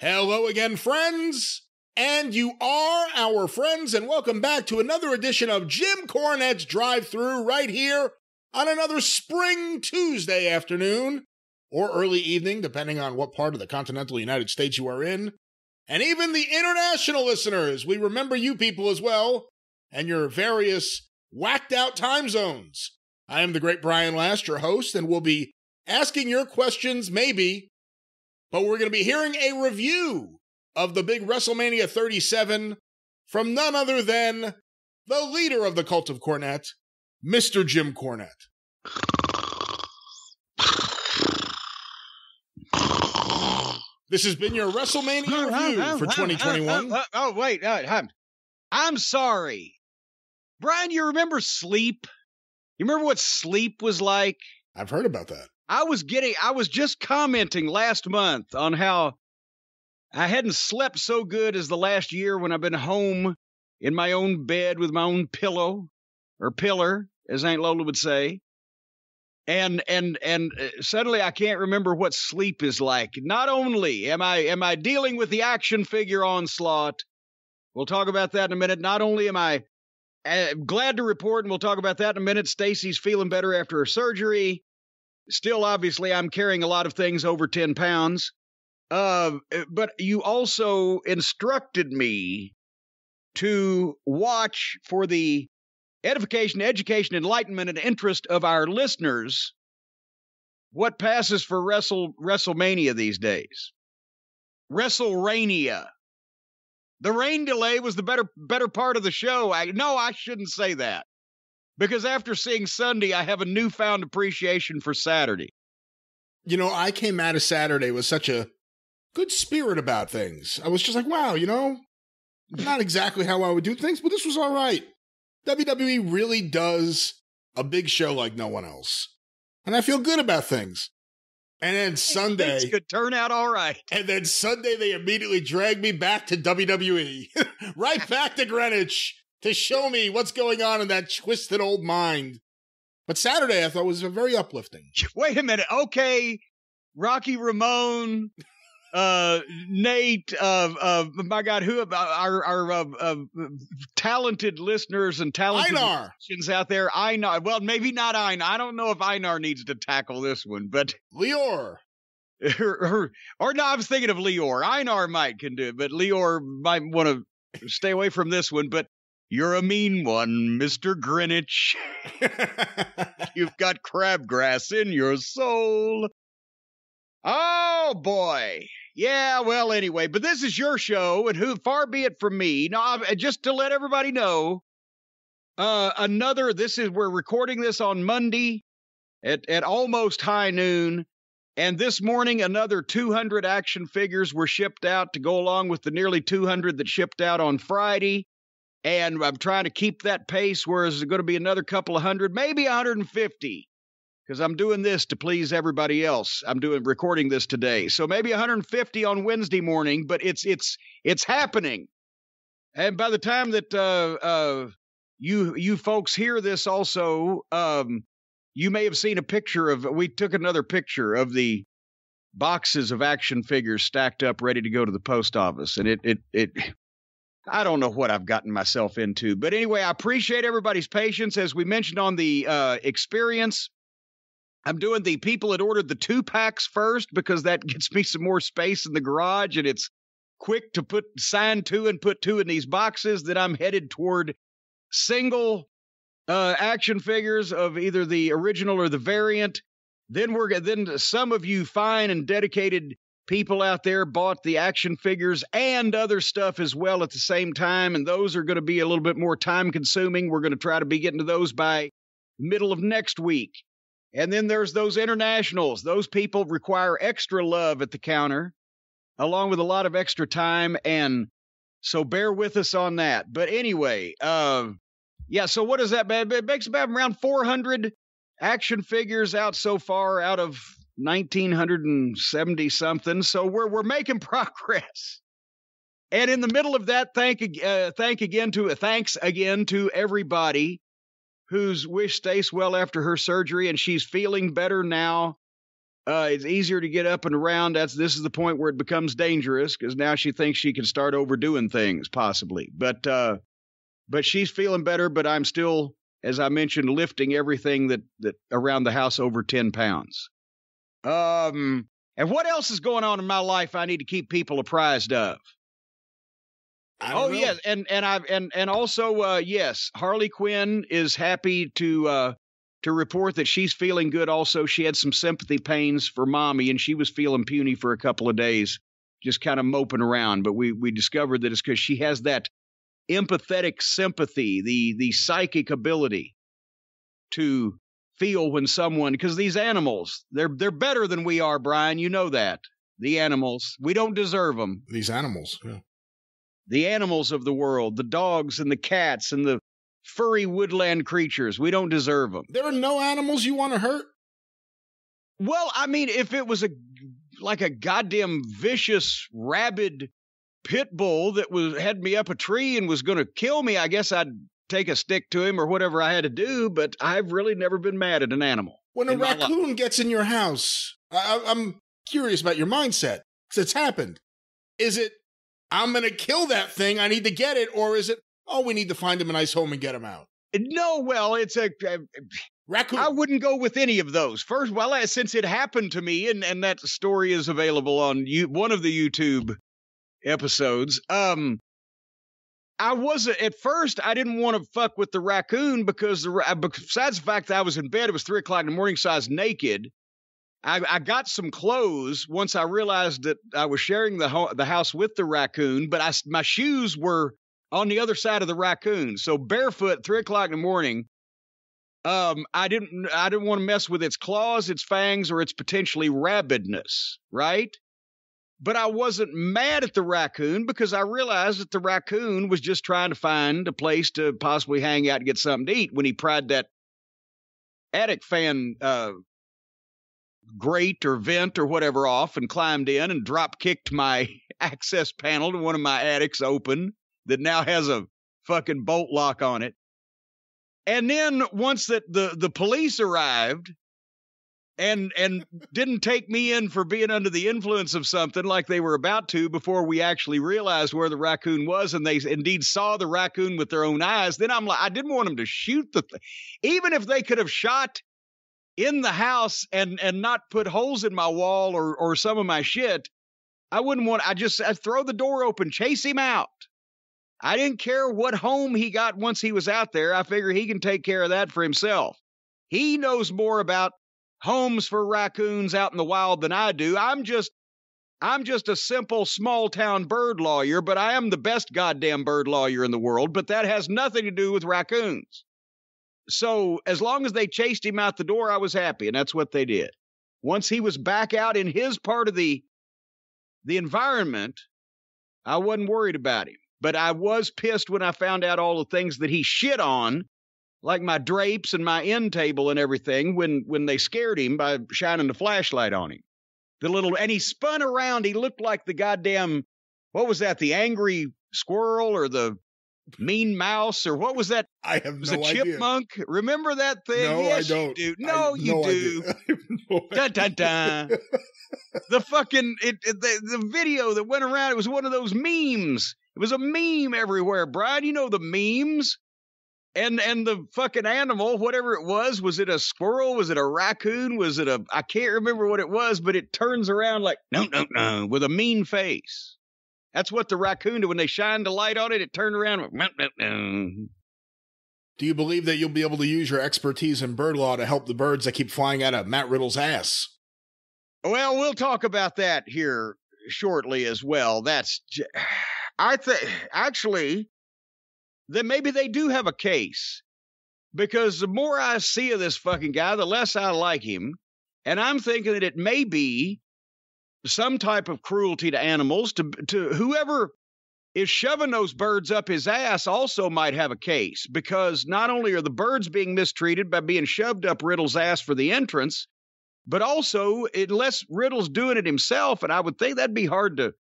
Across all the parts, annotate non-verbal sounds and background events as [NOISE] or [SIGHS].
Hello again, friends. And you are our friends, and welcome back to another edition of Jim Cornette's Drive Thru right here on another spring Tuesday afternoon or early evening, depending on what part of the continental United States you are in. And even the international listeners, we remember you people as well and your various whacked out time zones. I am the great Brian Last, your host, and we'll be asking your questions maybe, but we're going to be hearing a review of the big WrestleMania 37 from none other than the leader of the cult of Cornette, Mr. Jim Cornette. This has been your WrestleMania review for 2021. Oh, wait. Uh, I'm sorry. Brian, you remember sleep? You remember what sleep was like? I've heard about that. I was getting, I was just commenting last month on how I hadn't slept so good as the last year when I've been home in my own bed with my own pillow or pillar, as Aunt Lola would say. And and and uh, suddenly I can't remember what sleep is like. Not only am I am I dealing with the action figure onslaught, we'll talk about that in a minute. Not only am I uh, glad to report, and we'll talk about that in a minute. Stacy's feeling better after her surgery. Still, obviously, I'm carrying a lot of things over 10 pounds. Uh, but you also instructed me to watch for the edification, education, enlightenment, and interest of our listeners what passes for Wrestle WrestleMania these days. WrestleRania. The rain delay was the better better part of the show. I no, I shouldn't say that because after seeing Sunday, I have a newfound appreciation for Saturday. You know, I came out of Saturday with such a good spirit about things. I was just like, wow, you know, [LAUGHS] not exactly how I would do things, but this was all right. WWE really does a big show like no one else. And I feel good about things. And then [LAUGHS] Sunday Things could turn out all right. And then Sunday they immediately dragged me back to WWE. [LAUGHS] right back to Greenwich to show me what's going on in that twisted old mind. But Saturday I thought was a very uplifting. [LAUGHS] Wait a minute. Okay. Rocky Ramone, uh, Nate, uh, uh, my God, who our our uh, uh, talented listeners and talented Einar out there? Einar. Well, maybe not Einar. I don't know if Einar needs to tackle this one, but Lior. or, [LAUGHS] or, or no, I was thinking of Lior. Einar might can do it, but Lior might want to stay away from this one. But you're a mean one, Mr. Greenwich. [LAUGHS] You've got crabgrass in your soul. Oh boy. Yeah, well, anyway, but this is your show, and who far be it from me. Now, just to let everybody know, uh, another. This is we're recording this on Monday at at almost high noon, and this morning another 200 action figures were shipped out to go along with the nearly 200 that shipped out on Friday. And I'm trying to keep that pace, whereas there's going to be another couple of hundred, maybe 150 because I'm doing this to please everybody else. I'm doing recording this today. So maybe 150 on Wednesday morning, but it's it's it's happening. And by the time that uh, uh, you you folks hear this also um, you may have seen a picture of we took another picture of the boxes of action figures stacked up ready to go to the post office and it it it I don't know what I've gotten myself into. But anyway, I appreciate everybody's patience. As we mentioned on the uh, experience, I'm doing the people that ordered the two packs first because that [LAUGHS] gets me some more space in the garage and it's quick to put sign two and put two in these boxes. That I'm headed toward single uh, action figures of either the original or the variant. Then we're then some of you fine and dedicated people out there bought the action figures and other stuff as well at the same time, and those are going to be a little bit more time consuming. We're going to try to be getting to those by middle of next week. And then there's those internationals. Those people require extra love at the counter, along with a lot of extra time. And so bear with us on that. But anyway, uh, yeah, so what is that? It makes about around 400 action figures out so far out of 1970 something. So we're, we're making [LAUGHS] progress. And in the middle of that, thank uh, thank again to thanks again to everybody who's wished Stace well after her surgery, and she's feeling better now. Uh, it's easier to get up and around. That's this is the point where it becomes dangerous because now she thinks she can start overdoing things possibly. But uh, but she's feeling better. But I'm still, as I mentioned, lifting everything that that around the house over ten pounds. Um, and what else is going on in my life? I need to keep people apprised of. Oh know. yes, and and I and and also uh, yes, Harley Quinn is happy to uh, to report that she's feeling good. Also, she had some sympathy pains for mommy, and she was feeling puny for a couple of days, just kind of moping around. But we we discovered that it's because she has that empathetic sympathy, the the psychic ability to feel when someone because these animals they're they're better than we are, Brian. You know that the animals we don't deserve them. These animals. Yeah. The animals of the world, the dogs and the cats and the furry woodland creatures. We don't deserve them. There are no animals you want to hurt. Well, I mean, if it was a like a goddamn vicious, rabid pit bull that was had me up a tree and was going to kill me, I guess I'd take a stick to him or whatever I had to do. But I've really never been mad at an animal. When a in my life. raccoon gets in your house, I, I'm curious about your mindset because it's happened. Is it, I'm going to kill that thing, I need to get it, or is it, oh, we need to find him a nice home and get him out? No, well, it's a. Raccoon. I wouldn't go with any of those. First, well, since it happened to me, and and that story is available on you one of the YouTube episodes. Um, I wasn't at first. I didn't want to fuck with the raccoon because the besides the fact that I was in bed, it was three o'clock in the morning, so I was naked. I, I got some clothes once I realized that I was sharing the ho- the house with the raccoon, but I my shoes were on the other side of the raccoon, so barefoot, three o'clock in the morning. Um, I didn't I didn't want to mess with its claws, its fangs, or its potentially rabidness, right? But I wasn't mad at the raccoon because I realized that the raccoon was just trying to find a place to possibly hang out and get something to eat when he pried that attic fan uh, grate or vent or whatever off and climbed in and drop kicked my [LAUGHS] access panel to one of my attics open that now has a fucking bolt lock on it. And then once that the the police arrived and and didn't take me in for being under the influence of something like they were about to before we actually realized where the raccoon was and they indeed saw the raccoon with their own eyes then i'm like i didn't want them to shoot the th- even if they could have shot in the house and and not put holes in my wall or or some of my shit i wouldn't want i just i throw the door open chase him out. I didn't care what home he got once he was out there i figure he can take care of that for himself. He knows more about homes for raccoons out in the wild than I do. I'm just I'm just a simple small town bird lawyer, but I am the best goddamn bird lawyer in the world, but that has nothing to do with raccoons. So, as long as they chased him out the door, I was happy, and that's what they did. Once he was back out in his part of the the environment, I wasn't worried about him. But I was pissed when I found out all the things that he shit on like my drapes and my end table and everything when when they scared him by shining the flashlight on him. The little and he spun around. He looked like the goddamn what was that? The angry squirrel or the mean mouse or what was that? I have was no a idea. chipmunk. Remember that thing? No, yes, I don't. You do. No, you no do. idea. [LAUGHS] I have no [LAUGHS] Dun, dun, dun. the fucking it, it the, the video that went around. It was one of those memes. It was a meme everywhere, Brian. You know the memes. And and the fucking animal, whatever it was, was it a squirrel? Was it a raccoon? Was it a I can't remember what it was, but it turns around like no no no with a mean face. That's what the raccoon did when they shined the light on it. It turned around. "No, no, no." Do you believe that you'll be able to use your expertise in bird law to help the birds that keep flying out of Matt Riddle's ass? Well, we'll talk about that here shortly as well. That's, j- [SIGHS] I think, [SIGHS] actually, then maybe they do have a case because the more I see of this fucking guy, the less I like him. And I'm thinking that it may be some type of cruelty to animals to, to whoever is shoving those birds up his ass also might have a case because not only are the birds being mistreated by being shoved up Riddle's ass for the entrance, but also unless Riddle's doing it himself, and I would think that'd be hard to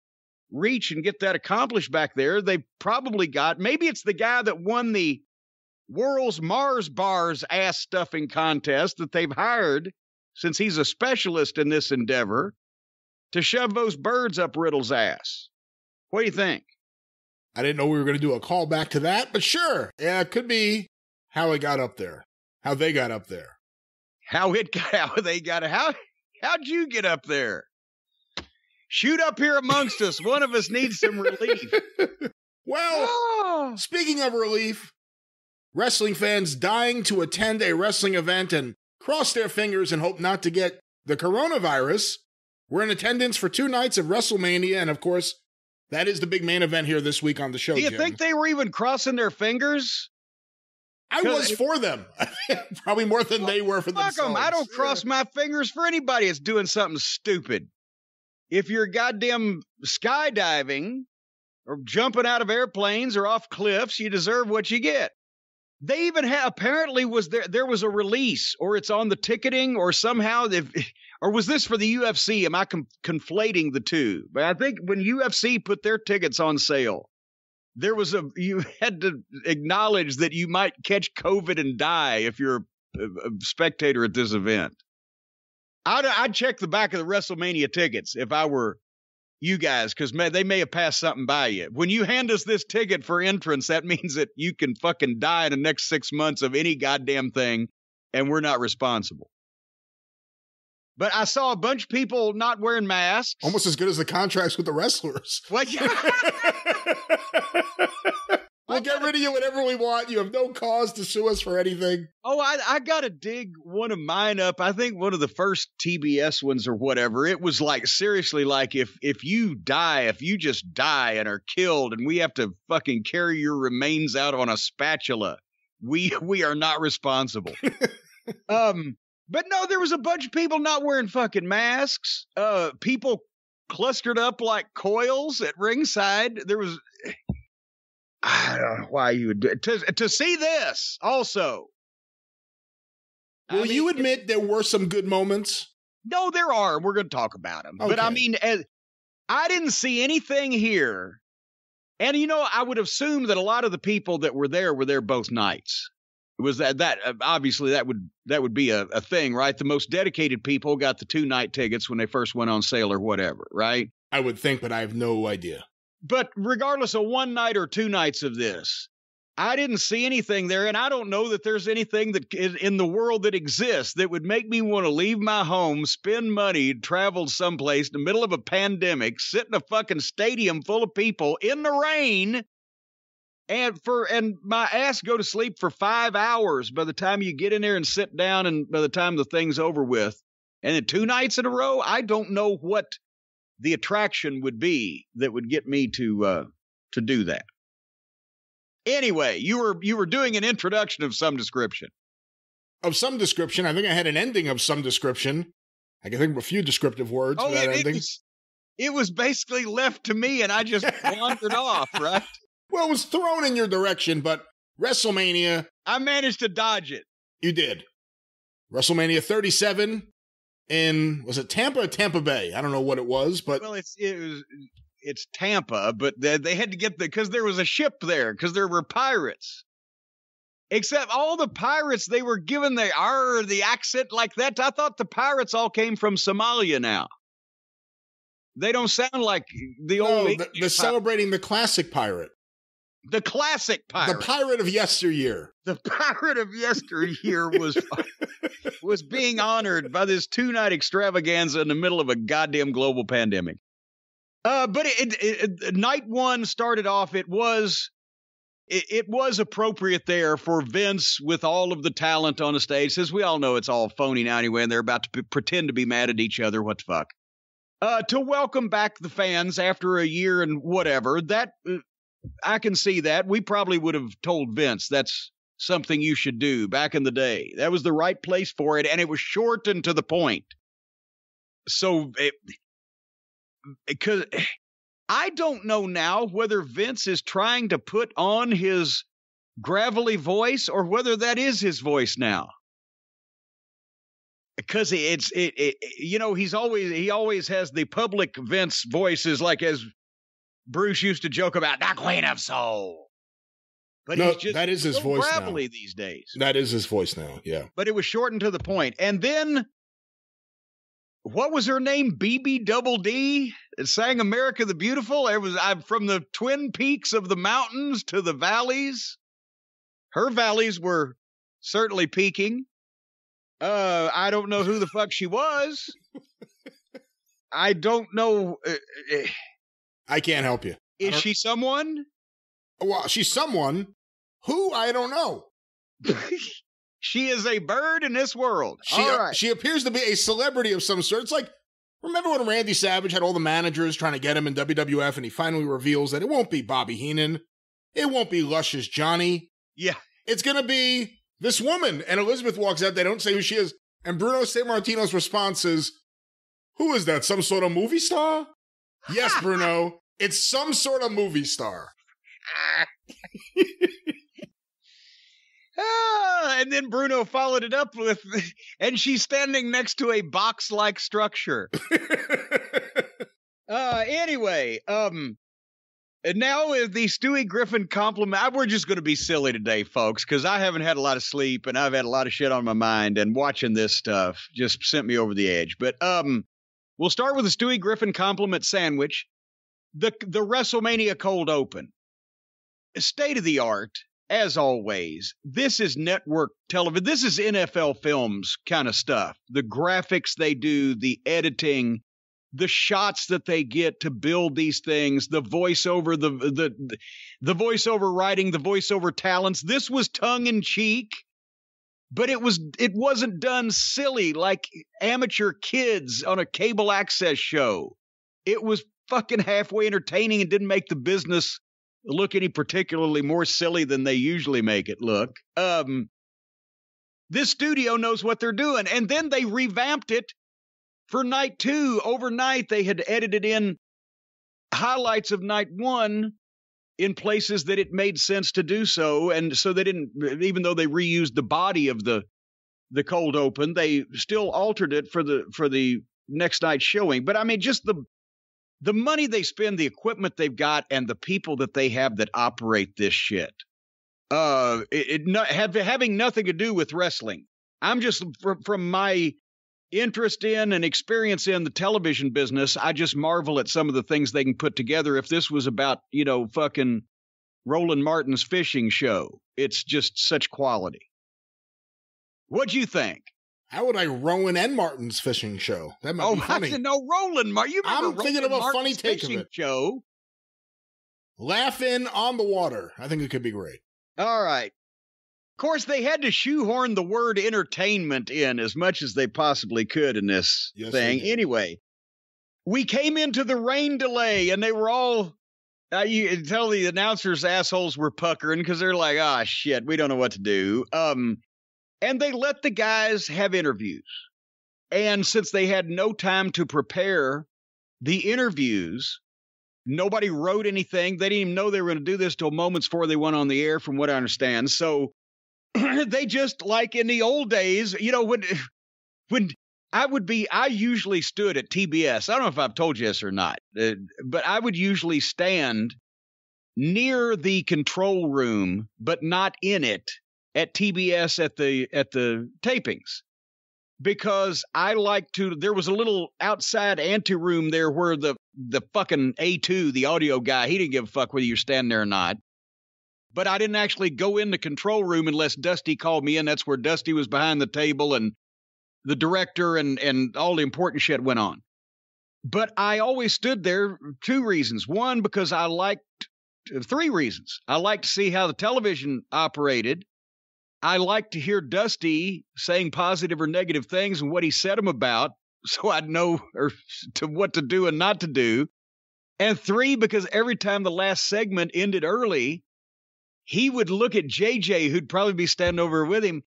reach and get that accomplished back there. They probably got maybe it's the guy that won the world's Mars bars ass stuffing contest that they've hired since he's a specialist in this endeavor, to shove those birds up Riddle's ass. What do you think? I didn't know we were going to do a call back to that, but sure. Yeah, it could be how it got up there, how they got up there. How it got, [LAUGHS] how they got, how, how'd you get up there? Shoot up here amongst us. One of us needs some relief. [LAUGHS] well, oh. speaking of relief, wrestling fans dying to attend a wrestling event and cross their fingers and hope not to get the coronavirus were in attendance for two nights of WrestleMania, and of course, that is the big main event here this week on the show. Do you Jim. think they were even crossing their fingers? I was for them, [LAUGHS] probably more than well, they were for fuck themselves. Them. I don't cross my fingers for anybody that's doing something stupid. If you're goddamn skydiving or jumping out of airplanes or off cliffs, you deserve what you get. They even apparently was there there was a release or it's on the ticketing or somehow if [LAUGHS] or was this for the UFC? Am I com- conflating the two? But I think when UFC put their tickets on sale, there was a [LAUGHS] you had to acknowledge that you might catch COVID and die if you're a, a spectator at this event. I'd, I'd check the back of the WrestleMania tickets if I were you guys because they may have passed something by you. When you hand us this ticket for entrance, that [LAUGHS] means that you can fucking die in the next six months of any goddamn thing, and we're not responsible. But I saw a bunch of people not wearing masks. Almost as good as the contracts with the wrestlers. What? [LAUGHS] [LAUGHS] we'll get rid of you whenever we want. You have no cause to sue us for anything. Oh, I, I got to dig one of mine up. I think one of the first TBS ones or whatever. It was like seriously, like if if you die, if you just die and are killed, and we have to fucking carry your remains out on a spatula, we we are not responsible. [LAUGHS] um, but no, there was a bunch of people not wearing fucking masks. Uh, people clustered up like coils at ringside. There was I don't know why you would do it. To, to see this also. Will I mean, you admit it, there were some good moments? No, there are. We're going to talk about them. Okay. But I mean, as, I didn't see anything here. And, you know, I would assume that a lot of the people that were there were there both nights. It was that, that uh, obviously that would, that would be a, a thing, right? The most dedicated people got the two night tickets when they first went on sale or whatever, right? I would think, but I have no idea. But regardless of one night or two nights of this, I didn't see anything there, and I don't know that there's anything that in the world that exists that would make me want to leave my home, spend money, travel someplace in the middle of a pandemic, sit in a fucking stadium full of people in the rain, and for and my ass go to sleep for five hours by the time you get in there and sit down, and by the time the thing's over with, and then two nights in a row, I don't know what the attraction would be that would get me to uh, to do that. Anyway, you were you were doing an introduction of some description. Of some description, I think I had an ending of some description. I can think of a few descriptive words oh, it, ending. It was, it was basically left to me, and I just [LAUGHS] wandered off. Right. Well, it was thrown in your direction, but WrestleMania. I managed to dodge it. You did. WrestleMania 37 in was it Tampa or Tampa Bay? I don't know what it was, but well, it's it was it's Tampa, but they, they had to get the because there was a ship there because there were pirates. Except all the pirates, they were given the R, the accent like that. I thought the pirates all came from Somalia now. They don't sound like the old. No, they're celebrating the classic pirate. The classic pirate. The pirate of yesteryear. The pirate of yesteryear was [LAUGHS] was being honored by this two night extravaganza in the middle of a goddamn global pandemic. Uh, but it, it, it, night one started off. It was it, it, was appropriate there for Vince with all of the talent on the stage. Since we all know it's all phony now anyway, and they're about to p- pretend to be mad at each other. What the fuck? Uh, to welcome back the fans after a year and whatever. That uh, I can see that. We probably would have told Vince that's something you should do back in the day. That was the right place for it, and it was short and to the point. So, because I don't know now whether Vince is trying to put on his gravelly voice or whether that is his voice now. Because it's it, it, you know he's always he always has the public Vince voices like as Bruce used to joke about the Queen of Soul. But no, that is his so voice gravelly now. these days. That is his voice now. Yeah. But it was shortened to the point. And then what was her name? BB Double D sang America the Beautiful. It was I'm from the twin peaks of the mountains to the valleys. Her valleys were certainly peaking. Uh, I don't know who the fuck she was. [LAUGHS] I don't know. Uh, I can't help you. Is she someone? Well, she's someone who I don't know. [LAUGHS] she is a bird in this world. She, all uh, right. she appears to be a celebrity of some sort. It's like, remember when Randy Savage had all the managers trying to get him in WWF and he finally reveals that it won't be Bobby Heenan. It won't be Luscious Johnny. Yeah. It's going to be this woman. And Elizabeth walks out. They don't say who she is. And Bruno Sammartino's response is, Who is that? Some sort of movie star? Yes, [LAUGHS] Bruno. It's some sort of movie star. ah, and then Bruno followed it up with, [LAUGHS] and she's standing next to a box like structure. [LAUGHS] uh, anyway, um, and now with the Stewie Griffin compliment, we're just going to be silly today, folks, because I haven't had a lot of sleep and I've had a lot of shit on my mind, and watching this stuff just sent me over the edge. But um, we'll start with the Stewie Griffin compliment sandwich, the the WrestleMania cold open, state of the art as always. This is network television. This is NFL films kind of stuff. The graphics they do, the editing the shots that they get to build these things, the voiceover, the the the voiceover writing, the voiceover talents. This was tongue in cheek, but it was it wasn't done silly like amateur kids on a cable access show. It was fucking halfway entertaining and didn't make the business look any particularly more silly than they usually make it look. Um this studio knows what they're doing and then they revamped it for night two, overnight, they had edited in highlights of night one in places that it made sense to do so. And so they didn't, even though they reused the body of the the cold open, they still altered it for the for the next night showing. But I mean, just the the money they spend, the equipment they've got, and the people that they have that operate this shit. Uh, it, it not, have, having nothing to do with wrestling. I'm just from, from my interest in and experience in the television business, I just marvel at some of the things they can put together. If this was about, you know, fucking Roland Martin's fishing show, it's just such quality. What'd you think? How would I Rowan and Martin's fishing show? That might oh, be funny. I no Roland Martin. You I'm Roland thinking of a Martin's funny take of it. Show. Laughing on the water. I think it could be great. All right. Of course, they had to shoehorn the word entertainment in as much as they possibly could in this Yes, thing. Anyway, we came into the rain delay and they were all. Uh, you can tell the announcers' assholes were puckering because they're like, ah, shit, we don't know what to do. Um, and they let the guys have interviews. And since they had no time to prepare the interviews, nobody wrote anything. They didn't even know they were going to do this till moments before they went on the air, from what I understand. So [CLEARS THROAT] they just like in the old days, you know, when [SIGHS] when I would be, I usually stood at TBS. I don't know if I've told you this or not, uh, but I would usually stand near the control room, but not in it at TBS at the at the tapings because I like to. There was a little outside anteroom there where the the fucking A2, the audio guy, he didn't give a fuck whether you're standing there or not. But I didn't actually go in the control room unless Dusty called me in. That's where Dusty was behind the table and the director and and all the important shit went on. But I always stood there two reasons. One because I liked three reasons. I liked to see how the television operated. I liked to hear Dusty saying positive or negative things and what he said them about [LAUGHS] so I'd know or to what to do and not to do. And three, because every time the last segment ended early, he would look at JJ, who'd probably be standing over with him,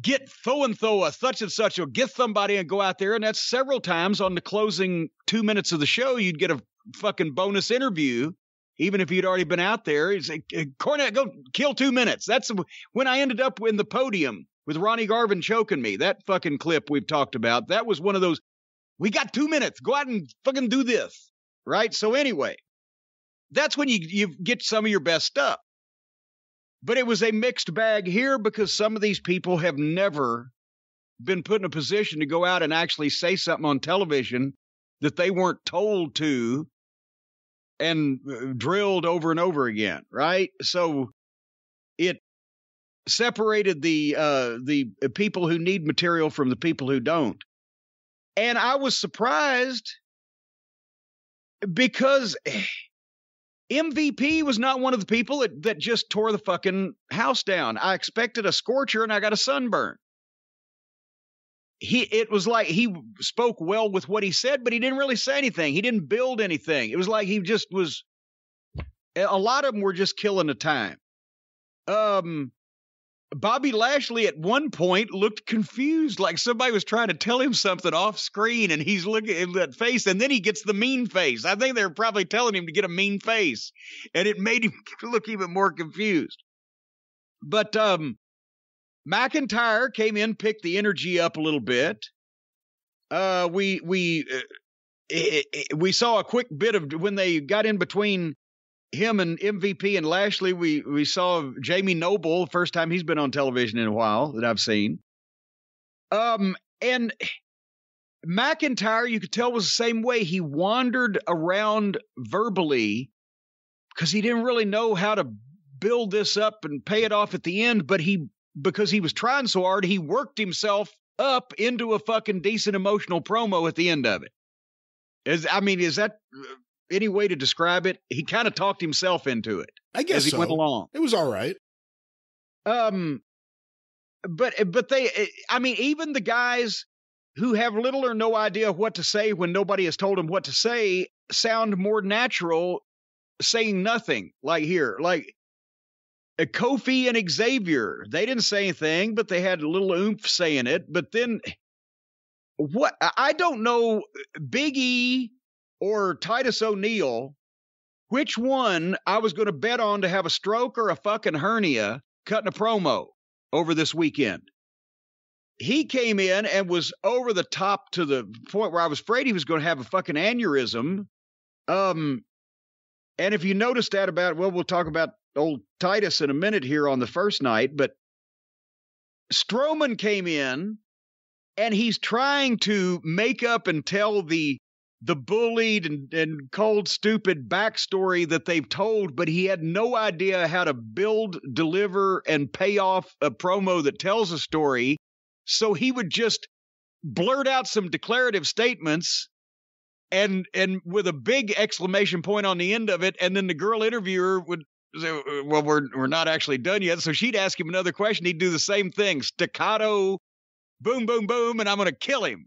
get so and so a such and such, or get somebody and go out there. And that's several times on the closing two minutes of the show, you'd get a fucking bonus interview, even if you'd already been out there. He'd say, Cornette, go kill two minutes. That's when I ended up in the podium with Ronnie Garvin choking me. That fucking clip we've talked about. That was one of those. We got two minutes. Go out and fucking do this. Right. So anyway, that's when you you get some of your best stuff. But it was a mixed bag here because some of these people have never been put in a position to go out and actually say something on television that they weren't told to and uh, drilled over and over again, right? So it separated the uh, the people who need material from the people who don't. And I was surprised because MVP was not one of the people that, that just tore the fucking house down. I expected a scorcher and I got a sunburn. He it was like he spoke well with what he said, but he didn't really say anything. He didn't build anything. It was like he just was a lot of them were just killing the time. Um Bobby Lashley at one point looked confused, like somebody was trying to tell him something off screen, and he's looking at that face, and then he gets the mean face. I think they're probably telling him to get a mean face, and it made him [LAUGHS] look even more confused. But um, McIntyre came in, picked the energy up a little bit. Uh, we we uh, we saw a quick bit of when they got in between him and MVP and Lashley, we we saw Jamie Noble, first time he's been on television in a while that I've seen. Um, and McIntyre, you could tell was the same way. He wandered around verbally because he didn't really know how to build this up and pay it off at the end, but he because he was trying so hard, he worked himself up into a fucking decent emotional promo at the end of it. Is I mean, is that any way to describe it, he kind of talked himself into it. I guess as he so. went along. It was all right. Um, but but they, eh, I mean, even the guys who have little or no idea what to say when nobody has told them what to say sound more natural saying nothing. Like here, like uh, Kofi and Xavier, they didn't say anything, but they had a little oomph saying it. But then what? I don't know. Big E or Titus O'Neil, which one I was going to bet on to have a stroke or a fucking hernia cutting a promo over this weekend. He came in and was over the top to the point where I was afraid he was going to have a fucking aneurysm. Um, and if you noticed that about, well, we'll talk about old Titus in a minute here on the first night, but Strowman came in and he's trying to make up and tell the the bullied and, and cold, stupid backstory that they've told, but he had no idea how to build, deliver, and pay off a promo that tells a story. So he would just blurt out some declarative statements and and with a big exclamation point on the end of it, and then the girl interviewer would say, Well, we're we're not actually done yet. So she'd ask him another question, he'd do the same thing. Staccato, boom, boom, boom, and I'm gonna kill him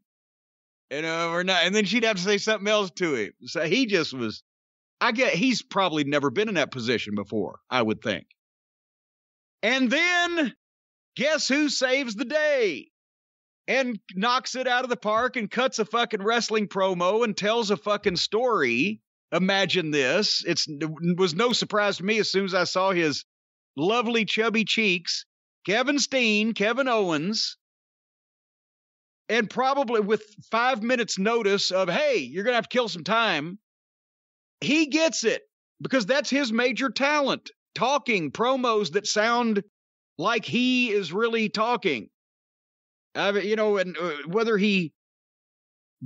you uh, know, or not. And then she'd have to say something else to him. So he just was, I get, he's probably never been in that position before, I would think. And then guess who saves the day? And knocks it out of the park and cuts a fucking wrestling promo and tells a fucking story. Imagine this. It's, it was no surprise to me as soon as I saw his lovely chubby cheeks. Kevin Steen, Kevin Owens, and probably with five minutes notice of hey you're gonna have to kill some time he gets it because that's his major talent talking promos that sound like he is really talking. I you know and uh, whether he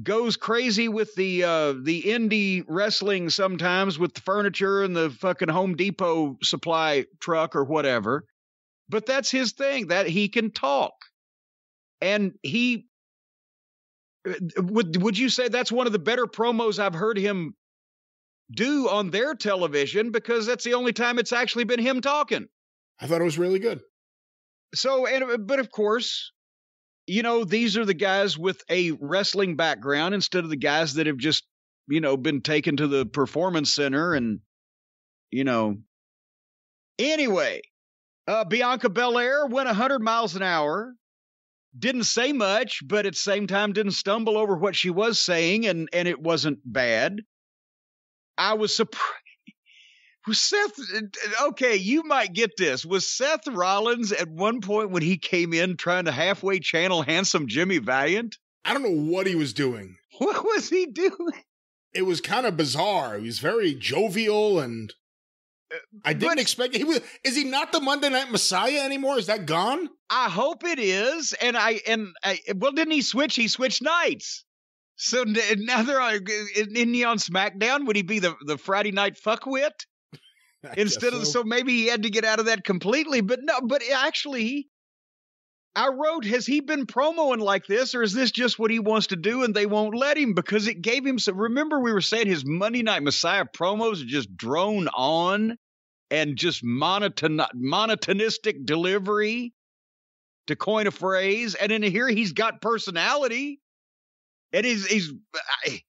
goes crazy with the uh the indie wrestling sometimes with the furniture and the fucking home depot supply truck or whatever but that's his thing that he can talk. And he would would you say that's one of the better promos I've heard him do on their television because that's the only time it's actually been him talking. I thought it was really good. So and uh, but of course, you know, these are the guys with a wrestling background instead of the guys that have just, you know, been taken to the performance center and you know. Anyway, uh Bianca Belair went 100 miles an hour didn't say much, but at the same time didn't stumble over what she was saying, and and it wasn't bad. I was surprised. Was Seth okay? You might get this. Was Seth Rollins at one point when he came in trying to halfway channel handsome Jimmy Valiant? I don't know what he was doing. What was he doing? It was kind of bizarre. He was very jovial and I didn't expect he was. Is he not the Monday Night Messiah anymore? Is that gone? I hope it is. And I and I, well, didn't he switch? He switched nights. So now they're on. Isn't he on SmackDown? Would he be the the Friday night fuckwit [LAUGHS] instead of so. so maybe he had to get out of that completely? But no, but actually, I wrote, has he been promoing like this, or is this just what he wants to do and they won't let him? Because it gave him some. Remember, we were saying his Monday Night Messiah promos are just drone on and just monoton, monotonistic delivery, to coin a phrase. And in here, he's got personality. And he's, he's, I,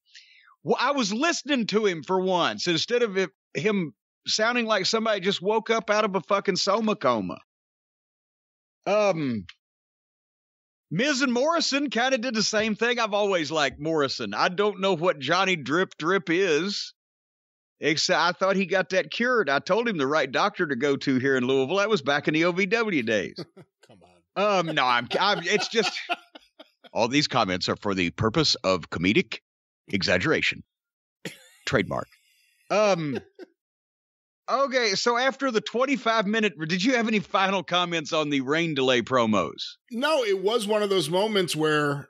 well, I was listening to him for once instead of it, him sounding like somebody just woke up out of a fucking soma coma. Um, Miz and Morrison kind of did the same thing. I've always liked Morrison. I don't know what Johnny Drip Drip is. Except I thought he got that cured. I told him the right doctor to go to here in Louisville. That was back in the OVW days. [LAUGHS] Come on. Um, no, I'm, I'm. It's just [LAUGHS] all these comments are for the purpose of comedic exaggeration. Trademark. Um. Okay, so after the 25 minute, did you have any final comments on the rain delay promos? No, it was one of those moments where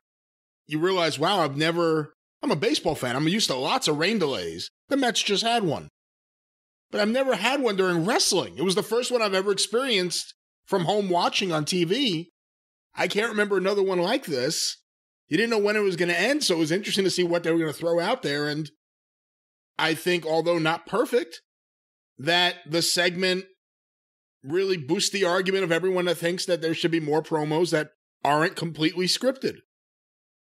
you realize, wow, I've never, I'm a baseball fan. I'm used to lots of rain delays. The Mets just had one. But I've never had one during wrestling. It was the first one I've ever experienced from home watching on TV. I can't remember another one like this. You didn't know when it was going to end, so it was interesting to see what they were going to throw out there. And I think, although not perfect, that the segment really boosts the argument of everyone that thinks that there should be more promos that aren't completely scripted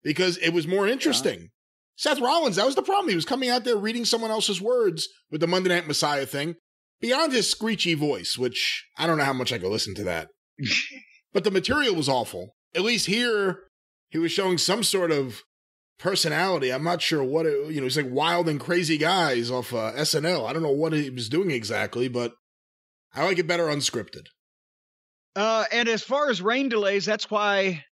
because it was more interesting. Seth Rollins, that was the problem. He was coming out there reading someone else's words with the Monday Night Messiah thing beyond his screechy voice, which I don't know how much I could listen to that. [LAUGHS] but the material was awful. At least here, he was showing some sort of personality. I'm not sure what it, you know, he's like wild and crazy guys off uh, SNL. I don't know what he was doing exactly, but I like it better unscripted. Uh, and as far as rain delays, that's why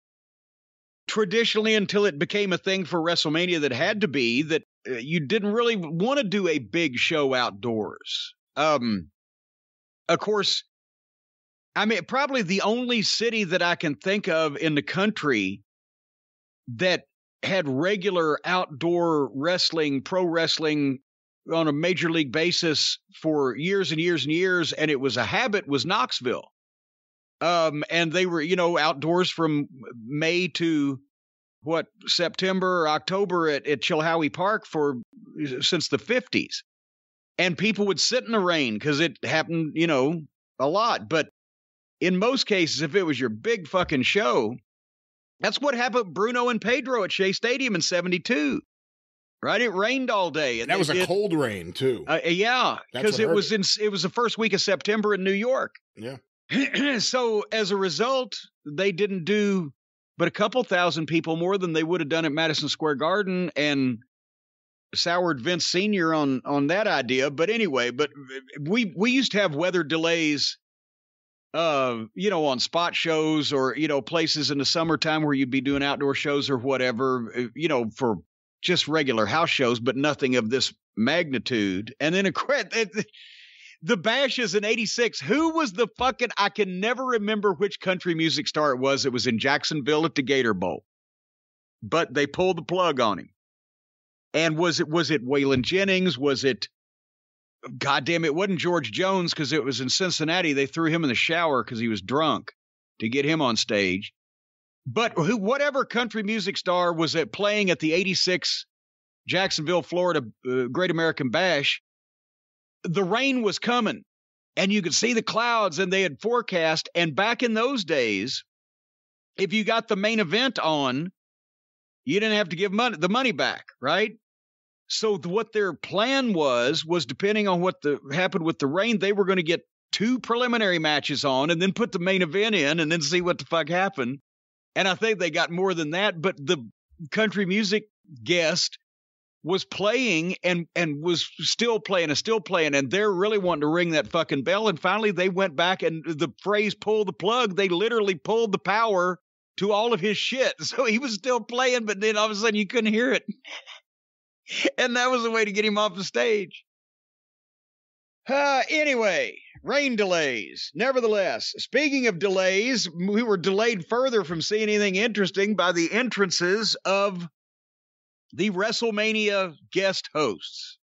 traditionally, until it became a thing for WrestleMania that had to be, that uh, you didn't really want to do a big show outdoors. Um, of course, I mean, probably the only city that I can think of in the country that had regular outdoor wrestling, pro wrestling on a major league basis for years and years and years, and it was a habit was Knoxville. Um, and they were, you know, outdoors from May to what September or October at, at Chilhowee Park for since the fifties, and people would sit in the rain because it happened, you know, a lot. But in most cases, if it was your big fucking show, that's what happened Bruno and Pedro at Shea Stadium in 72. Right? It rained all day. And that was a cold rain too. Uh, yeah, because it was in it was the first week of September in New York. Yeah. [CLEARS THROAT] so as a result, they didn't do but a couple thousand people more than they would have done at Madison Square Garden and soured Vince Senior on on that idea. But anyway, but we we used to have weather delays uh, you know, on spot shows or, you know, places in the summertime where you'd be doing outdoor shows or whatever, uh, you know, for just regular house shows, but nothing of this magnitude. And then, of course, [LAUGHS] the bash is in 86. Who was the fucking, I can never remember which country music star it was. It was in Jacksonville at the Gator Bowl, but they pulled the plug on him. And was it, was it Waylon Jennings? Was it, God damn it, wasn't George Jones because it was in Cincinnati. They threw him in the shower because he was drunk to get him on stage. But who, whatever country music star was at playing at the 86 Jacksonville, Florida uh, Great American Bash, the rain was coming and you could see the clouds and they had forecast. And back in those days, if you got the main event on, you didn't have to give money, the money back, right? So what their plan was was depending on what the happened with the rain, they were going to get two preliminary matches on and then put the main event in and then see what the fuck happened. And I think they got more than that, but the country music guest was playing and and was still playing and still playing and they're really wanting to ring that fucking bell and finally they went back and the phrase pull the plug they literally pulled the power to all of his shit [LAUGHS] so he was still playing but then all of a sudden you couldn't hear it [LAUGHS] and that was a way to get him off the stage. Uh, anyway, rain delays. Nevertheless, speaking of delays, we were delayed further from seeing anything interesting by the entrances of the WrestleMania guest hosts,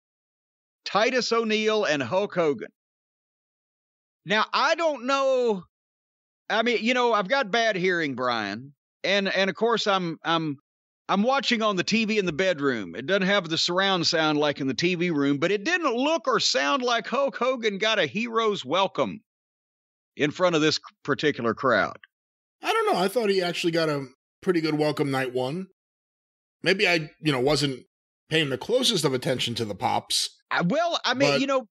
Titus O'Neil and Hulk Hogan. Now, I don't know. I mean, you know, I've got bad hearing, Brian, and and of course, I'm I'm I'm watching on the TV in the bedroom. It doesn't have the surround sound like in the TV room, but it didn't look or sound like Hulk Hogan got a hero's welcome in front of this particular crowd. I don't know. I thought he actually got a pretty good welcome night one. Maybe I, you know, wasn't paying the closest of attention to the pops. Uh, well, I mean, you know,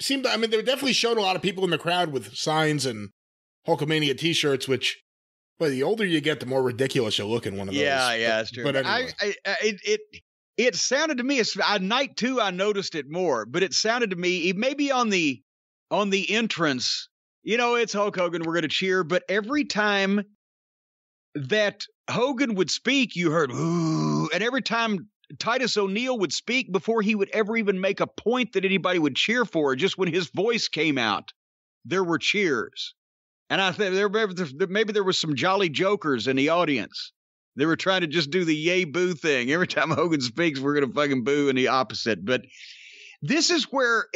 seemed. I mean, they definitely showed a lot of people in the crowd with signs and Hulkamania T-shirts, which but the older you get, the more ridiculous you look in one of those. Yeah, yeah, that's true. But anyway. I, I, it, it, it sounded to me as uh, night two. I noticed it more, but it sounded to me maybe on the on the entrance. You know, it's Hulk Hogan. We're going to cheer, but every time that Hogan would speak, you heard ooh, and every time Titus O'Neil would speak before he would ever even make a point that anybody would cheer for, just when his voice came out, there were cheers. And I think there maybe there was some jolly jokers in the audience. They were trying to just do the yay boo thing. Every time Hogan speaks, we're gonna fucking boo in the opposite. But this is where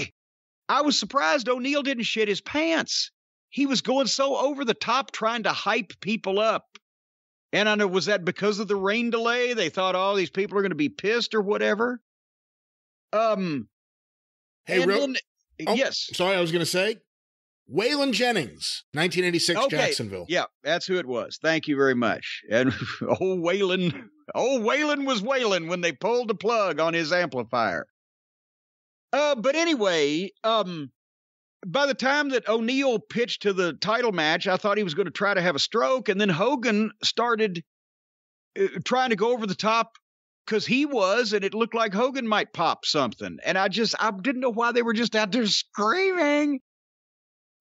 I was surprised O'Neil didn't shit his pants. He was going so over the top trying to hype people up. And I know was that because of the rain delay? They thought, oh, these people are gonna be pissed or whatever. Um Hey, real, then, oh, yes. Sorry, I was gonna say Waylon Jennings, 1986 okay. Jacksonville. Yeah, that's who it was. Thank you very much. And [LAUGHS] old Waylon, old Waylon was Waylon when they pulled the plug on his amplifier. Uh, but anyway, um, by the time that O'Neil pitched to the title match, I thought he was going to try to have a stroke, and then Hogan started uh, trying to go over the top because he was, and it looked like Hogan might pop something. And I just, I didn't know why they were just out there screaming.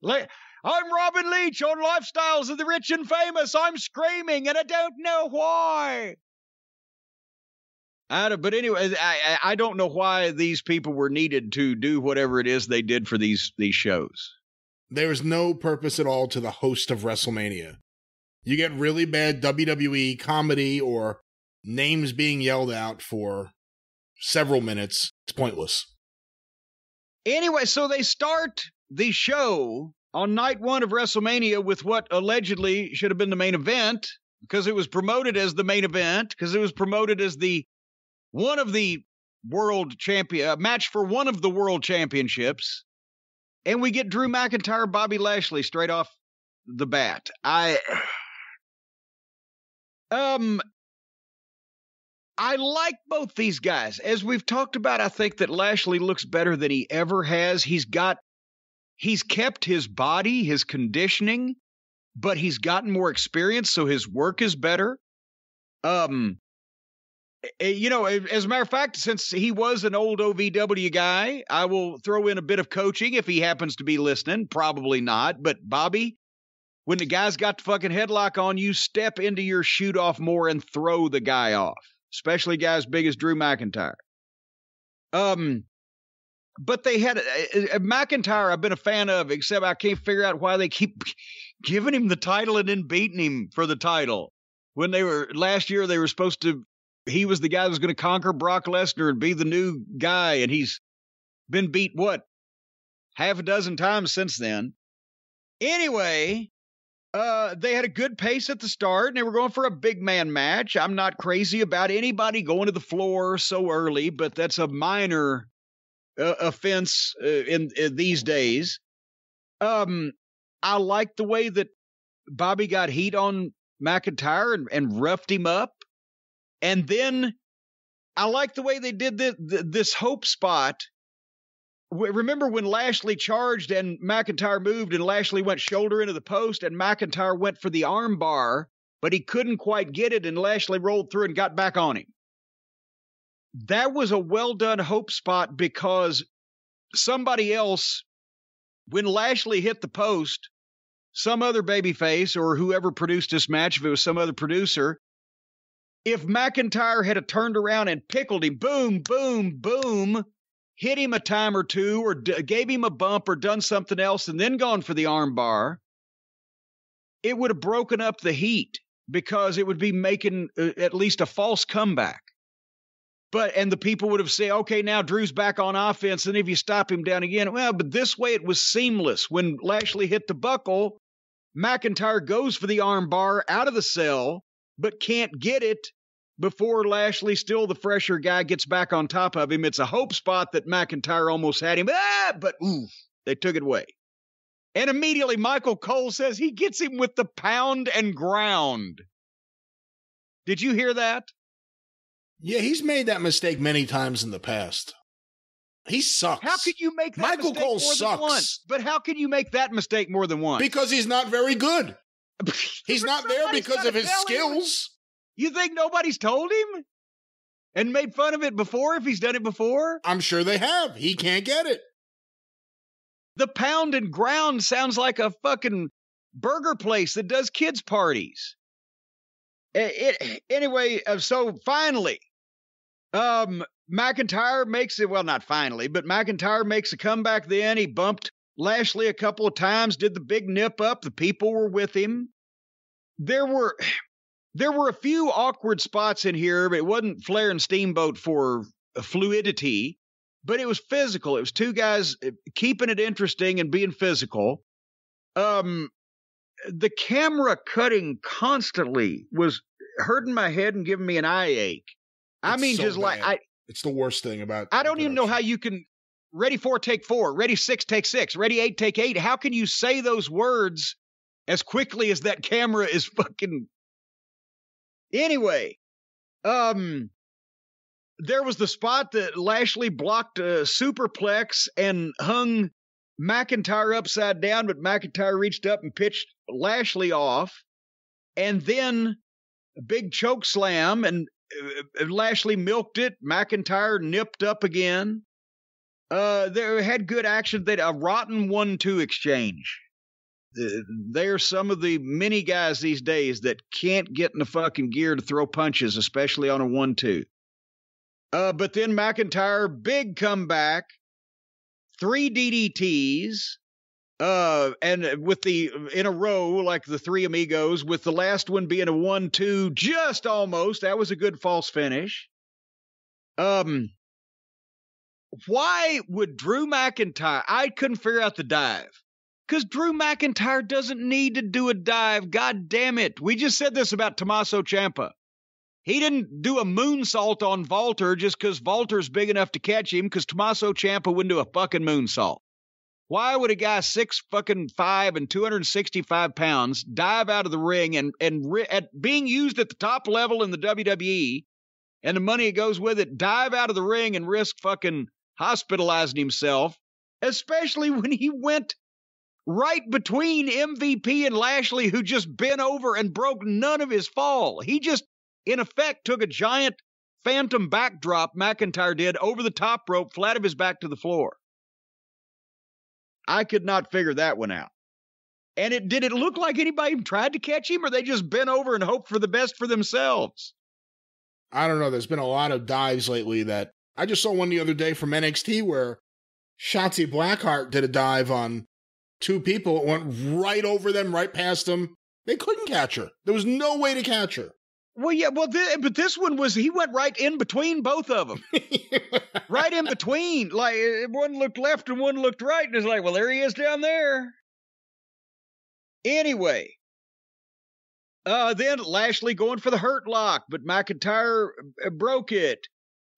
Le- I'm Robin Leach on Lifestyles of the Rich and Famous. I'm screaming and I don't know why. I but anyway, I, I don't know why these people were needed to do whatever it is they did for these these shows. There's no purpose at all to the host of WrestleMania. You get really bad WWE comedy or names being yelled out for several minutes. It's pointless. Anyway, so they start the show on night one of WrestleMania with what allegedly should have been the main event because it was promoted as the main event because it was promoted as the one of the world champion uh, match for one of the world championships and we get Drew McIntyre Bobby Lashley straight off the bat. I [SIGHS] um I like both these guys. As we've talked about, I think that Lashley looks better than he ever has. He's got he's kept his body, his conditioning, but he's gotten more experience, so his work is better. Um, you know, as a matter of fact, since he was an old OVW guy, I will throw in a bit of coaching if he happens to be listening. Probably not, but Bobby, when the guy's got the fucking headlock on you, step into your shoot off more and throw the guy off, especially guys big as Drew McIntyre. Um, but they had uh, uh, McIntyre. I've been a fan of, except I can't figure out why they keep [LAUGHS] giving him the title and then beating him for the title. When they were last year, they were supposed to. He was the guy that was going to conquer Brock Lesnar and be the new guy, and he's been beat what half a dozen times since then. Anyway, uh, they had a good pace at the start, and they were going for a big man match. I'm not crazy about anybody going to the floor so early, but that's a minor uh, offense uh, in, in, these days. Um, I like the way that Bobby got heat on McIntyre and, and roughed him up, and then I like the way they did this, this hope spot. Remember when Lashley charged and McIntyre moved, and Lashley went shoulder into the post, and McIntyre went for the armbar, but he couldn't quite get it, and Lashley rolled through and got back on him that was a well done hope spot because somebody else, when Lashley hit the post, some other babyface or whoever produced this match, if it was some other producer, if McIntyre had turned around and pickled him, boom, boom, boom, hit him a time or two or d- gave him a bump or done something else and then gone for the armbar, it would have broken up the heat because it would be making uh, at least a false comeback. But and the people would have said, okay, now Drew's back on offense, and if you stop him down again, well, but this way it was seamless. When Lashley hit the buckle, McIntyre goes for the armbar out of the cell, but can't get it before Lashley, still the fresher guy, gets back on top of him. It's a hope spot that McIntyre almost had him, ah, but ooh, they took it away. And immediately Michael Cole says he gets him with the pound and ground. Did you hear that? Yeah, he's made that mistake many times in the past. He sucks. How can you make that Michael mistake Cole more sucks. than once? But how can you make that mistake more than once? Because he's not very good. [LAUGHS] He's not there because of his tell him. skills. You think nobody's told him and made fun of it before if he's done it before? I'm sure they have. He can't get it. The pound and ground sounds like a fucking burger place that does kids parties. It, it- anyway, uh, so finally, um, McIntyre makes it. Well, not finally, but McIntyre makes a comeback. Then he bumped Lashley a couple of times, did the big nip up. The people were with him. There were [SIGHS] there were a few awkward spots in here, but it wasn't Flair and Steamboat for fluidity, but it was physical. It was two guys uh, keeping it interesting and being physical. Um, the camera cutting constantly was hurting my head and giving me an eye ache. I It's mean, so just like. I, It's the worst thing about. I don't even know how you can ready four, take four, ready six, take six, ready eight, take eight. How can you say those words as quickly as that camera is [LAUGHS] fucking? Anyway, um, there was the spot that Lashley blocked a superplex and hung McIntyre upside down, but McIntyre reached up and pitched Lashley off, and then a big choke slam and uh, Lashley milked it. McIntyre nipped up again. Uh, they had good action. They a rotten one-two exchange. Uh, they're some of the many guys these days that can't get in the fucking gear to throw punches, especially on a one-two. Uh, but then McIntyre, big comeback, three DDTs, uh, and with the in a row like the three amigos, with the last one being a one-two, just almost. That was a good false finish. Um, why would Drew McIntyre? I couldn't figure out the dive. Because Drew McIntyre doesn't need to do a dive. God damn it. We just said this about Tommaso Ciampa. He didn't do a moonsault on Walter just because Walter's big enough to catch him because Tommaso Ciampa wouldn't do a fucking moonsault. Why would a guy six fucking five and 265 pounds dive out of the ring and, and at being used at the top level in the WWE and the money that goes with it, dive out of the ring and risk fucking hospitalizing himself, especially [LAUGHS] when he went right between MVP and Lashley, who just bent over and broke none of his fall. He just, in effect, took a giant phantom backdrop, McIntyre did, over the top rope, flat of his back to the floor. I could not figure that one out. And it did it look like anybody tried to catch him, or they just bent over and hoped for the best for themselves? I don't know. There's been a lot of dives lately that I just saw one the other day from NXT where Shotzi Blackheart did a dive on two people. It went right over them, right past them. They couldn't catch her. There was no way to catch her. Well, yeah, well, thi- but this one was he went right in between both of them, [LAUGHS] right in between. Like one looked left and one looked right, and it's like, well, there he is down there. Anyway, uh, then Lashley going for the hurt lock, but McIntyre uh, broke it.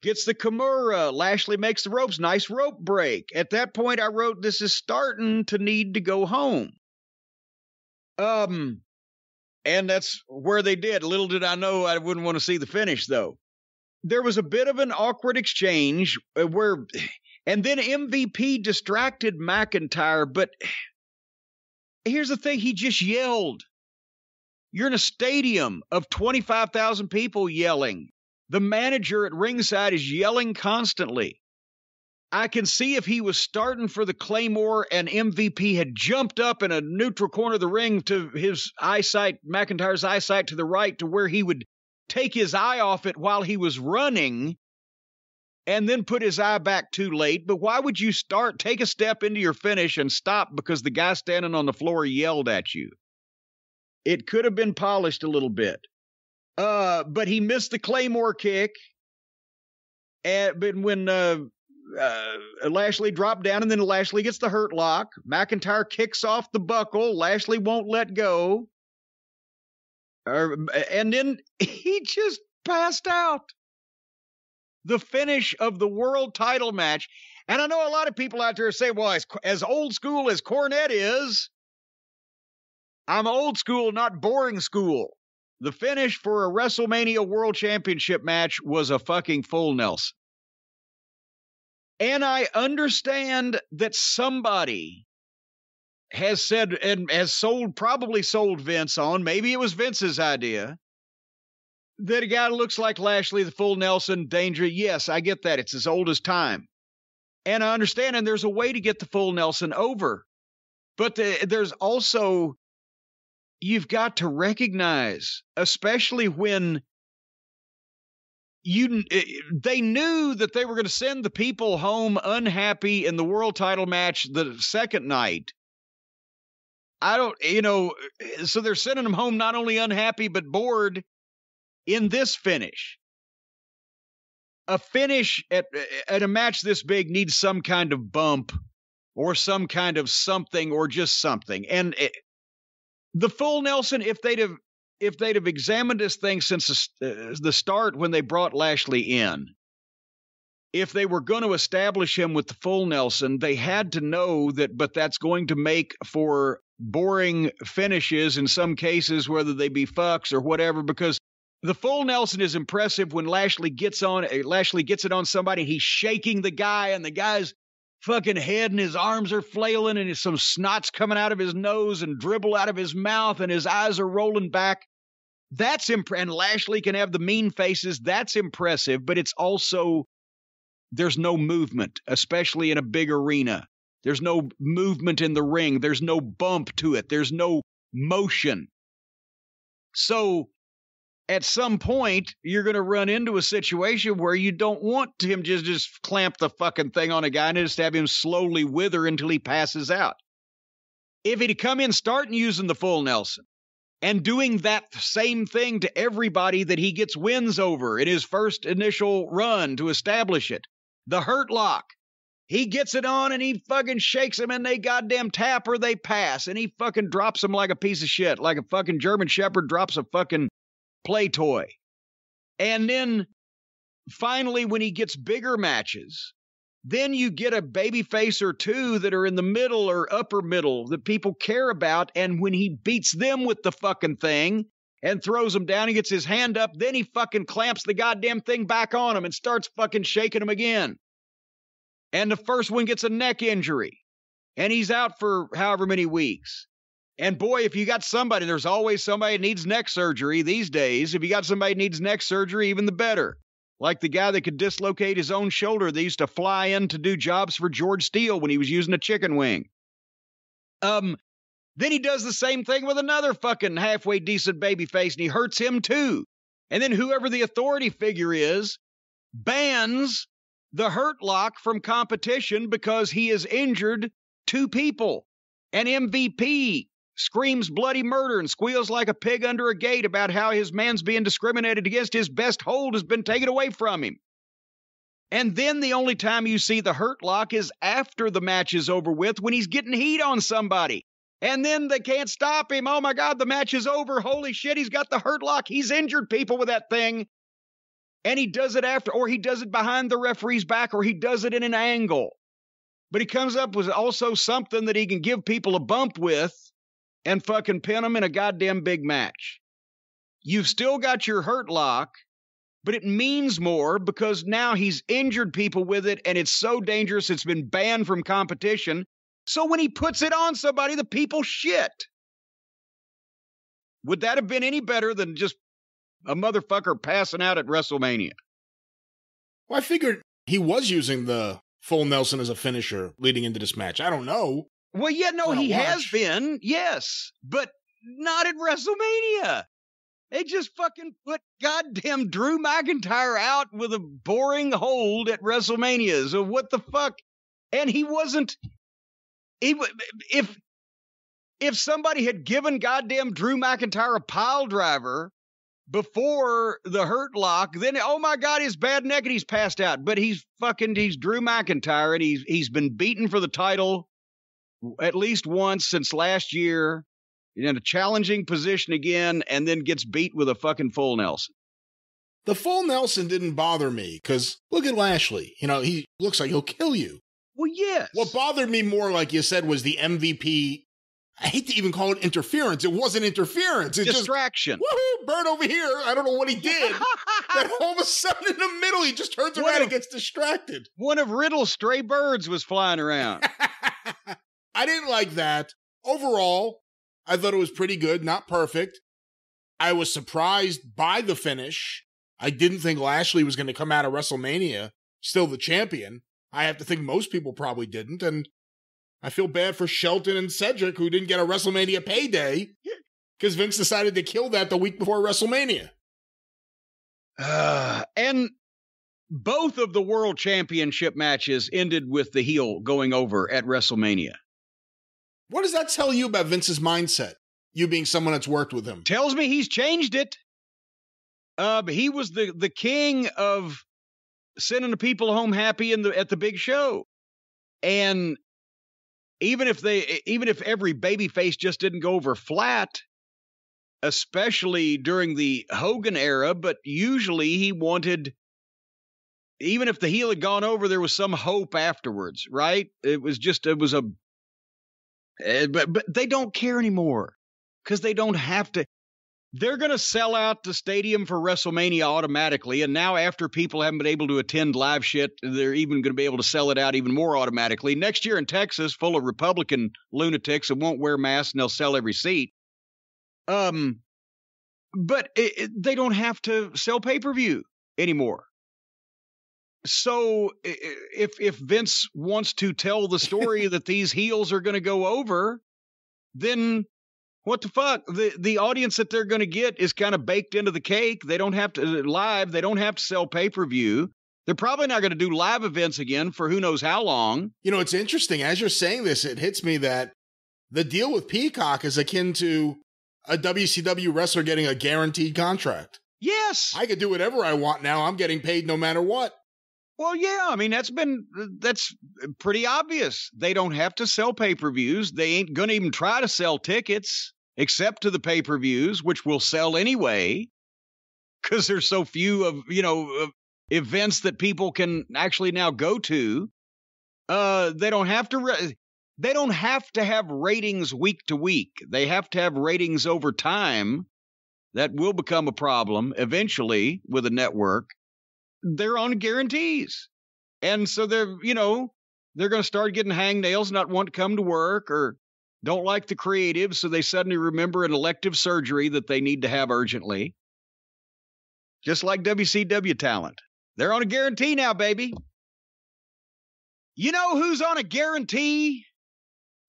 Gets the Kimura. Lashley makes the ropes. Nice rope break. At that point, I wrote, "This is starting to need to go home." Um, and that's where they did. Little did I know I wouldn't want to see the finish, though. There was a bit of an awkward exchange uh, where, and then MVP distracted McIntyre, but here's the thing he just yelled. You're in a stadium of 25,000 people yelling. The manager at ringside is yelling constantly. I can see if he was starting for the Claymore and MVP had jumped up in a neutral corner of the ring to his eyesight, McIntyre's eyesight to the right, to where he would take his eye off it while he was running. and then put his eye back too late. But why would you start, take a step into your finish and stop because the guy standing on the floor yelled at you? It could have been polished a little bit. Uh, but he missed the Claymore kick. And but when uh, uh, Lashley dropped down, and then Lashley gets the hurt lock. McIntyre kicks off the buckle. Lashley won't let go. Uh, and then [LAUGHS] he just passed out. The finish of the world title match. And I know a lot of people out there say, well, as, as old school as Cornette is, I'm old school, not boring school. The finish for a WrestleMania World Championship match was a fucking full Nelson. And I understand that somebody has said and has sold, probably sold Vince on, maybe it was Vince's idea, that a guy looks like Lashley, the full Nelson, danger. Yes, I get that. It's as old as time. And I understand, and there's a way to get the full Nelson over. But the, there's also, you've got to recognize, especially when you eh, they knew that they were going to send the people home unhappy in the world title match the second night. I don't you know eh, so they're sending them home not only unhappy but bored in this finish. A finish at eh, at a match this big needs some kind of bump or some kind of something or just something. And it, the full nelson if they'd have if they'd have examined this thing since the, uh, start when they brought Lashley in, if they were going to establish him with the full Nelson, they had to know that, but that's going to make for boring finishes in some cases, whether they be fucks or whatever, because the full Nelson is impressive when Lashley gets on uh, Lashley gets it on somebody, he's shaking the guy, and the guy's fucking head and his arms are flailing and some snot's coming out of his nose and dribble out of his mouth and his eyes are rolling back. That's imp- and Lashley can have the mean faces. That's impressive, but it's also there's no movement, especially in a big arena. There's no movement in the ring. There's no bump to it. There's no motion. So at some point, you're going to run into a situation where you don't want him just just clamp the fucking thing on a guy and just have him slowly wither until he passes out. If he'd come in starting using the full Nelson, and doing that same thing to everybody that he gets wins over in his first initial run to establish it. The hurt lock. He gets it on and he fucking shakes them and they goddamn tap or they pass and he fucking drops them like a piece of shit, like a fucking German Shepherd drops a fucking play toy. And then finally, when he gets bigger matches, then you get a baby face or two that are in the middle or upper middle that people care about. And when he beats them with the fucking thing and throws them down, he gets his hand up, then he fucking clamps the goddamn thing back on him and starts fucking shaking them again. And the first one gets a neck injury and he's out for however many weeks. And boy, if you got somebody, there's always somebody that needs neck surgery these days. If you got somebody that needs neck surgery, even the better like the guy that could dislocate his own shoulder that used to fly in to do jobs for George Steele when he was using a chicken wing. Um, then he does the same thing with another fucking halfway decent baby face and he hurts him too. And then whoever the authority figure is bans the hurt lock from competition because he has injured two people. An MVP screams bloody murder and squeals like a pig under a gate about how his man's being discriminated against. His best hold has been taken away from him. And then the only time you see the hurt lock is after the match is over with when he's getting heat on somebody. And then they can't stop him. Oh my God, the match is over. Holy shit, he's got the hurt lock. He's injured people with that thing. And he does it after, or he does it behind the referee's back, or he does it in an angle. But he comes up with also something that he can give people a bump with and fucking pin them in a goddamn big match. You've still got your hurt lock, but it means more because now he's injured people with it and it's so dangerous it's been banned from competition. So when he puts it on somebody, the people shit. Would that have been any better than just a motherfucker passing out at WrestleMania? Well, I figured he was using the full Nelson as a finisher leading into this match. I don't know. Well, yeah, no, he watch. has been, yes, but not at WrestleMania. They just fucking put goddamn Drew McIntyre out with a boring hold at WrestleMania. So what the fuck? And he wasn't. He if if somebody had given goddamn Drew McIntyre a pile driver before the hurt lock, then oh my god, he's bad neck and he's passed out. But he's fucking he's Drew McIntyre and he's he's been beaten for the title at least once since last year in a challenging position again, and then gets beat with a fucking full Nelson. The full Nelson didn't bother me because look at Lashley. You know, he looks like he'll kill you. Well, yes. What bothered me more, like you said, was the MVP. I hate to even call it interference. It wasn't interference. It Distraction. Just, woohoo, bird over here. I don't know what he did. [LAUGHS] then all of a sudden in the middle, he just turns around and gets distracted. One of Riddle's stray birds was flying around. [LAUGHS] I didn't like that. Overall, I thought it was pretty good, not perfect. I was surprised by the finish. I didn't think Lashley was going to come out of WrestleMania still the champion. I have to think most people probably didn't. And I feel bad for Shelton and Cedric, who didn't get a WrestleMania payday because Vince decided to kill that the week before WrestleMania. Uh, and both of the world championship matches ended with the heel going over at WrestleMania. What does that tell you about Vince's mindset? You being someone that's worked with him. Tells me he's changed it. Uh, he was the, the king of sending the people home happy in the at the big show. And even if they even if every baby face just didn't go over flat, especially during the Hogan era, but usually he wanted even if the heel had gone over, there was some hope afterwards, right? It was just it was a uh, but but they don't care anymore because they don't have to. They're going to sell out the stadium for WrestleMania automatically, and now after people haven't been able to attend live shit, they're even going to be able to sell it out even more automatically. Next year in Texas, full of Republican lunatics that won't wear masks and they'll sell every seat. Um, but it, it, they don't have to sell pay per view anymore so if if Vince wants to tell the story [LAUGHS] that these heels are going to go over, then what the fuck? The the audience that they're going to get is kind of baked into the cake. They don't have to uh, live. They don't have to sell pay per view. They're probably not going to do live events again for who knows how long. You know, it's interesting as you're saying this. It hits me that the deal with Peacock is akin to a WCW wrestler getting a guaranteed contract. Yes, I could do whatever I want now. I'm getting paid no matter what. Well, yeah, I mean that's been uh, that's uh, pretty obvious. They don't have to sell pay-per-views. They ain't going to even try to sell tickets except to the pay-per-views, which will sell anyway cuz there's so few of, you know, events that people can actually now go to. Uh they don't have to re- uh, they don't have to have ratings week to week. They have to have ratings over time. That will become a problem eventually with a network they're on guarantees. And so they're, you know, they're going to start getting hangnails, not want to come to work or don't like the creative. So they suddenly remember an elective surgery that they need to have urgently. Just like WCW talent. They're on a guarantee now, baby. You know who's on a guarantee?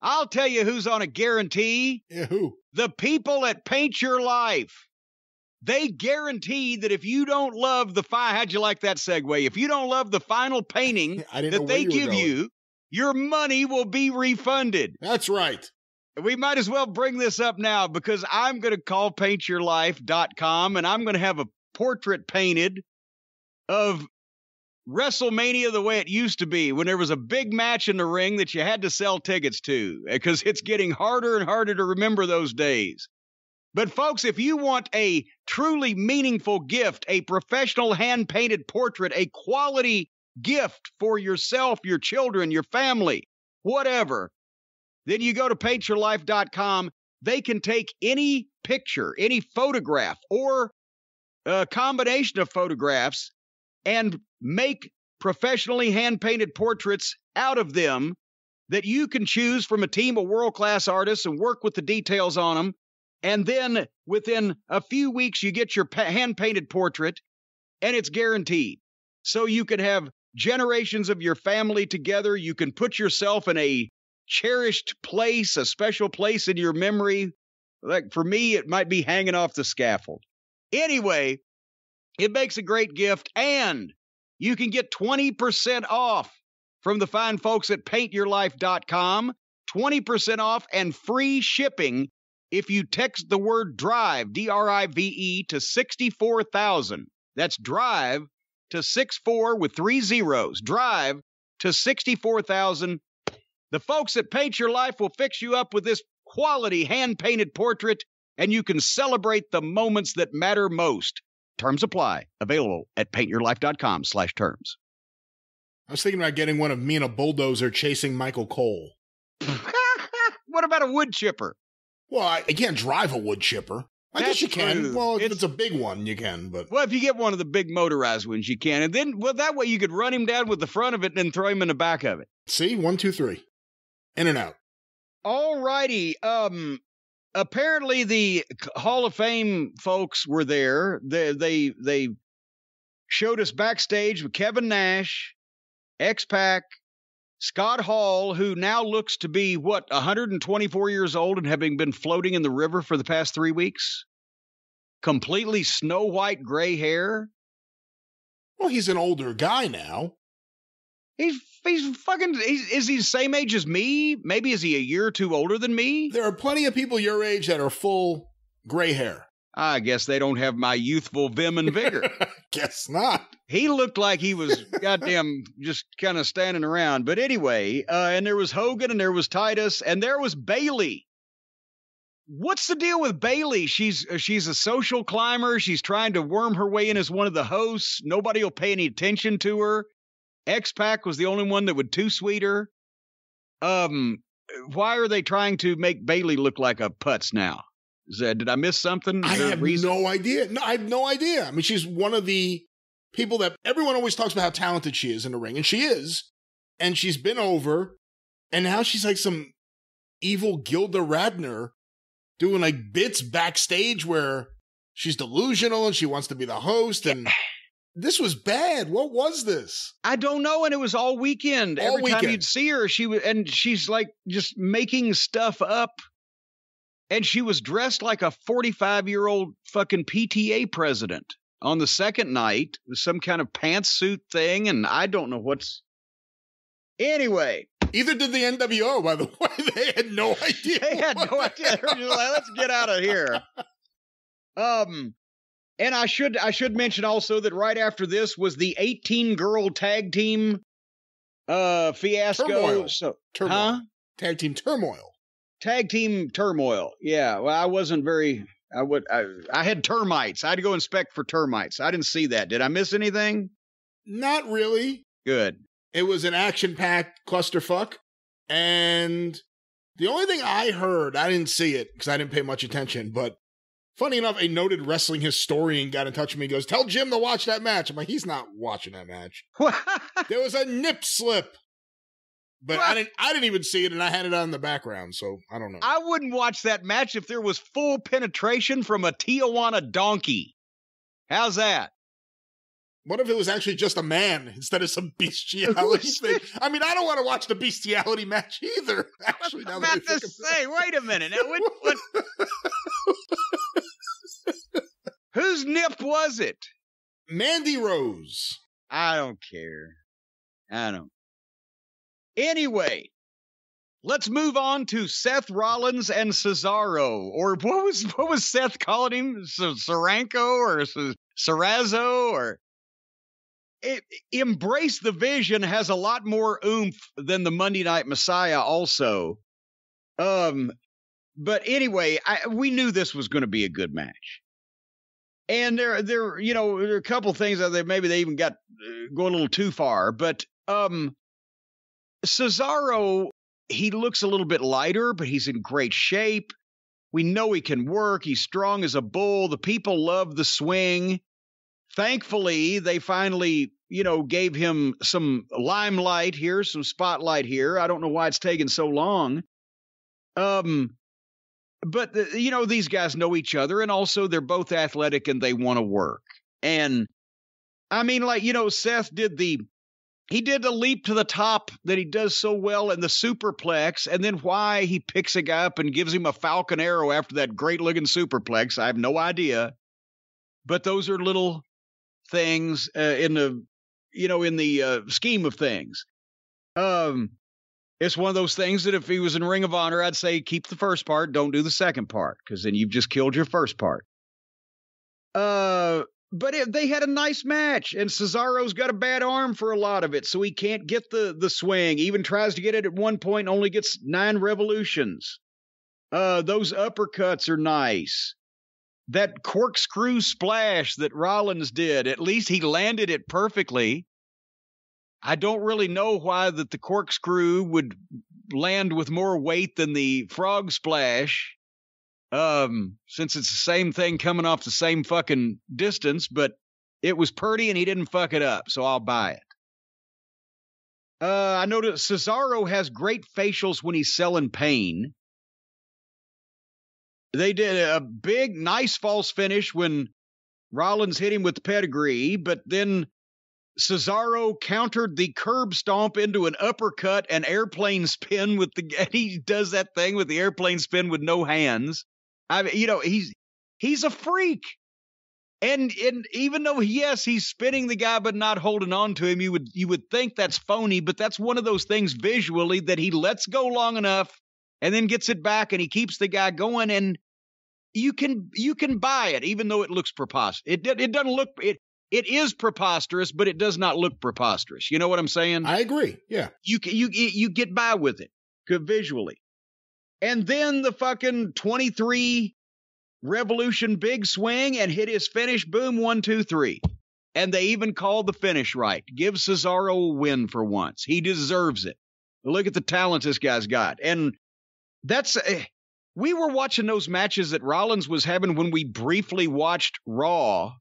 I'll tell you who's on a guarantee. Yeah, who? The people that Paint Your Life they guarantee that if you don't love the fi how'd you like that segue? If you don't love the final painting [LAUGHS] that they give you, your money will be refunded. That's right. We might as well bring this up now because I'm going to call paintyourlife.com and I'm going to have a portrait painted of WrestleMania the way it used to be when there was a big match in the ring that you had to sell tickets to because it's getting harder and harder to remember those days. But, folks, if you want a truly meaningful gift, a professional hand painted portrait, a quality gift for yourself, your children, your family, whatever, then you go to paintyourlife.com. They can take any picture, any photograph, or a combination of photographs and make professionally hand painted portraits out of them that you can choose from a team of world class artists and work with the details on them and then within a few weeks, you get your hand painted portrait, and it's guaranteed. So you can have generations of your family together. You can put yourself in a cherished place, a special place in your memory. Like for me, it might be hanging off the scaffold. Anyway, it makes a great gift, and you can get 20% off from the fine folks at paintyourlife.com. 20% off and free shipping if you text the word drive, D R I V E, to 64,000. That's drive to 64 with three zeros. Drive to 64,000. The folks at Paint Your Life will fix you up with this quality hand painted portrait, and you can celebrate the moments that matter most. Terms apply. Available at paintyourlife.com slash terms. I was thinking about getting one of me and a bulldozer chasing Michael Cole. [LAUGHS] what about a wood chipper? Well, I, can't drive a wood chipper. I That's guess you can. true. Well, if It's- it's a big one, you can. But Well, if you get one of the big motorized ones, you can. And then, well, that way you could run him down with the front of it and then throw him in the back of it. see, one, two, three, in and out. All righty. Um, apparently the Hall of Fame folks were there. They they they showed us backstage with Kevin Nash, X Pac, Scott Hall, who now looks to be what 124 years old and having been floating in the river for the past three weeks. Completely snow white gray hair. Well, he's an older guy now. He's he's fucking. He's, is he the same age as me? Maybe is he a year or two older than me? There are plenty of people your age that are full gray hair. I guess they don't have my youthful vim and vigor. [LAUGHS] Guess not. he looked like he was [LAUGHS] goddamn just kind of standing around. But anyway, uh, and there was Hogan and there was Titus and there was Bayley. What's the deal with Bayley? She's uh, she's a social climber. She's trying to worm her way in as one of the hosts. Nobody will pay any attention to her. X Pac was the only one that would too sweet her. Um, why are they trying to make Bayley look like a putz now? Is that, did I miss something? I have reason? no idea. No, I have no idea. I mean, she's one of the people that everyone always talks about how talented she is in the ring, and she is. And she's been over, and now she's like some evil Gilda Radner doing like bits backstage where she's delusional and she wants to be the host. And this was bad. What was this? I don't know, and it was all weekend. All Every time you'd see her, she was, and she's like just making stuff up. And she was dressed like a 45 year old fucking PTA president on the second night some kind of pantsuit thing, and I don't know what's. Anyway, Either did the NWO, by the [LAUGHS] way. They had no [LAUGHS] idea. they had no idea. They were just like, let's get out of here. Um, and I should I should mention also that right after this was the 18 girl tag team uh fiasco. Turmoil. So Turmoil. huh? Tag team turmoil. Tag team turmoil. Yeah. Well, I wasn't very. I would. I, I had termites. I had to go inspect for termites. I didn't see that. Did I miss anything? Not really. Good. It was an action packed clusterfuck. And the only thing I heard, I didn't see it because I didn't pay much attention, but funny enough, a noted wrestling historian got in touch with me and goes, Tell Jim to watch that match. I'm like, He's not watching that match. [LAUGHS] There was a nip slip. But I didn't I didn't even see it and I had it on in the background, so I don't know. I wouldn't watch that match if there was full penetration from a Tijuana donkey. How's that? What if it was actually just a man instead of some [LAUGHS] bestiality thing? [LAUGHS] I mean, I don't want to watch the bestiality match either. [LAUGHS] Actually, now I'm about to say, wait a minute. Now, what, what, whose nip was it? Mandy Rose. I don't care. I don't. Anyway, let's move on to Seth Rollins and Cesaro, or what was what was Seth calling him? Saranko or S- or. It, Embrace the Vision has a lot more oomph than the Monday Night Messiah, also. Um, but anyway, I, we knew this was going to be a good match. And there, there, you know, there are a couple things that they, maybe they even got uh, going a little too far. But um, Cesaro, he looks a little bit lighter, but he's in great shape. We know he can work. He's strong as a bull. The people love the swing. Thankfully, they finally, you know, gave him some limelight here, some spotlight here. I don't know why it's taken so long. Um, but uh, you know these guys know each other and also they're both athletic and they want to work and i mean like you know seth did the he did the leap to the top that he does so well in the superplex and then why he picks a guy up and gives him a falcon arrow after that great looking superplex i have no idea but those are little things uh, in the you know in the uh, scheme of things. Um, it's one of those things that if he was in Ring of Honor, I'd say keep the first part, don't do the second part, because then you've just killed your first part. Uh, but it, they had a nice match, and Cesaro's got a bad arm for a lot of it, so he can't get the the swing. Even tries to get it at one point, only gets nine revolutions. Uh, those uppercuts are nice. That corkscrew splash that Rollins did, at least he landed it perfectly. I don't really know why that the corkscrew would land with more weight than the frog splash um, since it's the same thing coming off the same fucking distance, but it was Purdy and he didn't fuck it up, so I'll buy it. Uh, I noticed Cesaro has great facials when he's selling pain. They did a big, nice false finish when Rollins hit him with the pedigree, but then Cesaro countered the curb stomp into an uppercut and airplane spin with the. [LAUGHS] He does that thing with the airplane spin with no hands. I mean, you know, he's he's a freak. And and even though yes, he's spinning the guy but not holding on to him, you would you would think that's phony, but that's one of those things visually that he lets go long enough and then gets it back and he keeps the guy going and you can you can buy it even though it looks preposterous. It it doesn't look it it is preposterous, but it does not look preposterous. You know what I'm saying? I agree. Yeah. You you you get by with it visually. And then the fucking 23 revolution big swing and hit his finish. Boom, one, two, three. And they even called the finish right. Give Cesaro a win for once. He deserves it. Look at the talent this guy's got. And that's. Uh, we were watching those matches that Rollins was having when we briefly watched Raw.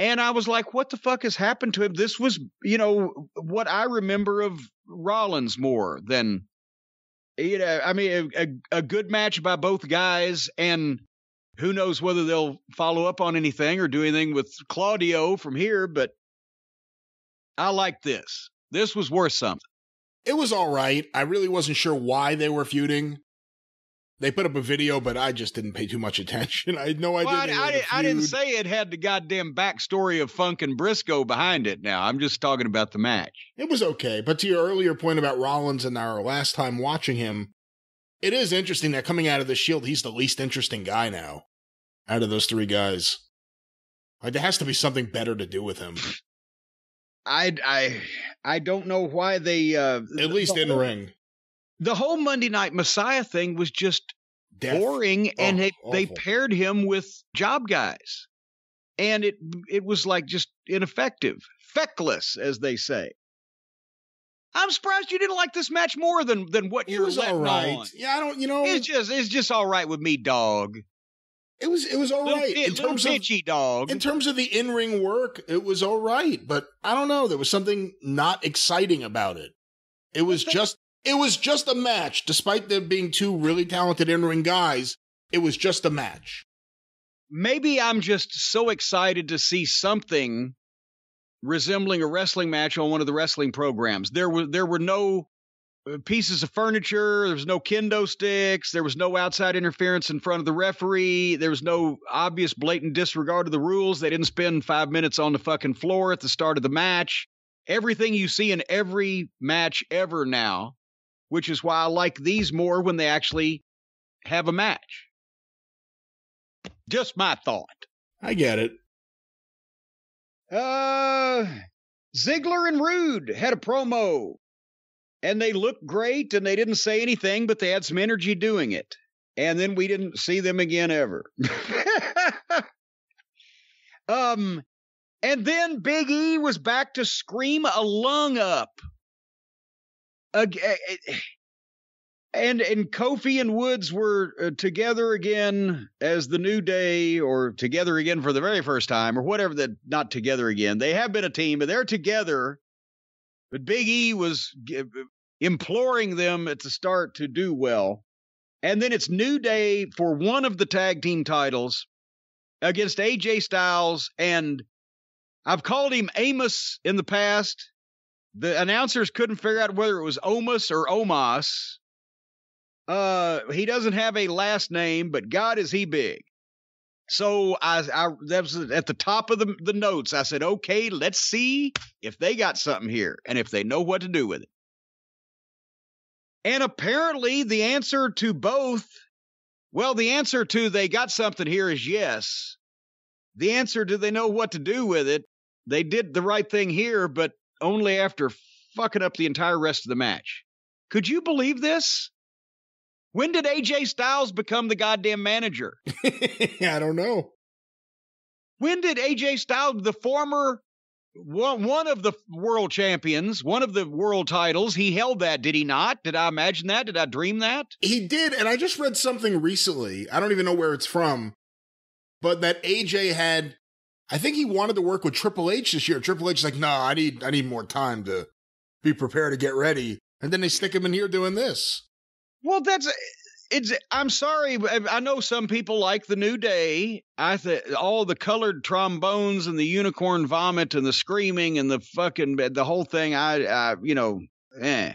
And I was like, what the fuck has happened to him? This was, you know, what I remember of Rollins more than you know, I mean, a, a good match by both guys, and who knows whether they'll follow up on anything or do anything with Claudio from here. But I like this. This was worth something. It was all right. I really wasn't sure why they were feuding. They put up a video, but I just didn't pay too much attention. [LAUGHS] I had no idea. Well, I, I, I, didn't say it had the goddamn backstory of Funk and Briscoe behind it. Now I'm just talking about the match. It was okay, but to your earlier point about Rollins and our last time watching him, it is interesting that coming out of the Shield, he's the least interesting guy now out of those three guys. Like there has to be something better to do with him. I I I don't know why they uh at least in ring the whole Monday Night Messiah thing was just Death. boring, oh, and they, they paired him with job guys, and it it was like just ineffective, feckless, as they say. I'm surprised you didn't like this match more than than what you're letting all right. on. Yeah, I don't. You know, it's just it's just all right with me, dog. It was it was all little right in terms of dog. In terms of the in ring work, it was all right, but I don't know. There was something not exciting about it. It was just it was just a match, despite there being two really talented in ring guys. It was just a match. Maybe I'm just so excited to see something resembling a wrestling match on one of the wrestling programs. There were there were no uh, pieces of furniture, there was no kendo sticks, there was no outside interference in front of the referee, there was no obvious blatant disregard of the rules. They didn't spend 5 minutes on the fucking floor at the start of the match. Everything you see in every match ever now which is why I like these more when they actually have a match. Just my thought. I get it. Uh, Ziggler and Roode had a promo, and they looked great, and they didn't say anything, but they had some energy doing it. And then we didn't see them again ever. [LAUGHS] um, and then Big E was back to scream a lung up again, and and Kofi and Woods were uh, together again as the New Day, or together again for the very first time, or whatever. That not together again. They have been a team, but they're together. But Big E was g- imploring them at the start to do well, and then it's New Day for one of the tag team titles against AJ Styles, and I've called him Amos in the past the announcers couldn't figure out whether it was Omas or Omos. Uh, he doesn't have a last name, but God is he big. So I, I that was at the top of the, the notes. I said, okay, let's see if they got something here and if they know what to do with it. And apparently the answer to both, well, the answer to they got something here is yes. The answer do they know what to do with it? They did the right thing here, but only after fucking up the entire rest of the match. Could you believe this? When did AJ Styles become the goddamn manager? [LAUGHS] I don't know. When did AJ Styles, the former one, one of the world champions, one of the world titles, he held that, did he not? Did I imagine that? Did I dream that? He did, and I just read something recently. I don't even know where it's from, but that AJ had I think he wanted to work with Triple H this year. Triple H is like, no, I need I need more time to be prepared to get ready. And then they stick him in here doing this. Well, that's it's. I'm sorry. I know some people like the New Day. I think all the colored trombones and the unicorn vomit and the screaming and the fucking the whole thing. I, I you know, eh.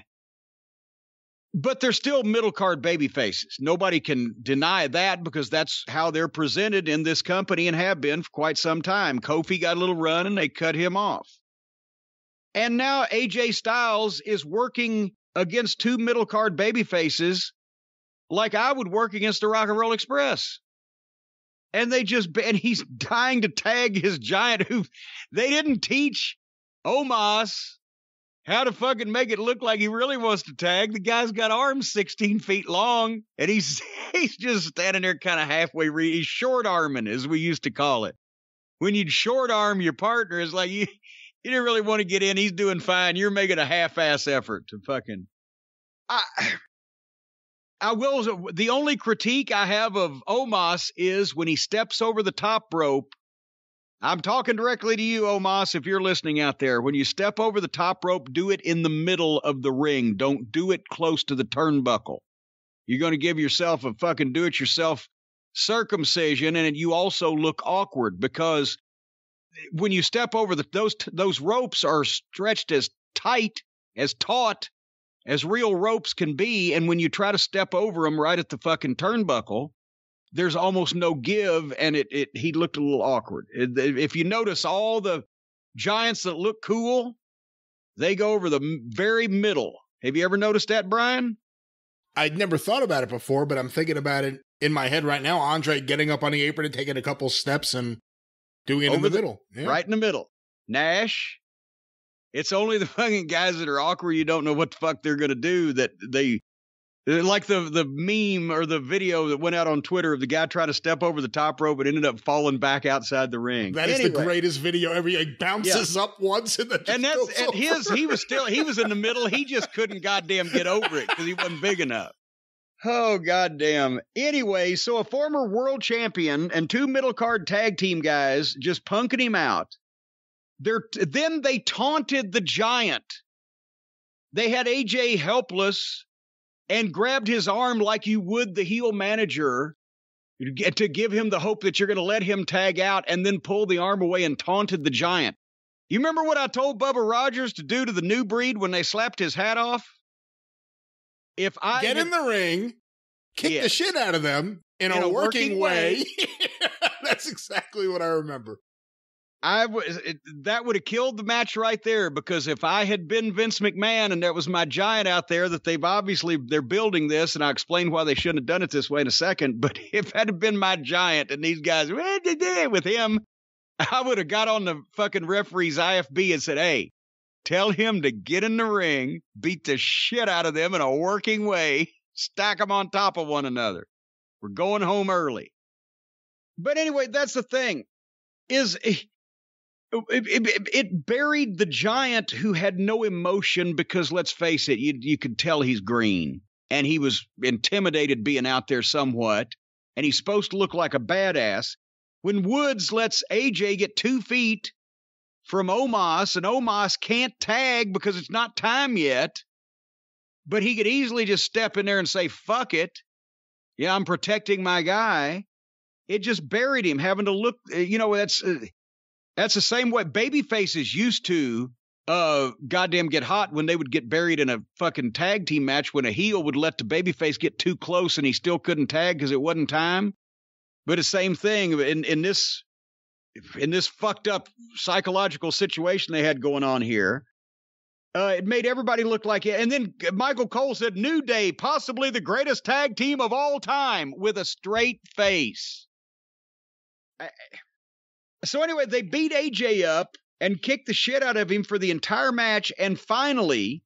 But they're still middle card baby faces. Nobody can deny that because that's how they're presented in this company and have been for quite some time. Kofi got a little run and they cut him off. And now AJ Styles is working against two middle card baby faces like I would work against the Rock and Roll Express. And they just, [LAUGHS] and he's dying to tag his giant who they didn't teach Omos how to fucking make it look like he really wants to tag. The guy's got arms 16 feet long and he's, [LAUGHS] he's just standing there kind of halfway, re- he's short arming as we used to call it. When you'd short arm your partner, it's like [LAUGHS] you, you didn't really want to get in. He's doing fine. You're making a half ass effort to fucking. I, I will. The only critique I have of Omos is when he steps over the top rope. I'm talking directly to you, Omos, if you're listening out there. When you step over the top rope, do it in the middle of the ring. Don't do it close to the turnbuckle. You're going to give yourself a fucking do it yourself circumcision, and you also look awkward because when you step over the those those ropes are stretched as tight as taut as real ropes can be and when you try to step over them right at the fucking turnbuckle there's almost no give and it, it he looked a little awkward if you notice all the giants that look cool they go over the very middle have you ever noticed that brian i'd never thought about it before but i'm thinking about it in my head right now andre getting up on the apron and taking a couple steps and Doing it Over in the, the middle. Yeah. Right in the middle. Nash. It's only the [LAUGHS] fucking guys that are awkward, you don't know what the fuck they're going to do that they like the the meme or the video that went out on Twitter of the guy trying to step over the top rope but ended up falling back outside the ring. That anyway. is the greatest video ever. He bounces yeah. up once and then and that's and his he was still he was in the middle. He just couldn't goddamn get over it because he wasn't big enough. Oh, goddamn. Anyway, so a former world champion and two middle card tag team guys just punking him out. They're, then they taunted the giant. They had AJ helpless and grabbed his arm like you would the heel manager to give him the hope that you're going to let him tag out and then pull the arm away and taunted the giant. You remember what I told Bubba Rogers to do to the new breed when they slapped his hat off? if I get had, in the ring, kick yes. the shit out of them in, in a, a, working, working way, way. [LAUGHS] that's exactly what I remember. I was that would have killed the match right there because if I had been Vince McMahon and there was my giant out there that they've obviously they're building this and I'll explain why they shouldn't have done it this way in a second. [LAUGHS] But if that had been my giant and these guys with him, [LAUGHS] I would have got on the fucking referee's IFB and said, "Hey, Tell him to get in the ring, beat the shit out of them in a working way, stack them on top of one another. We're going home early. But anyway, that's the thing is eh, it, it, it, buried the giant who had no emotion because let's face it, you, you could tell he's green and he was intimidated being out there somewhat and he's supposed to look like a badass. When Woods lets AJ get two feet from Omos, and Omos can't tag because it's not time yet. But he could easily just step in there and say, fuck it. Yeah, I'm protecting my guy. It just buried him having to look, uh, you know, that's uh, that's the same way baby faces used to uh goddamn get hot when they would get buried in a fucking tag team match when a heel would let the babyface get too close and he still couldn't tag because it wasn't time. But the same thing in in this in this fucked up psychological situation they had going on here. Uh, it made everybody look like it. And then Michael Cole said, New Day, possibly the greatest tag team of all time, with a straight face. So, anyway, they beat AJ up and kicked the shit out of him for the entire match. And finally,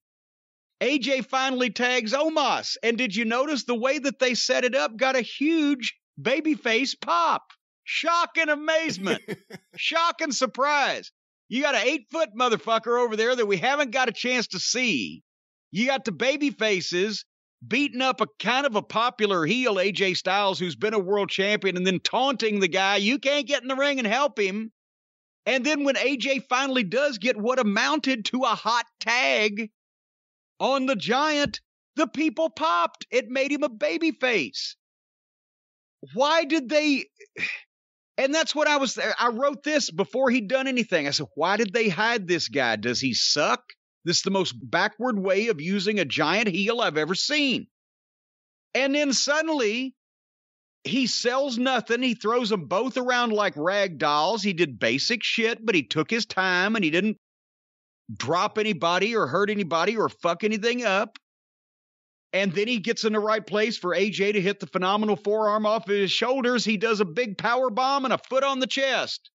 AJ finally tags Omos. And did you notice the way that they set it up got a huge babyface pop? Shock and amazement. [LAUGHS] Shock and surprise. You got an eight foot motherfucker over there that we haven't got a chance to see. You got the baby faces beating up a kind of a popular heel, AJ Styles, who's been a world champion, and then taunting the guy. You can't get in the ring and help him. And then when AJ finally does get what amounted to a hot tag on the giant, the people popped. It made him a baby face. Why did they and that's what I was. I wrote this before he'd done anything. I said, why did they hide this guy? Does he suck? This is the most backward way of using a giant heel I've ever seen. And then suddenly, he sells nothing. He throws them both around like rag dolls. He did basic shit, but he took his time and he didn't drop anybody or hurt anybody or fuck anything up. And then he gets in the right place for AJ to hit the phenomenal forearm off his shoulders. He does a big power bomb and a foot on the chest,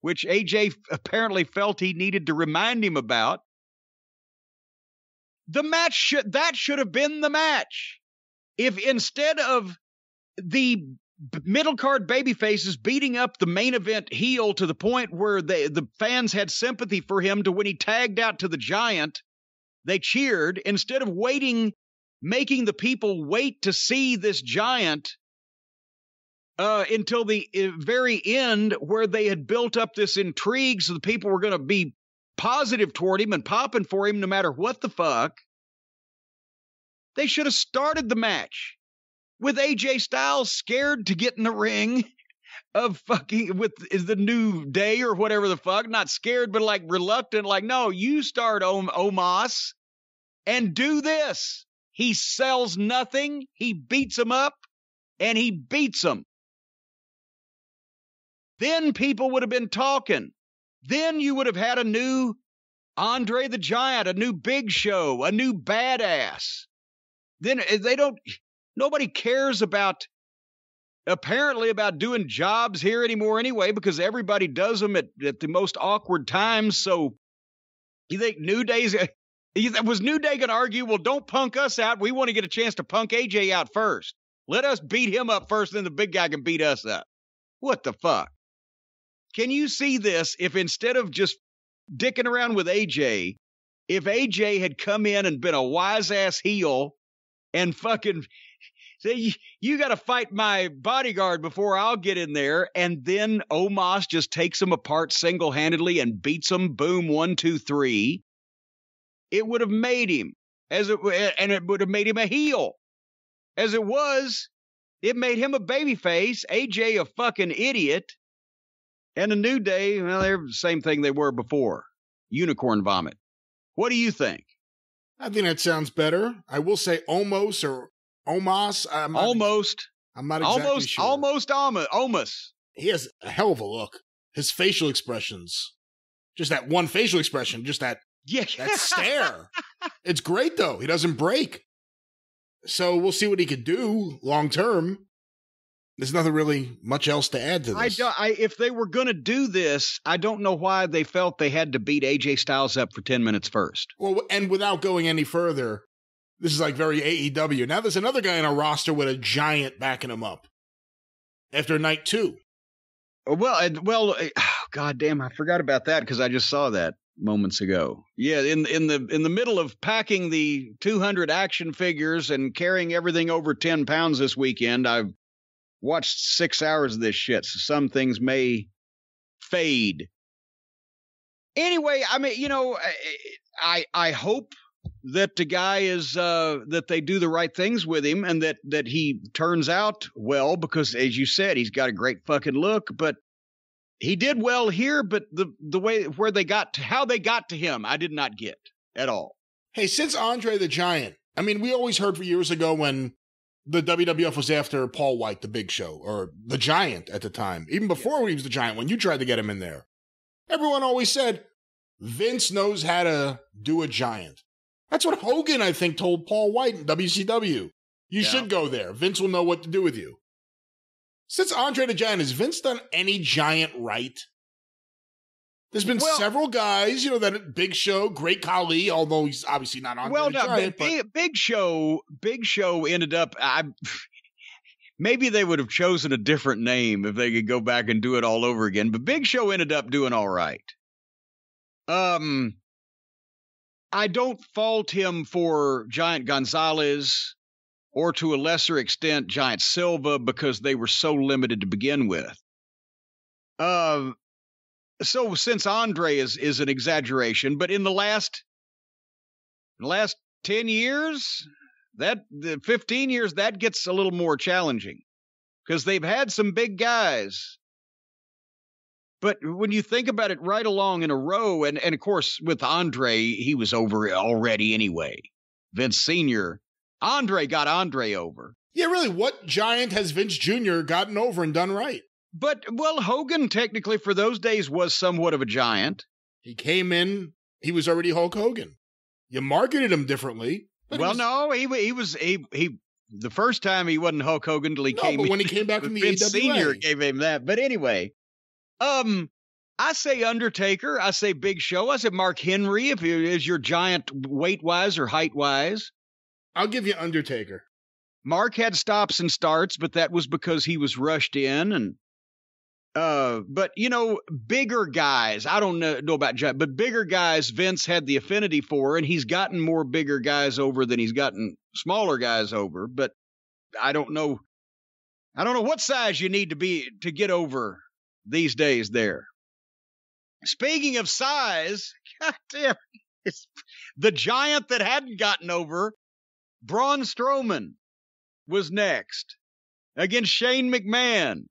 which AJ apparently felt he needed to remind him about. The match should that should have been the match. If instead of the middle card baby faces beating up the main event heel to the point where they, the fans had sympathy for him to when he tagged out to the giant, they cheered instead of waiting making the people wait to see this giant uh, until the uh, very end, where they had built up this intrigue so the people were going to be positive toward him and popping for him no matter what the fuck. They should have started the match with AJ Styles scared to get in the ring [LAUGHS] of fucking with is the new day or whatever the fuck, not scared but like reluctant, like no, you start Om- Omos and do this. He sells nothing. He beats them up and he beats them. Then people would have been talking. Then you would have had a new Andre the Giant, a new Big Show, a new badass. Then eh, they don't, nobody cares about, apparently, about doing jobs here anymore anyway, because everybody does them at, at the most awkward times. So you think New Day's, was New Day going to argue, well, don't punk us out. We want to get a chance to punk AJ out first. Let us beat him up first, then the big guy can beat us up. What the fuck? Can you see this if instead of just dicking around with AJ, if AJ had come in and been a wise ass heel and fucking say, you got to fight my bodyguard before I'll get in there. And then Omos just takes him apart single handedly and beats him. Boom, one, two, three it would have made him as it and it would have made him a heel. As it was, it made him a babyface, AJ a fucking idiot, and a New Day. Well, they're the same thing they were before. Unicorn vomit. What do you think? I think that sounds better. I will say Omos or Omos. I'm not, almost. I'm not exactly almost, sure. Almost Omos. He has a hell of a look. His facial expressions, just that one facial expression, just that yeah. That stare. it's great though. He doesn't break. So we'll see what he could do long term. There's nothing really much else to add to this. I, do, I if they were going to do this, I don't know why they felt they had to beat AJ Styles up for 10 minutes first. Well, and without going any further, this is like very AEW. Now there's another guy in our roster with a giant backing him up after night 2. Uh, well, well, eh, [SIGHS] oh, god damn, I forgot about that because I just saw that moments ago. Yeah, in in the in the middle of packing the 200 action figures and carrying everything over 10 pounds this weekend, I've watched 6 hours of this shit. So some things may fade. Anyway, I mean, you know, I I hope that the guy is uh that they do the right things with him and that that he turns out well because as you said he's got a great fucking look but he did well here, but the the way where they got to how they got to him, I did not get at all. Hey, since Andre the Giant, I mean, we always heard for years ago when the WWF was after Paul White, the Big Show, or the Giant at the time. Even before yeah. he was the Giant, when you tried to get him in there, everyone always said Vince knows how to do a Giant. That's what Hogan, I think, told Paul White in WCW. You yeah. should go there. Vince will know what to do with you. Since Andre the Giant, has Vince done any Giant right? There's been well, several guys, you know, that Big Show, Great Khali, although he's obviously not on. Well, no, Giant, big, big Show, Big Show ended up. I [LAUGHS] maybe they would have chosen a different name if they could go back and do it all over again. But Big Show ended up doing all right. Um, I don't fault him for Giant Gonzalez or to a lesser extent Giant Silva because they were so limited to begin with. Uh, so since Andre is is an exaggeration, but in the last last 10 years, that the 15 years that gets a little more challenging because they've had some big guys. But when you think about it right along in a row, and, and of course with Andre, he was over already anyway. Vince Sr., Andre got Andre over. Yeah, really, what giant has Vince Jr. gotten over and done right? But well, Hogan technically for those days was somewhat of a giant. He came in, he was already Hulk Hogan. You marketed him differently. Well, was, no, he he was he he the first time he wasn't Hulk Hogan until he no, came. But when he came back from [LAUGHS] the Vince AWA. Senior gave him that. But anyway, um, I say Undertaker. I say Big Show. I say Mark Henry if he is your giant weight wise or height wise. I'll give you Undertaker. Mark had stops and starts, but that was because he was rushed in and uh, but you know, bigger guys. I don't know, know about Jack, but bigger guys. Vince had the affinity for, and he's gotten more bigger guys over than he's gotten smaller guys over. But I don't know. I don't know what size you need to be to get over these days. There. Speaking of size, [LAUGHS] goddamn, it's the giant that hadn't gotten over. Braun Strowman was next against Shane McMahon.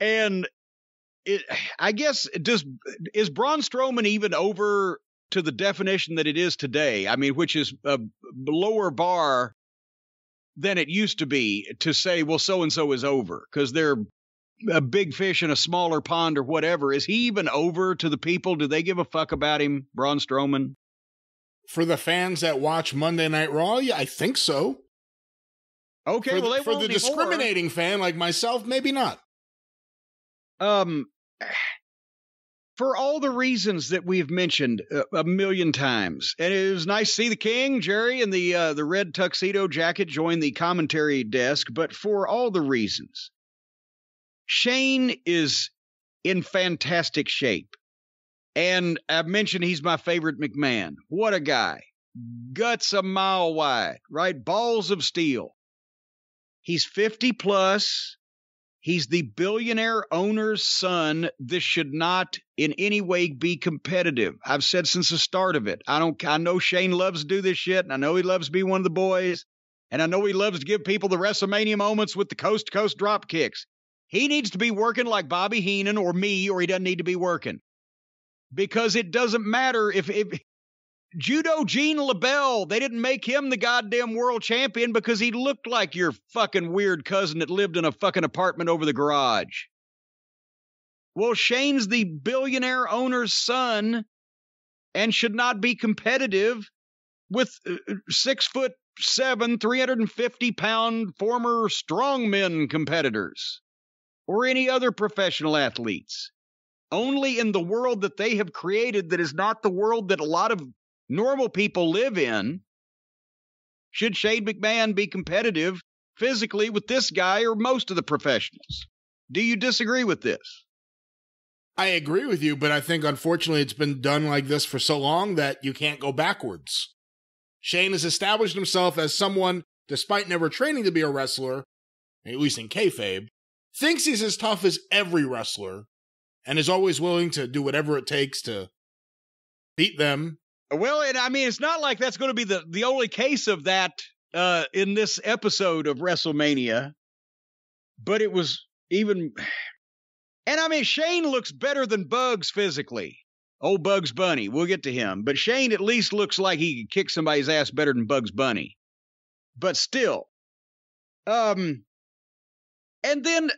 And it, I guess does is Braun Strowman even over to the definition that it is today? I mean, which is a lower bar than it used to be to say, well, so and so is over because they're a big fish in a smaller pond or whatever. Is he even over to the people? Do they give a fuck about him, Braun Strowman? For the fans that watch Monday Night Raw, yeah, I think so. Okay, for, well, for the discriminating fan like myself, maybe not. Um, [SIGHS] for all the reasons that we've mentioned a, million times, and it was nice to see the king, Jerry, and the uh, the red tuxedo jacket join the commentary desk. But for all the reasons, Shane is in fantastic shape, and I've mentioned he's my favorite McMahon. What a guy! Guts a mile wide, right? Balls of steel. He's 50 plus. He's the billionaire owner's son. This should not in any way be competitive. I've said since the start of it. I don't I know Shane loves to do this shit, and I know he loves to be one of the boys, and I know he loves to give people the WrestleMania moments with the coast to coast drop kicks. He needs to be working like Bobby Heenan or me, or he doesn't need to be working. Because it doesn't matter if, if Judo Gene LeBell, they didn't make him the goddamn world champion because he looked like your fucking weird cousin that lived in a fucking apartment over the garage. Well, Shane's the billionaire owner's son and should not be competitive with uh, uh, six foot seven, 350 pound former strongmen competitors or any other professional athletes. Only in the world that they have created that is not the world that a lot of normal people live in. Should Shane McMahon be competitive physically with this guy or most of the professionals? Do you disagree with this? I agree with you, but I think unfortunately it's been done like this for so long that you can't go backwards. Shane has established himself as someone, despite never training to be a wrestler, at least in kayfabe, thinks he's as tough as every wrestler and is always willing to do whatever it takes to beat them well, and I mean, it's not like that's going to be the, the only case of that uh, in this episode of WrestleMania, but it was even. And I mean, Shane looks better than Bugs physically. Old Bugs Bunny. We'll get to him. But Shane at least looks like he could kick somebody's ass better than Bugs Bunny. But still, Um, and then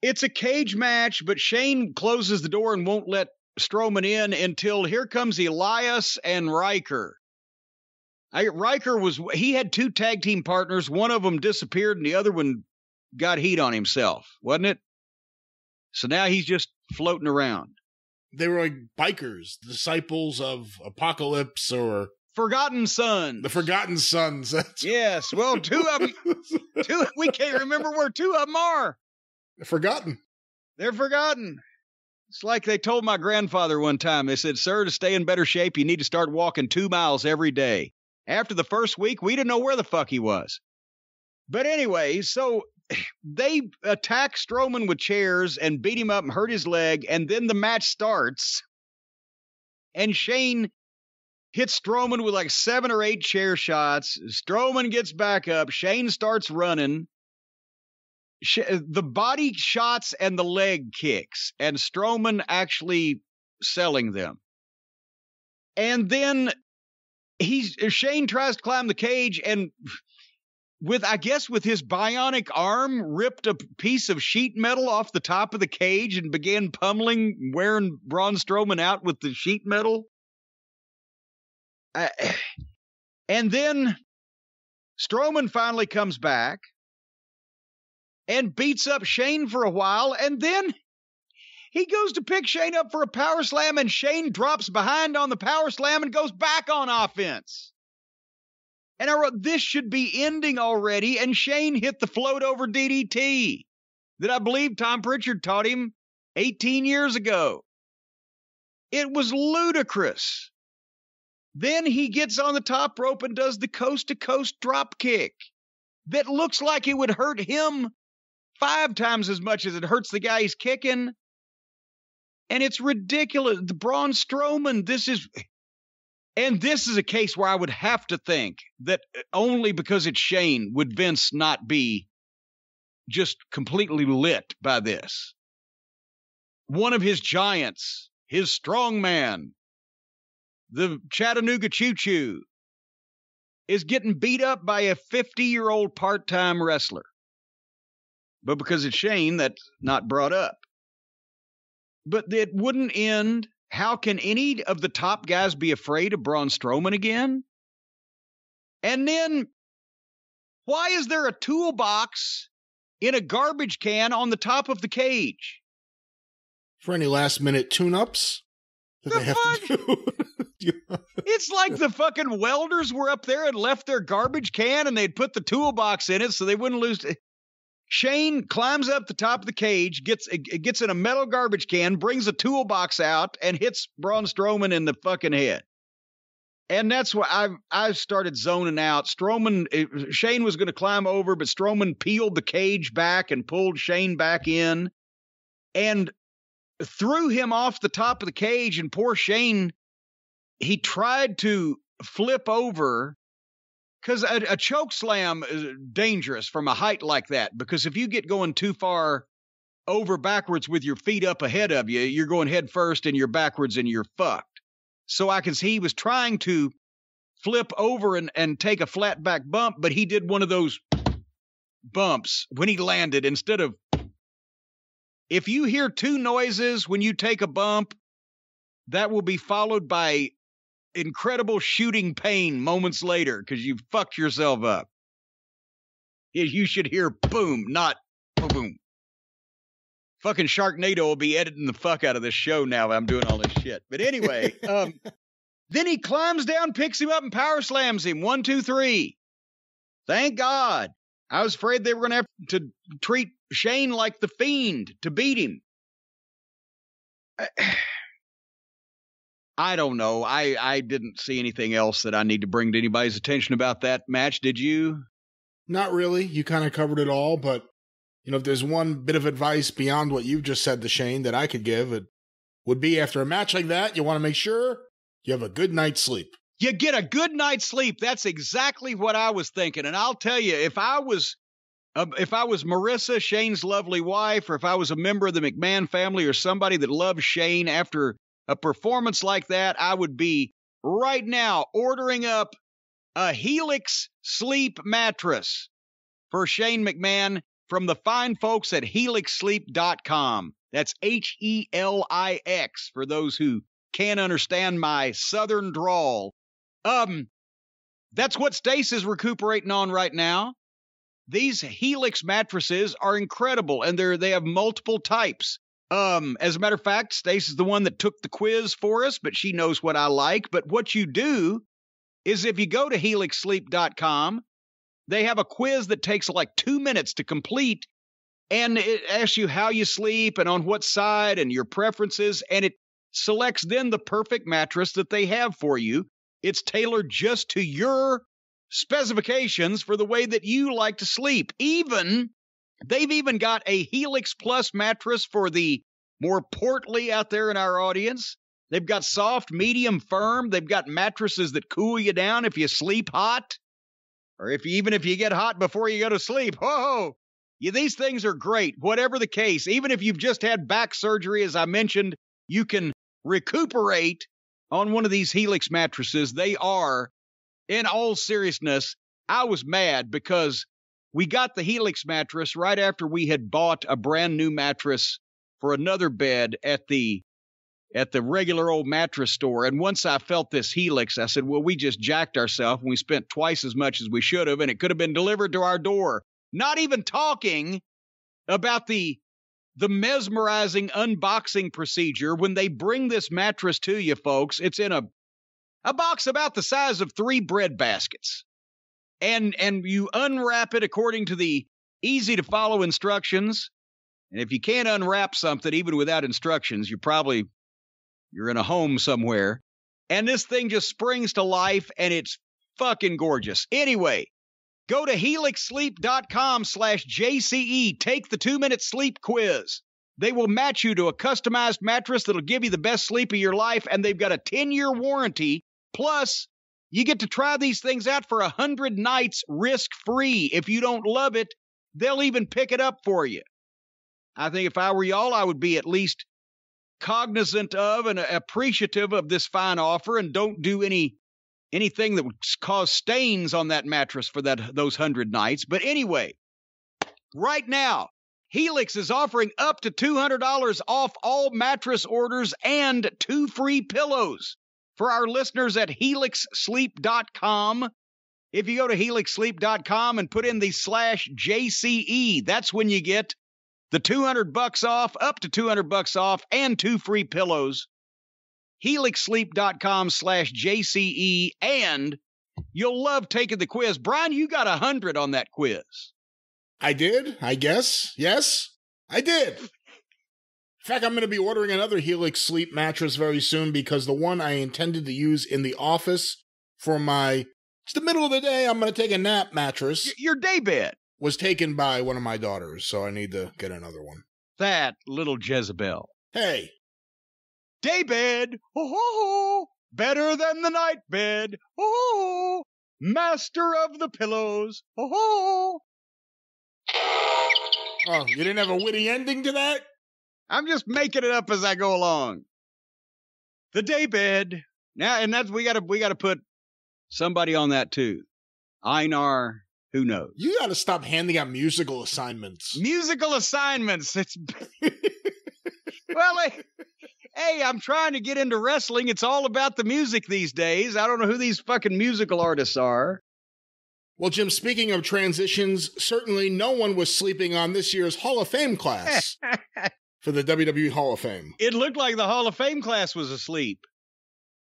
it's a cage match, but Shane closes the door and won't let Strowman in until here comes Elias and Ryker. I, Ryker was he had two tag team partners. One of them disappeared, and the other one got heat on himself, wasn't it? So now he's just floating around. They were like bikers, disciples of Apocalypse or Forgotten Sons. The Forgotten Sons. [LAUGHS] Yes. Well, two of them. two. We can't remember where two of them are. They're forgotten. They're forgotten. It's like they told my grandfather one time. They said, "Sir, to stay in better shape, you need to start walking two miles every day." After the first week, we didn't know where the fuck he was. But anyway, so [CLEARS THROAT] they attack Strowman with chairs and beat him up and hurt his leg, and then the match starts. And Shane hits Strowman with like seven or eight chair shots. Strowman gets back up. Shane starts running. Uh, the body shots and the leg kicks, and Strowman actually selling them. And then he's uh, Shane tries to climb the cage and with I guess with his bionic arm ripped a piece of sheet metal off the top of the cage and began pummeling wearing Braun Strowman out with the sheet metal. Uh, I, [SIGHS] and then Strowman finally comes back and beats up Shane for a while and then he goes to pick Shane up for a power slam and Shane drops behind on the power slam and goes back on offense. And I wrote, this should be ending already. And Shane hit the float over DDT that I believe Tom Pritchard taught him 18 years ago. It was ludicrous. Then he gets on the top rope and does the coast to coast drop kick that looks like it would hurt him five times as much as it hurts the guy he's kicking. And it's ridiculous. The Braun Strowman, this is and this is a case where I would have to think that only because it's Shane would Vince not be just completely lit by this. One of his giants, his strong man, the Chattanooga Choo Choo, is getting beat up by a 50 year old part time wrestler. But because it's Shane, that's not brought up. But it wouldn't end how can any of the top guys be afraid of Braun Strowman again? And then, why is there a toolbox in a garbage can on the top of the cage? For any last minute tune ups the fuck? [LAUGHS] it's like the fucking welders were up there and left their garbage can and they'd put the toolbox in it so they wouldn't lose. Shane climbs up the top of the cage, gets gets in a metal garbage can, brings a toolbox out, and hits Braun Strowman in the fucking head. And that's why I I started zoning out. Strowman, eh, Shane was going to climb over, but Strowman peeled the cage back and pulled Shane back in, and threw him off the top of the cage. And poor Shane, he tried to flip over because a, a choke slam is dangerous from a height like that. Because if you get going too far over backwards with your feet up ahead of you, you're going head first and you're backwards and you're fucked. So I can see he was trying to flip over and, and take a flat back bump, but he did one of those bumps when he landed instead of. If you hear two noises when you take a bump, that will be followed by incredible shooting pain moments later because you fucked yourself up. You should hear boom, not boom, boom. Fucking Sharknado will be editing the fuck out of this show now. I'm doing all this shit. But anyway, [LAUGHS] um, then he climbs down, picks him up, and power slams him. One, two, three. Thank God. I was afraid they were going to have to treat Shane like the fiend to beat him. [SIGHS] I don't know. I I didn't see anything else that I need to bring to anybody's attention about that match. Did you? Not really. You kind of covered it all, but you know, if there's one bit of advice beyond what you've just said to Shane that I could give, it would be after a match like that, you want to make sure you have a good night's sleep. You get a good night's sleep. That's exactly what I was thinking. And I'll tell you, if I was uh, if I was Marissa, Shane's lovely wife, or if I was a member of the McMahon family or somebody that loves Shane after a performance like that, I would be right now ordering up a Helix sleep mattress for Shane McMahon from the fine folks at helixsleep.com. That's H E L I X for those who can't understand my southern drawl. Um, that's what Stace is recuperating on right now. These Helix mattresses are incredible, and they're they have multiple types. Um, as a matter of fact, Stace is the one that took the quiz for us, but she knows what I like. But what you do is if you go to helixsleep.com, they have a quiz that takes like two minutes to complete, and it asks you how you sleep and on what side and your preferences, and it selects then the perfect mattress that they have for you. It's tailored just to your specifications for the way that you like to sleep. Even they've even got a Helix Plus mattress for the more portly out there in our audience. They've got soft, medium, firm. They've got mattresses that cool you down if you sleep hot, or if you, even if you get hot before you go to sleep. Whoa, yeah, these things are great. Whatever the case, even if you've just had back surgery, as I mentioned, you can recuperate on one of these Helix mattresses. They are in all seriousness, I was mad because we got the Helix mattress right after we had bought a brand new mattress for another bed at the at the regular old mattress store. And once I felt this Helix, I said, "Well, we just jacked ourselves and we spent twice as much as we should have, and it could have been delivered to our door." Not even talking about the the mesmerizing unboxing procedure when they bring this mattress to you, folks. It's in a a box about the size of three bread baskets. And and you unwrap it according to the easy to follow instructions. And if you can't unwrap something even without instructions, you're probably you're in a home somewhere. And this thing just springs to life and it's fucking gorgeous. Anyway, go to helixsleep.com slash JCE. Take the two minute sleep quiz. They will match you to a customized mattress that'll give you the best sleep of your life, and they've got a 10 year warranty Plus, you get to try these things out for a hundred nights risk free. If you don't love it, they'll even pick it up for you. I think if I were y'all, I would be at least cognizant of and appreciative of this fine offer and don't do any anything that would cause stains on that mattress for that those hundred nights. But anyway, right now, Helix is offering up to $200 off all mattress orders and two free pillows for our listeners at helixsleep.com. If you go to helixsleep.com and put in the slash JCE, that's when you get the 200 bucks off, up to 200 bucks off, and two free pillows. helixsleep.com slash JCE, and you'll love taking the quiz. Brian, you got a 100 on that quiz. I did, I guess. Yes, I did. In fact, I'm going to be ordering another Helix sleep mattress very soon because the one I intended to use in the office for my it's the middle of the day, I'm going to take a nap mattress. Your day bed was taken by one of my daughters, so I need to get another one. That little Jezebel. Hey. Day bed. Oh, ho, ho. better than the night bed. Oh, master of the pillows. Oh, oh, you didn't have a witty ending to that? I'm just making it up as I go along. The daybed. Now, and that's we gotta we gotta put somebody on that too. Einar, who knows? You gotta stop handing out musical assignments. Musical assignments. It's [LAUGHS] well, hey, hey, I'm trying to get into wrestling. It's all about the music these days. I don't know who these fucking musical artists are. Well, Jim, speaking of transitions, certainly no one was sleeping on this year's Hall of Fame class. [LAUGHS] for the WWE Hall of Fame. It looked like the Hall of Fame class was asleep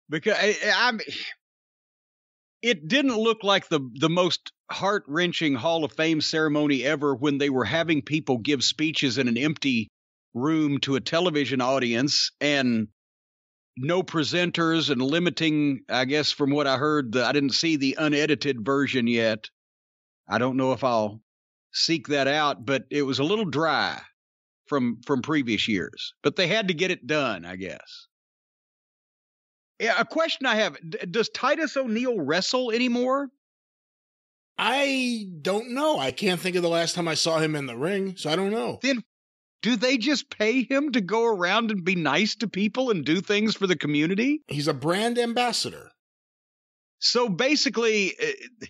because I, I'm. It didn't look like the the most heart wrenching Hall of Fame ceremony ever when they were having people give speeches in an empty room to a television audience and no presenters and limiting. I guess from what I heard, the, I didn't see the unedited version yet. I don't know if I'll seek that out, but it was a little dry from from previous years, but they had to get it done, I guess. Yeah, a question I have: Does Titus O'Neil wrestle anymore? I don't know. I can't think of the last time I saw him in the ring, so I don't know. Then do they just pay him to go around and be nice to people and do things for the community? He's a brand ambassador. So basically, uh,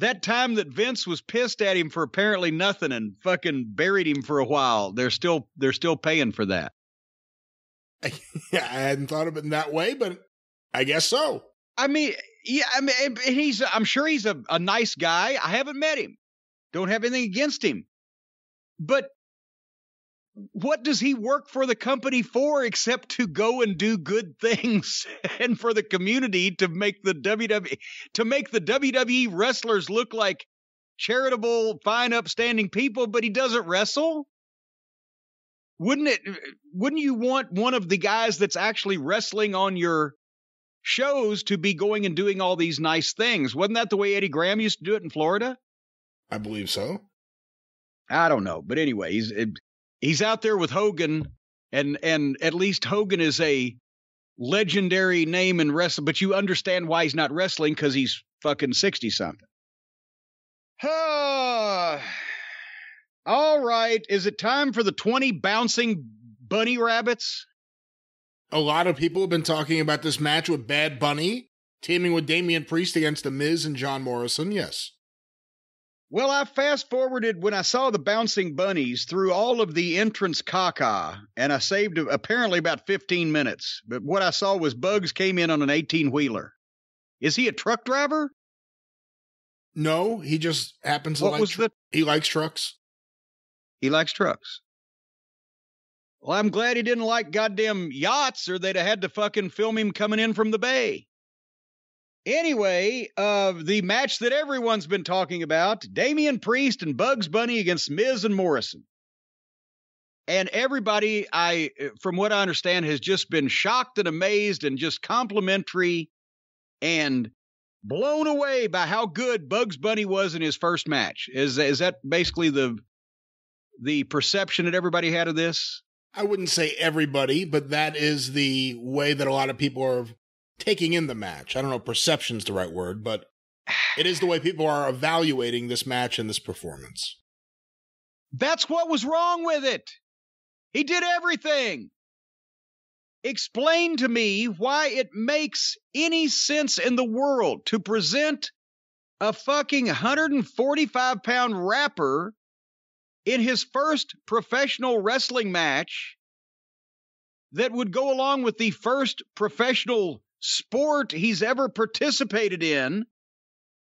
that time that Vince was pissed at him for apparently nothing and fucking buried him for a while, they're still they're still paying for that. [LAUGHS] I hadn't thought of it in that way, but I guess so. I mean, yeah, I mean, he's I'm sure he's a, a nice guy. I haven't met him. Don't have anything against him. But what does he work for the company for except to go and do good [LAUGHS] things and for the community to make the WWE to make the WWE wrestlers look like charitable, fine, upstanding people, but he doesn't wrestle? Wouldn't it wouldn't you want one of the guys that's actually wrestling on your shows to be going and doing all these nice things? Wasn't that the way Eddie Graham used to do it in Florida? I believe so. I don't know, but anyway, he's eh, he's out there with Hogan, and and at least Hogan is a legendary name in wrestling. But you understand why he's not wrestling because he's fucking sixty something. [SIGHS] all right, is it time for the twenty bouncing bunny rabbits? A lot of people have been talking about this match with Bad Bunny teaming with Damian Priest against The Miz and John Morrison. Yes. Well, I fast forwarded when I saw the bouncing bunnies through all of the entrance caca, and I saved apparently about 15 minutes. But what I saw was Bugs came in on an 18 wheeler. Is he a truck driver? No, he just happens to what like was the he likes trucks. he likes trucks. Well, I'm glad he didn't like goddamn yachts, or they'd have had to fucking film him coming in from the bay. Anyway, uh, the match that everyone's been talking about Damian Priest and Bugs Bunny against Miz and Morrison. And everybody, I, from what I understand, has just been shocked and amazed and just complimentary and blown away by how good Bugs Bunny was in his first match. Is is that basically the the perception that everybody had of this? I wouldn't say everybody, but that is the way that a lot of people are taking in the match. I don't know, perception's the right word, but [SIGHS] it is the way people are evaluating this match and this performance. That's what was wrong with it. He did everything. Explain to me why it makes any sense in the world to present a fucking 145 pound rapper in his first professional wrestling match that would go along with the first professional sport he's ever participated in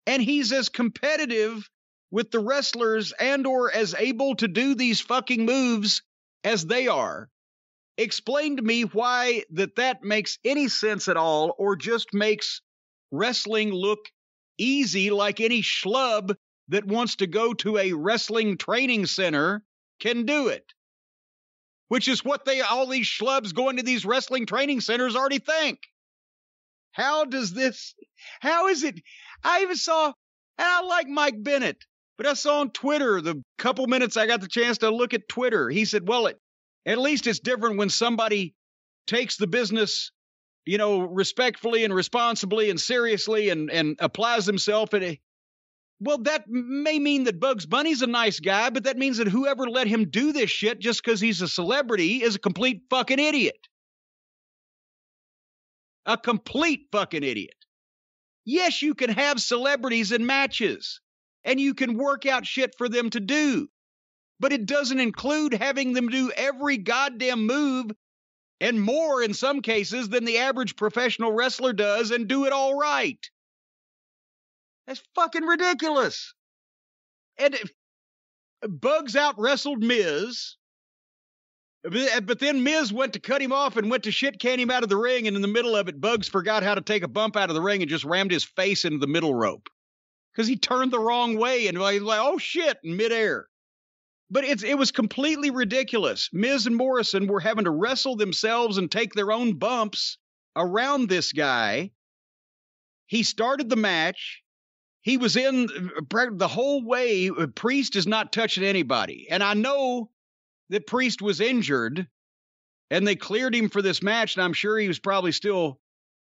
and he's as competitive with the wrestlers and or as able to do these fucking moves as they are. Explain to me why that that makes any sense at all or just makes wrestling look easy like any schlub that wants to go to a wrestling training center can do it. Which is what they all these schlubs going to these wrestling training centers already think how does this, how is it? I even saw, and I like Mike Bennett, but I saw on Twitter the couple minutes I got the chance to look at Twitter. He said, well, it, at least it's different when somebody takes the business, you know, respectfully and responsibly and seriously and, and applies himself And well, that may mean that Bugs Bunny's a nice guy, but that means that whoever let him do this shit just because he's a celebrity is a complete fucking idiot. A complete fucking idiot. Yes, you can have celebrities in matches and you can work out shit for them to do, but it doesn't include having them do every goddamn move and more in some cases than the average professional wrestler does and do it all right. That's fucking ridiculous. And Bugs out wrestled Miz but then Miz went to cut him off and went to shit can him out of the ring, and in the middle of it, Bugs forgot how to take a bump out of the ring and just rammed his face into the middle rope because he turned the wrong way and like, oh shit, in midair. But it's it was completely ridiculous. Miz and Morrison were having to wrestle themselves and take their own bumps around this guy. He started the match. He was in uh, uh, the whole way. Uh, Priest is not touching anybody, and I know that Priest was injured and they cleared him for this match, and I'm sure he was probably still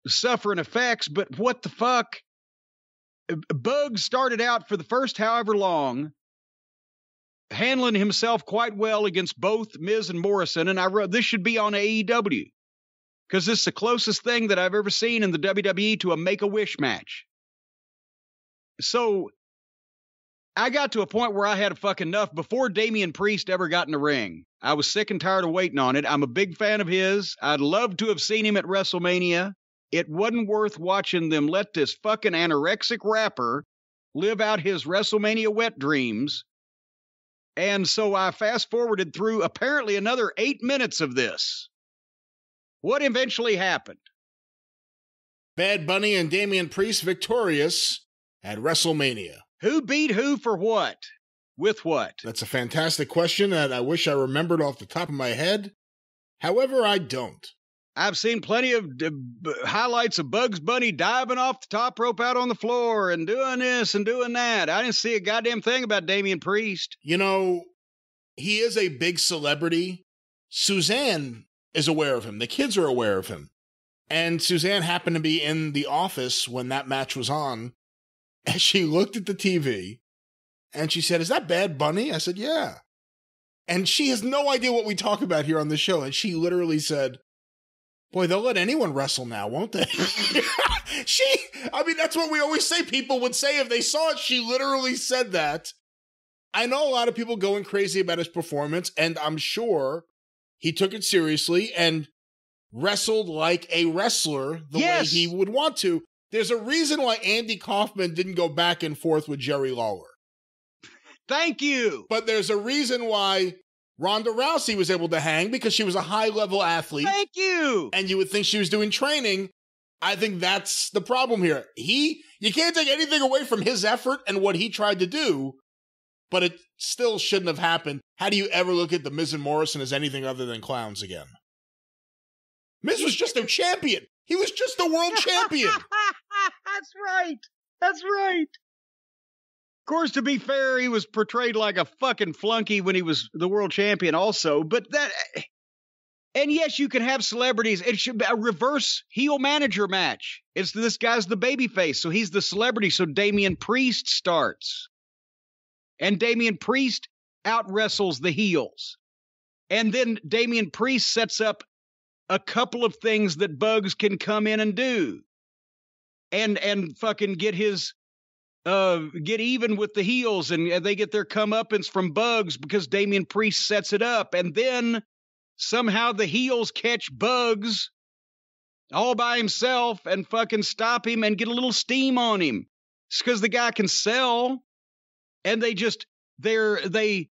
suffering effects, but what the fuck? Bug started out for the first however long, handling himself quite well against both Miz and Morrison, and I wrote this should be on AEW because this is the closest thing that I've ever seen in the WWE to a Make a Wish match. So I got to a point where I had a fucking enough before Damian Priest ever got in the ring. I was sick and tired of waiting on it. I'm a big fan of his. I'd love to have seen him at WrestleMania. It wasn't worth watching them let this fucking anorexic rapper live out his WrestleMania wet dreams. And so I fast forwarded through apparently another eight minutes of this. What eventually happened? Bad Bunny and Damian Priest victorious at WrestleMania. Who beat who for what? With what? That's a fantastic question that I wish I remembered off the top of my head. However, I don't. I've seen plenty of d- b- highlights of Bugs Bunny diving off the top rope out on the floor and doing this and doing that. I didn't see a goddamn thing about Damian Priest. You know, he is a big celebrity. Suzanne is aware of him. The kids are aware of him. And Suzanne happened to be in the office when that match was on. [LAUGHS] And she looked at the TV and she said, Is that Bad Bunny? I said, Yeah. And she has no idea what we talk about here on the show. And she literally said, Boy, they'll let anyone wrestle now, won't they? [LAUGHS] she, I mean, that's what we always say people would say if they saw it. She literally said that. I know a lot of people going crazy about his performance, and I'm sure he took it seriously and wrestled like a wrestler the Yes. way he would want to. There's a reason why Andy Kaufman didn't go back and forth with Jerry Lawler. Thank you. But there's a reason why Ronda Rousey was able to hang because she was a high level athlete Thank you. and you would think she was doing training. I think that's the problem here. He, you can't take anything away from his effort and what he tried to do, but it still shouldn't have happened. How do you ever look at the Miz and Morrison as anything other than clowns again? Miz was just a champion. He was just the world [LAUGHS] champion. That's right. That's right. Of course, to be fair, he was portrayed like a fucking flunky when he was the world champion, also. But that, eh, and yes, you can have celebrities. It should be a reverse heel manager match. It's this guy's the babyface, so he's the celebrity. So Damian Priest starts, and Damian Priest out wrestles the heels, and then Damian Priest sets up a couple of things that Bugs can come in and do and and fucking get his uh get even with the heels and they get their comeuppance from Bugs because Damian Priest sets it up and then somehow the heels catch Bugs all by himself and fucking stop him and get a little steam on him. It's because the guy can sell and they just they're they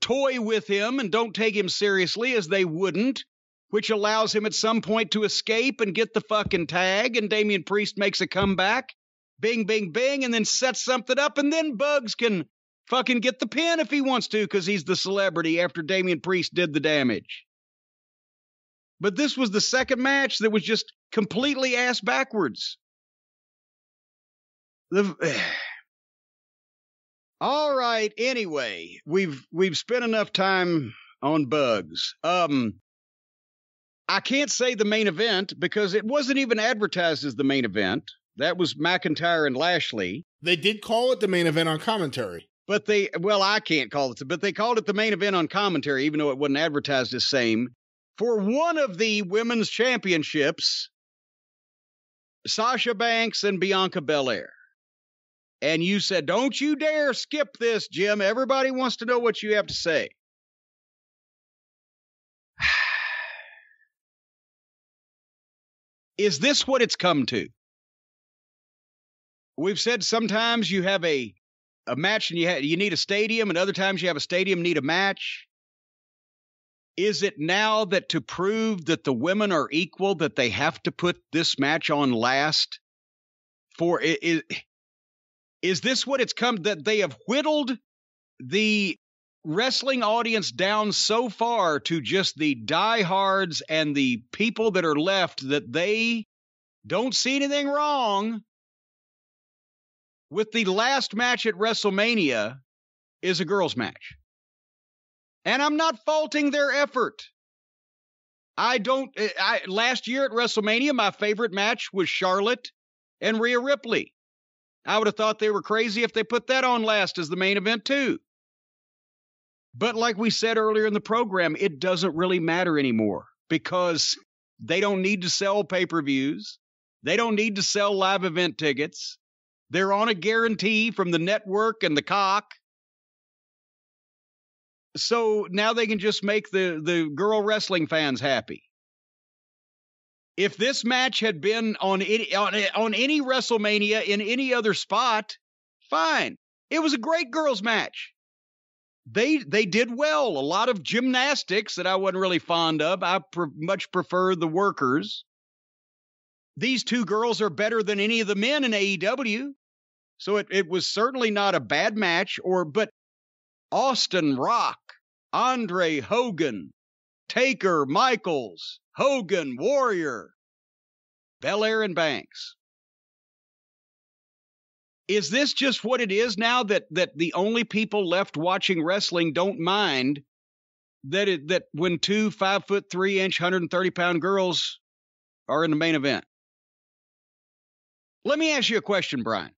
toy with him and don't take him seriously as they wouldn't which allows him at some point to escape and get the fucking tag, and Damian Priest makes a comeback. Bing, bing, bing, and then sets something up, and then Bugs can fucking get the pin if he wants to, because he's the celebrity after Damian Priest did the damage. But this was the second match that was just completely ass backwards. The [SIGHS] all right. Anyway, we've we've spent enough time on bugs. Um, I can't say the main event because it wasn't even advertised as the main event. That was McIntyre and Lashley. they did call it the main event on commentary. But they, well, I can't call it, but they called it the main event on commentary, even though it wasn't advertised as same. For one of the women's championships, Sasha Banks and Bianca Belair. And you said, don't you dare skip this, Jim. Everybody wants to know what you have to say. Is this what it's come to? We've said sometimes you have a a match and you ha- you need a stadium, and other times you have a stadium need a match. Is it now that to prove that the women are equal that they have to put this match on last? For is is this what it's come that they have whittled the wrestling audience down so far to just the diehards and the people that are left that they don't see anything wrong with the last match at WrestleMania is a girls' match. And I'm not faulting their effort. I don't eh, I last year at WrestleMania my favorite match was Charlotte and Rhea Ripley. I would have thought they were crazy if they put that on last as the main event too. But like we said earlier in the program, it doesn't really matter anymore because they don't need to sell pay-per-views. They don't need to sell live event tickets. They're on a guarantee from the network and Peacock. So now they can just make the, the girl wrestling fans happy. If this match had been on any, on, on any WrestleMania in any other spot, fine. It was a great girls match. They they did well. A lot of gymnastics that I wasn't really fond of. I much prefer the workers. These two girls are better than any of the men in AEW. So it, it was certainly not a bad match or but Austin Rock, Andre Hogan, Taker Michaels, Hogan Warrior, Belair and Banks is this just what it is now that that the only people left watching wrestling don't mind that it that when two five foot three inch 130 pound girls are in the main event let me ask you a question brian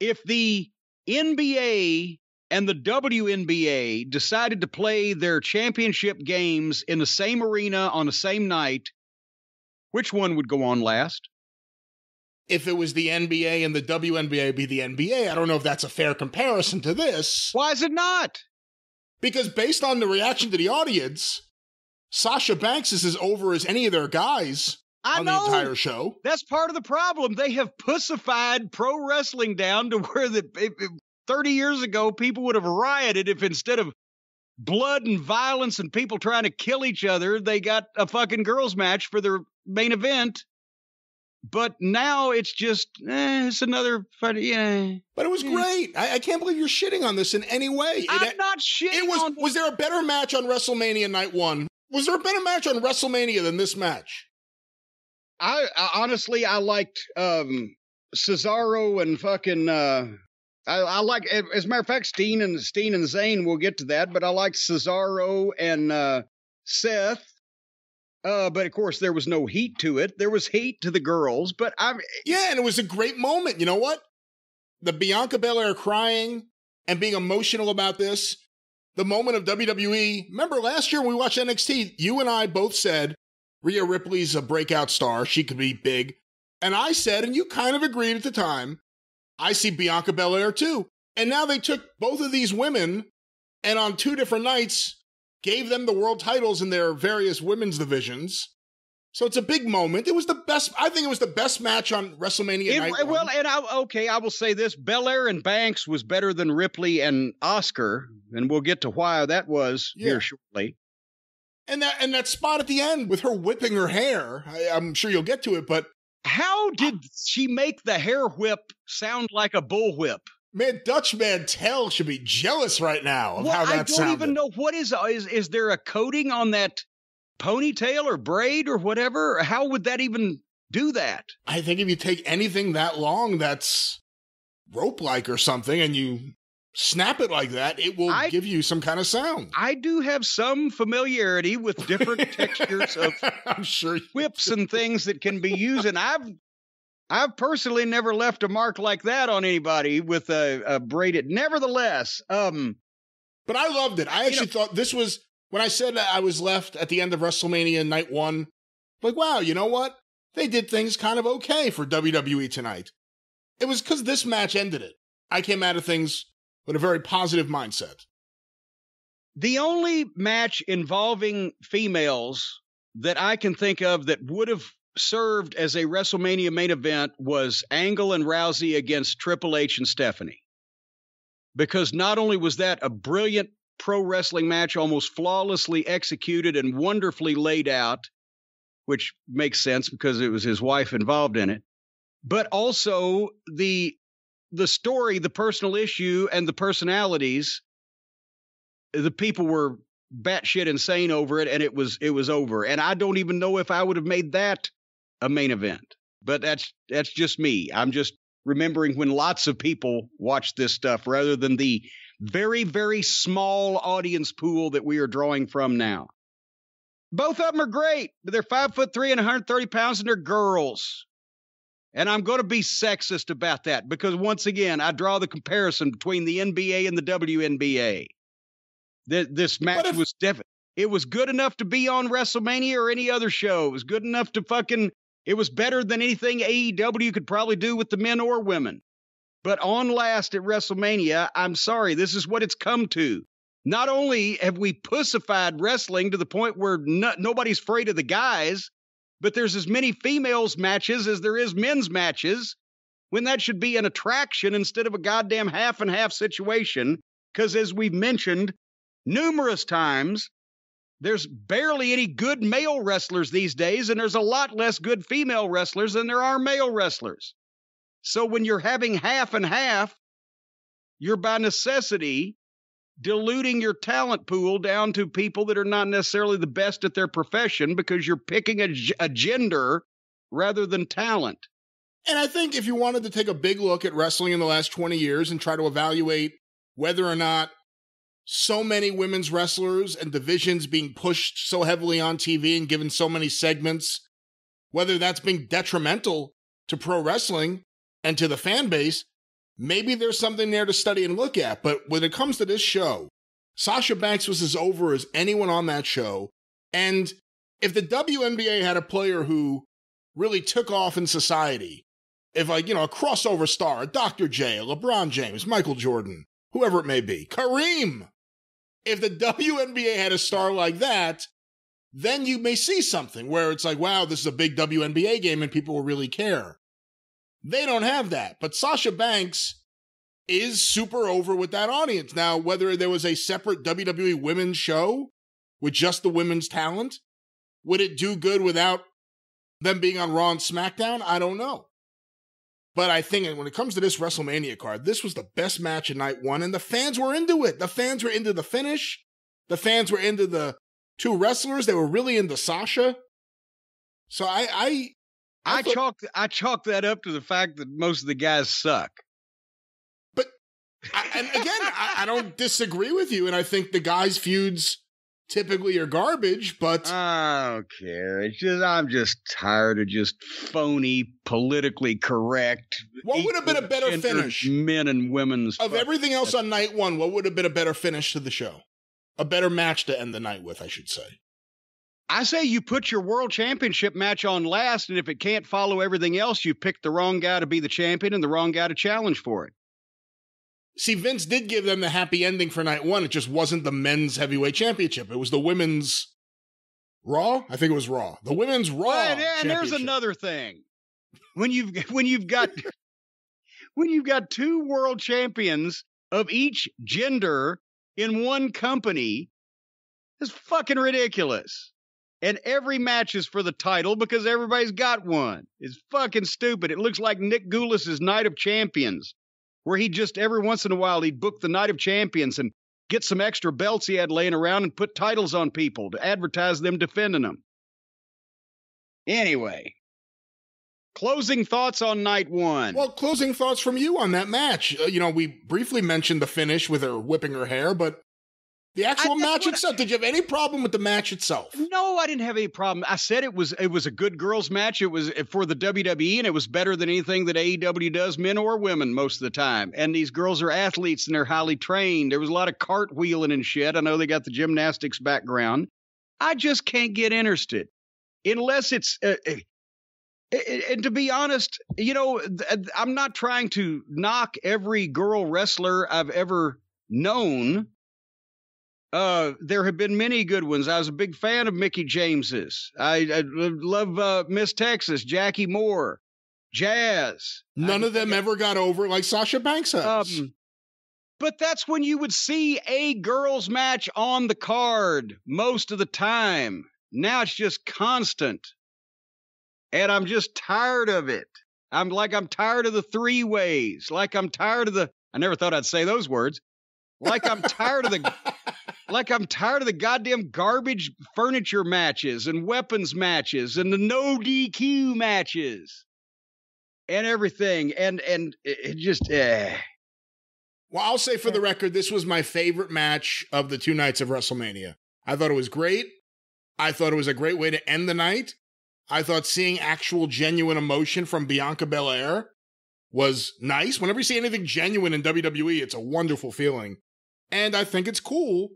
if the nba and the WNBA decided to play their championship games in the same arena on the same night, which one would go on last? If it was the NBA and the WNBA be the NBA. I don't know if that's a fair comparison to this. Why is it not? Because based on the reaction to the audience, Sasha Banks is as over as any of their guys I on know. the entire show. That's part of the problem. They have pussified pro wrestling down to where the 30 years ago people would have rioted if instead of blood and violence and people trying to kill each other, they got a fucking girls match for their main event. But now it's just eh, it's another funny. Yeah. But it was great. I, I, can't believe you're shitting on this in any way. I'm it, not shitting. It was. On was there a better match on WrestleMania Night One? Was there a better match on WrestleMania than this match? I, I honestly, I liked um, Cesaro and fucking. Uh, I, I, like, as a matter of fact, Steen and Steen and Zayn. We'll get to that, but I liked Cesaro and uh, Seth uh, but of course, there was no heat to it. There was hate to the girls, but I. Yeah, and it was a great moment. You know what? The Bianca Belair crying and being emotional about this. The moment of WWE. Remember last year when we watched NXT, you and I both said Rhea Ripley's a breakout star. She could be big. And I said, and you kind of agreed at the time, I see Bianca Belair too. And now they took both of these women and on two different nights gave them the world titles in their various women's divisions. So it's a big moment. It was the best. I think it was the best match on WrestleMania it, night. Well, and I, okay, I will say this: Belair and Banks was better than Ripley and Asuka, and we'll get to why that was yeah. here shortly. And that and that spot at the end with her whipping her hair. I, I'm sure you'll get to it, but how did she make the hair whip sound like a bull whip? Man, Dutch Mantell should be jealous right now of well, how that I don't sounded. even know what is is is there a coating on that ponytail or braid or whatever? How would that even do that? I think if you take anything that long that's rope like or something and you snap it like that, it will I, give you some kind of sound. I do have some familiarity with different [LAUGHS] textures of I'm sure whips and things that can be used, and I've I've personally never left a mark like that on anybody with a, a braided. Nevertheless, um, but I loved it. I actually know, thought this was when I said I was left at the end of WrestleMania night one. Like, wow, you know what? They did things kind of okay for WWE tonight. It was because this match ended it. I came out of things with a very positive mindset. The only match involving females that I can think of that would have served as a WrestleMania main event was Angle and Rousey against Triple H and Stephanie. Because not only was that a brilliant pro wrestling match, almost flawlessly executed and wonderfully laid out, which makes sense because it was his wife involved in it, but also the the story, the personal issue, and the personalities. The people were batshit insane over it, and it was it was over. And I don't even know if I would have made that a main event. But that's that's just me. I'm just remembering when lots of people watch this stuff rather than the very very small audience pool that we are drawing from now. Both of them are great. But they're five foot three and 130 pounds, and they're girls. And I'm going to be sexist about that because once again, I draw the comparison between the NBA and the WNBA. This match if- was definitely it was good enough to be on WrestleMania or any other show. It was good enough to fucking it was better than anything AEW could probably do with the men or women. But on last at WrestleMania, I'm sorry, this is what it's come to. Not only have we pussified wrestling to the point where no, nobody's afraid of the guys, but there's as many females matches as there is men's matches when that should be an attraction instead of a goddamn half and half situation. Because as we've mentioned numerous times, there's barely any good male wrestlers these days, and there's a lot less good female wrestlers than there are male wrestlers. So when you're having half and half, you're by necessity diluting your talent pool down to people that are not necessarily the best at their profession because you're picking a, a gender rather than talent. And I think if you wanted to take a big look at wrestling in the last 20 years and try to evaluate whether or not so many women's wrestlers and divisions being pushed so heavily on TV and given so many segments, whether that's being detrimental to pro wrestling and to the fan base, maybe there's something there to study and look at. But when it comes to this show, Sasha Banks was as over as anyone on that show. And if the WNBA had a player who really took off in society, if like, you know, a crossover star, a Dr. J, a LeBron James, Michael Jordan, whoever it may be, Kareem, if the [LAUGHS] WNBA had a star like that, then you may see something where it's like, wow, this is a big WNBA game and people will really care. They don't have that. But Sasha Banks is super over with that audience. Now, whether there was a separate WWE women's show with just the women's talent, would it do good without them being on Raw and SmackDown? I don't know. But I think when it comes to this WrestleMania card, this was the best match of night one, and the fans were into it. The fans were into the finish. The fans were into the two wrestlers. They were really into Sasha. So I I I, I thought, chalk I chalk that up to the fact that most of the guys suck. But I, and again, I, I don't disagree with you, and I think the guys' feuds typically are garbage, but I don't care. It's just I'm just tired of just phony, politically correct. What would have been a better finish? Men and women's of everything else on night one. What would have been a better finish to the show? A better match to end the night with, I should say. I say you put your world championship match on last, and if it can't follow everything else, you picked the wrong guy to be the champion and the wrong guy to challenge for it. See, Vince did give them the happy ending for night one. It just wasn't the men's heavyweight championship. It was the women's Raw. I think it was Raw. The women's Raw. And, and there's another thing. When you've [LAUGHS] when you've got when you've got two world champions of each gender in one company, it's fucking ridiculous. And every match is for the title because everybody's got one. It's fucking stupid. It looks like Nick Gulas's Night of Champions where he'd just every once in a while he'd book the Night of Champions and get some extra belts he had laying around and put titles on people to advertise them defending them. Anyway, closing thoughts on night one. Well, closing thoughts from you on that match. Uh, you know, we briefly mentioned the finish with her whipping her hair, but the actual I, match itself. Did you have any problem with the match itself? No, I didn't have any problem. I said it was it was a good girls match. It was for the WWE, and it was better than anything that AEW does, men or women, most of the time. And these girls are athletes and they're highly trained. There was a lot of cartwheeling and shit. I know they got the gymnastics background. I just can't get interested unless it's. Uh, uh and to be honest, you know, I'm not trying to knock every girl wrestler I've ever known uh, there have been many good ones. I was a big fan of Mickie James's. I, I love uh, Miss Texas, Jackie Moore, Jazz. None I, of them ever got over like Sasha Banks has. Um, but that's when you would see a girls' match on the card most of the time. Now it's just constant. And I'm just tired of it. I'm like, I'm tired of the three ways. Like, I'm tired of the, I never thought I'd say those words. Like, I'm tired of the, [LAUGHS] like I'm tired of the goddamn garbage furniture matches and weapons matches and the no DQ matches and everything. And and it just eh. Well, I'll say for the record, this was my favorite match of the two nights of WrestleMania. I thought it was great. I thought it was a great way to end the night. I thought seeing actual genuine emotion from Bianca Belair was nice. Whenever you see anything genuine in WWE, it's a wonderful feeling. And I think it's cool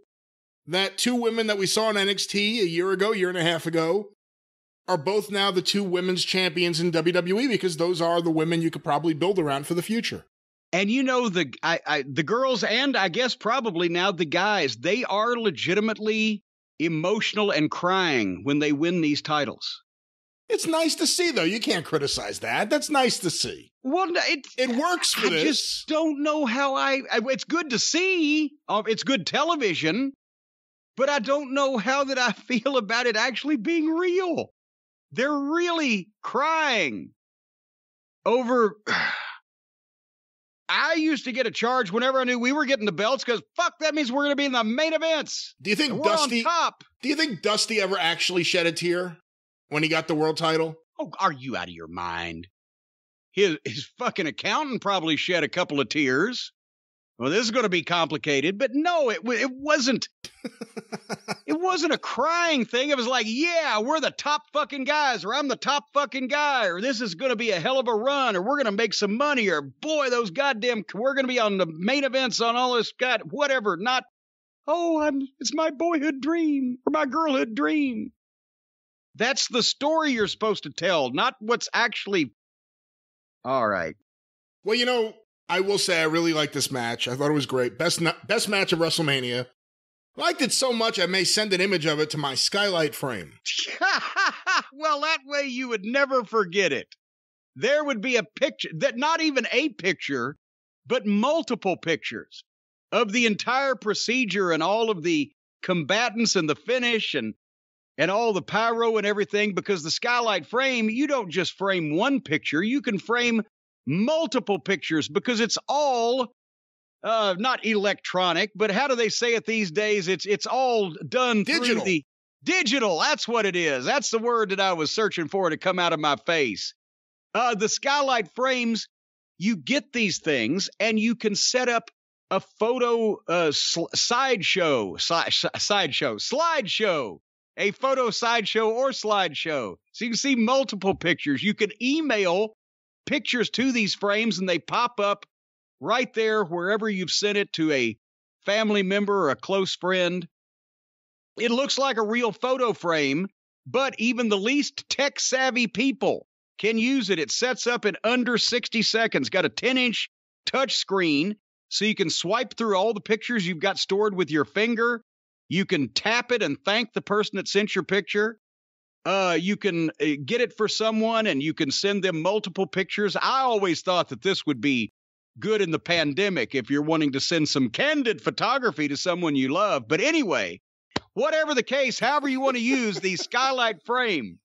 that two women that we saw in NXT a year ago, year and a half ago, are both now the two women's champions in WWE because those are the women you could probably build around for the future. And you know the I, I the girls and I guess probably now the guys, they are legitimately emotional and crying when they win these titles. It's nice to see, though. You can't criticize that. That's nice to see. Well, it it works for I this. just don't know how I, I. It's good to see. Uh, it's good television, but I don't know how that I [LAUGHS] feel about it actually being real. They're really crying over. [SIGHS] I used to get a charge whenever I knew we were getting the belts because fuck, that means we're going to be in the main events. Do you think Dusty? on top? Do you think Dusty ever actually shed a tear when he got the world title? Oh, are you out of your mind? His his fucking accountant probably shed a couple of tears. Well, this is going to be complicated, but no, it it wasn't. [LAUGHS] it wasn't a crying thing. It was like, yeah, we're the top fucking guys, or I'm the top fucking guy, or this is going to be a hell of a run, or we're going to make some money, or boy, those goddamn, we're going to be on the main events on all this, god, whatever. Not, oh, I'm, it's my boyhood dream or my girlhood dream. That's the story you're supposed to tell, not what's actually. All right. Well, you know, I will say I really liked this match. I thought it was great. Best best match of WrestleMania. Liked it so much I may send an image of it to my skylight frame. [LAUGHS] well, that way you would never forget it. There would be a picture that not even a picture, but multiple pictures of the entire procedure and all of the combatants and the finish and and all the pyro and everything because the skylight frame, you don't just frame one picture, you can frame multiple pictures because it's all uh not electronic, but how do they say it these days? It's it's all done Digital. through the digital. That's what it is. That's the word that I was searching for to come out of my face. Uh the skylight frames, you get these things and you can set up a photo uh sl- sideshow si- sideshow slideshow a photo sideshow or slideshow. So you can see multiple pictures. You can email pictures to these frames and they pop up right there wherever you've sent it to a family member or a close friend. It looks like a real photo frame, but even the least tech savvy people can use it. It sets up in under 60 seconds, got a 10 inch touch screen so you can swipe through all the pictures you've got stored with your finger. You can tap it and thank the person that sent your picture. Uh, you can uh, get it for someone and you can send them multiple pictures. I always thought that this would be good in the pandemic if you're wanting to send some candid photography to someone you love. But anyway, whatever the case, however you want to use the skylight frame.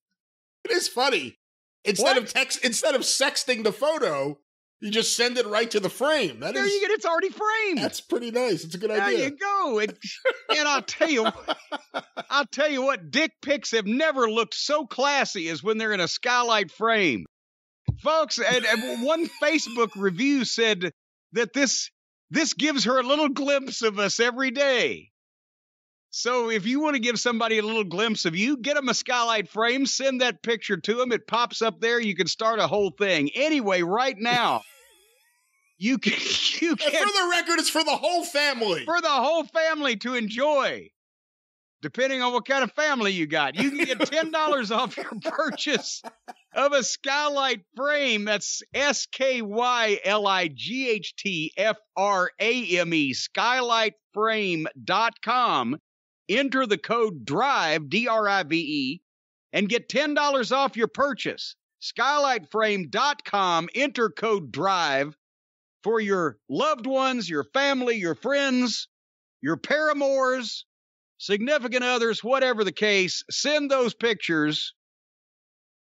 It is funny. Instead What? of text, instead of sexting the photo, you just send it right to the frame. That There is- you get it's already framed. That's pretty nice. It's a good there idea. There you go. And, and I'll tell you, I'll tell you what, dick pics have never looked so classy as when they're in a skylight frame. Folks, and, and one Facebook review said that this this gives her a little glimpse of us every day. So if you want to give somebody a little glimpse of you, get them a skylight frame, send that picture to them. It pops up there. You can start a whole thing. Anyway, right now, you can [LAUGHS] you And for the record, it's for the whole family. for the whole family to enjoy. Depending on what kind of family you got, you can get ten [LAUGHS] dollars off your purchase of a skylight frame. That's S K Y L I G H T F R A M E, skylightframe.com. Enter the code DRIVE, D R I V E, and get $10 off your purchase. Skylightframe.com, enter code DRIVE for your loved ones, your family, your friends, your paramours, significant others, whatever the case. Send those pictures,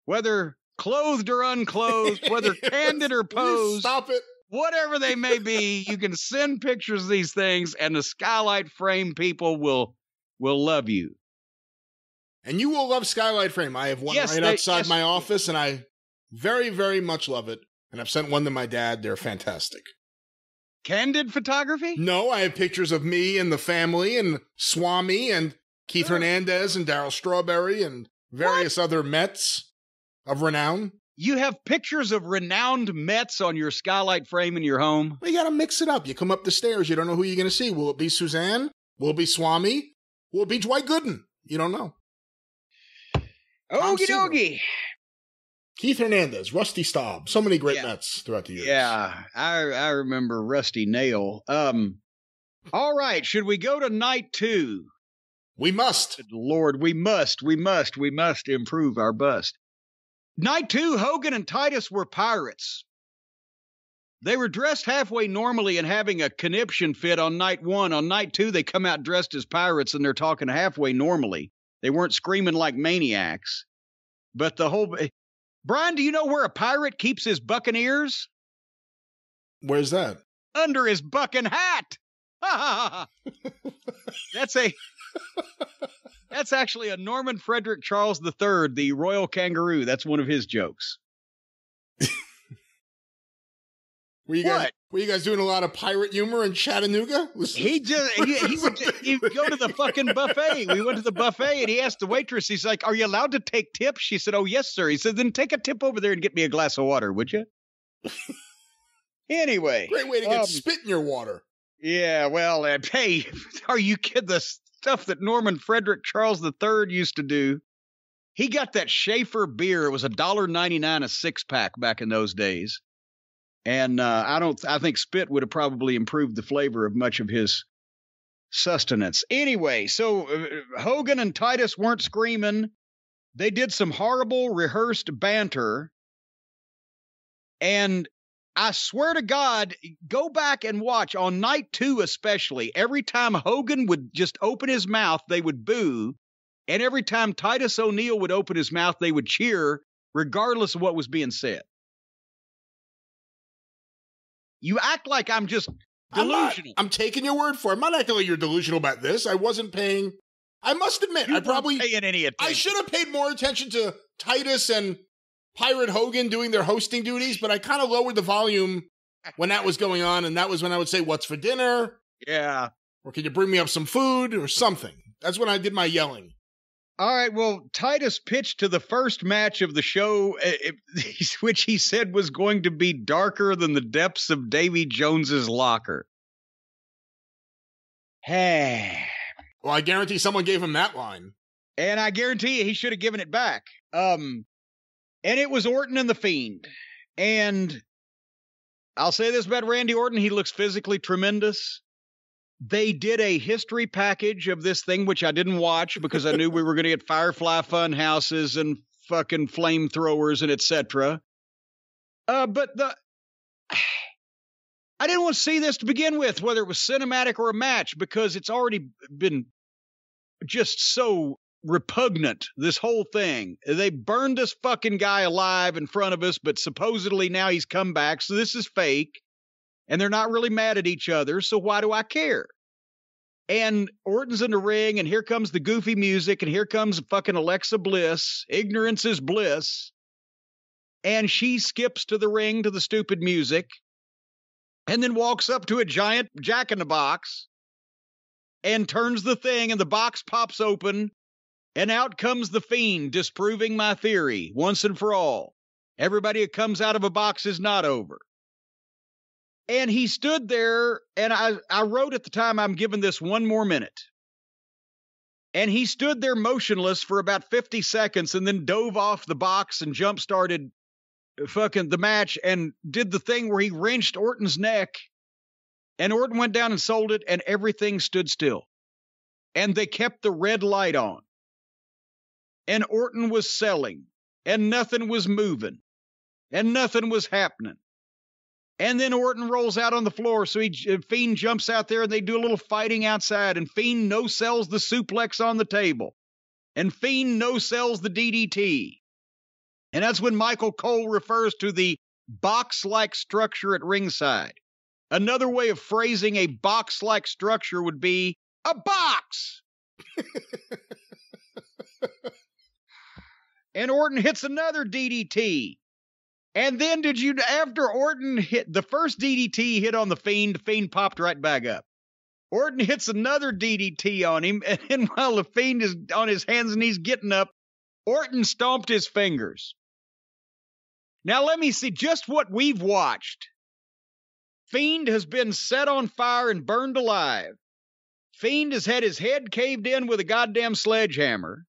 whether clothed or unclothed, whether [LAUGHS] candid or posed Stop it. whatever they may be, you can [LAUGHS] send pictures of these things, and the skylight frame people will will love you. And you will love Skylight Frame. I have one Yes, right they- outside yes, my office, and I very, very much love it. And I've sent one to my dad. They're fantastic. Candid photography? No, I have pictures of me and the family and Swami and Keith Oh. Hernandez and Darryl Strawberry and various other Mets of renown. You have pictures of renowned Mets on your skylight frame in your home. Well, you got to mix it up. You come up the stairs, you don't know who you're going to see. Will it be Suzanne? Will it be Swami? Will it be Dwight Gooden? You don't know. Okie dokie. Keith Hernandez, Rusty Staub, so many great Yeah. Mets throughout the years. Yeah, I I remember Rusty Nail. Um, all right, should we go to night two? We must. Lord, we must, we must, we must improve our bust. Night two, Hogan and Titus were pirates. They were dressed halfway normally and having a conniption fit on night one. On night two, they come out dressed as pirates and they're talking halfway normally. They weren't screaming like maniacs. But the whole. Brian, do you know where a pirate keeps his buccaneers? Where's that? under his bucking hat. [LAUGHS] that's a that's actually a Norman Frederick Charles III, the royal kangaroo. That's one of his jokes. [LAUGHS] Were you guys What? Were you guys doing a lot of pirate humor in Chattanooga? Was- He just he, he [LAUGHS] would he go to the fucking buffet. We went to the buffet and he asked the waitress. He's like, "Are you allowed to take tips?" She said, "Oh yes, sir." He said, "Then take a tip over there and get me a glass of water, would you?" [LAUGHS] anyway, Great way to get Um, spit in your water. Yeah, well, uh, hey, [LAUGHS] are you kidding? The stuff that Norman Frederick Charles III used to do. He got that Schaefer beer. It was a dollar ninety nine a six pack back in those days, and uh, I don't. I think spit would have probably improved the flavor of much of his sustenance. Anyway, so uh, Hogan and Titus weren't screaming. They did some horrible rehearsed banter, and I swear to God, go back and watch on night two, especially. Every time Hogan would just open his mouth, they would boo. And every time Titus O'Neil would open his mouth, they would cheer, regardless of what was being said. You act like I'm just I'm not- delusional. I'm taking your word for it. I'm not acting like you're delusional about this. I wasn't paying. I must admit, You I probably paying any attention. I should have paid more attention to Titus and Pirate Hogan doing their hosting duties, but I kind of lowered the volume when that was going on, and that was when I would say, "What's for dinner?" Yeah. or "Can you bring me up some food?" or something. That's when I did my yelling. All right. Well, Titus pitched to the first match of the show, eh, eh, [LAUGHS] which he said was going to be darker than the depths of Davy Jones's locker. Hey. [SIGHS] Well, I guarantee someone gave him that line. And I guarantee you he should have given it back. Um and it was Orton and the Fiend. And I'll say this about Randy Orton, he looks physically tremendous. They did a history package of this thing which I didn't watch because I knew we were going to get Firefly fun houses and fucking flamethrowers and etc. Uh but the [SIGHS] I didn't want to see this to begin with, whether it was cinematic or a match, because it's already been just so repugnant this whole thing they burned this fucking guy alive in front of us but supposedly now he's come back so this is fake and they're not really mad at each other so why do i care and orton's in the ring and here comes the goofy music and here comes fucking alexa bliss ignorance is bliss and she skips to the ring to the stupid music and then walks up to a giant jack in the box and turns the thing, and the box pops open, and out comes the fiend, disproving my theory once and for all. Everybody who comes out of a box is not over. And he stood there, and I, I wrote at the time, I'm giving this one more minute. And he stood there motionless for about 50 seconds and then dove off the box and jump started fucking the match and did the thing where he wrenched Orton's neck and Orton went down and sold it, and everything stood still. And they kept the red light on. And Orton was selling, and nothing was moving, and nothing was happening. And then Orton rolls out on the floor, so he uh, Fiend jumps out there, and they do a little fighting outside. And Fiend no sells the suplex on the table, and Fiend no sells the DDT. And that's when Michael Cole refers to the box-like structure at ringside. Another way of phrasing a box like structure would be a box. [LAUGHS] and Orton hits another DDT. And then did you after Orton hit the first DDT hit on the Fiend, the Fiend popped right back up. Orton hits another DDT on him, [LAUGHS] and then while the Fiend is on his hands and knees getting up, Orton stomped his fingers. Now let me see just what we've watched. Fiend has been set on fire and burned alive. Fiend has had his head caved in with a goddamn sledgehammer.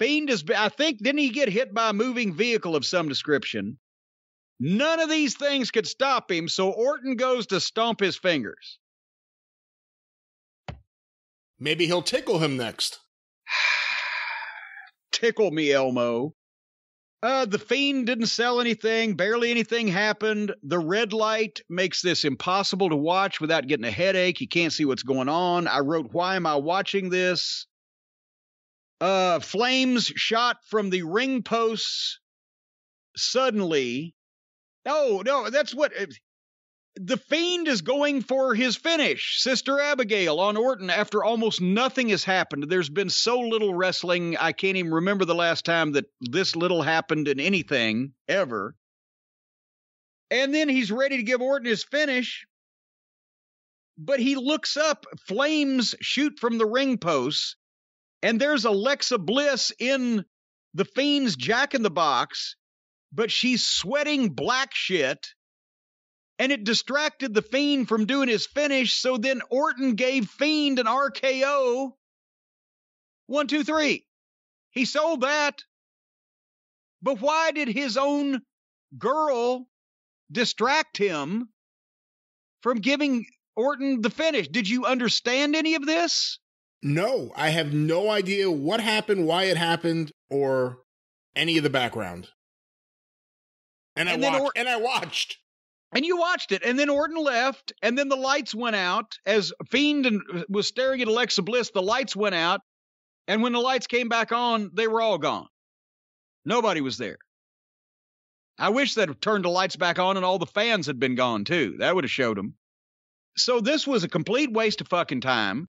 Fiend is, I think, didn't he get hit by a moving vehicle of some description? None of these things could stop him, so Orton goes to stomp his fingers. Maybe he'll tickle him next. [SIGHS] Tickle me, Elmo. Uh, the Fiend didn't sell anything. Barely anything happened. The red light makes this impossible to watch without getting a headache. You can't see what's going on. I wrote, Why am I watching this? Uh, flames shot from the ring posts suddenly. No, no, that's what eh, the Fiend is going for his finish, Sister Abigail on Orton after almost nothing has happened. There's been so little wrestling, I can't even remember the last time that this little happened in anything ever. And then he's ready to give Orton his finish, but he looks up, flames shoot from the ring posts, and there's Alexa Bliss in the Fiend's Jack in the Box, but she's sweating black shit and it distracted the Fiend from doing his finish. So then Orton gave Fiend an RKO. One, two, three. He sold that. But why did his own girl distract him from giving Orton the finish? Did you understand any of this? No, I have no idea what happened, why it happened, or any of the background. And, and I watched. Or- and I watched. And you watched it, and then Orton left, and then the lights went out as Fiend uh, was staring at Alexa Bliss. The lights went out, and when the lights came back on, they were all gone. Nobody was there. I wish they'd turned the lights back on and all the fans had been gone too. That would have showed them. So this was a complete waste of fucking time.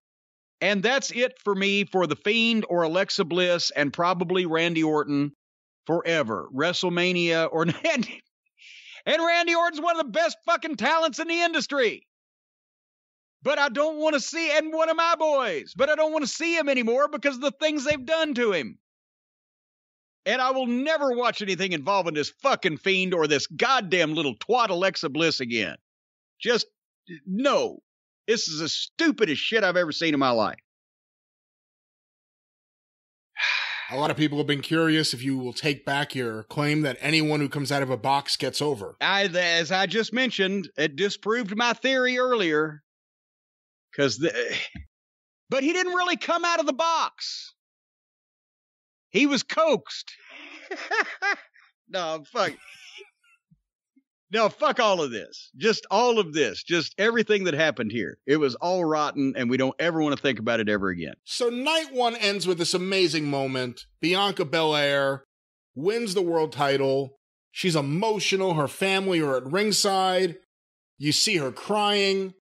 And that's it for me for The Fiend or Alexa Bliss and probably Randy Orton forever. WrestleMania or [LAUGHS] And Randy Orton's one of the best fucking talents in the industry. But I don't want to see, and one of my boys, but I don't want to see him anymore because of the things they've done to him. And I will never watch anything involving this fucking fiend or this goddamn little twat Alexa Bliss again. Just, no. This is the stupidest shit I've ever seen in my life. A lot of people have been curious if you will take back your claim that anyone who comes out of a box gets over. I, as I just mentioned, it disproved my theory earlier. Because the, [SIGHS] but he didn't really come out of the box. He was coaxed. [LAUGHS] no, fuck. [LAUGHS] No, fuck all of this. Just all of this. Just everything that happened here. It was all rotten, and we don't ever want to think about it ever again. So, night one ends with this amazing moment. Bianca Belair wins the world title. She's emotional. Her family are at ringside. You see her crying.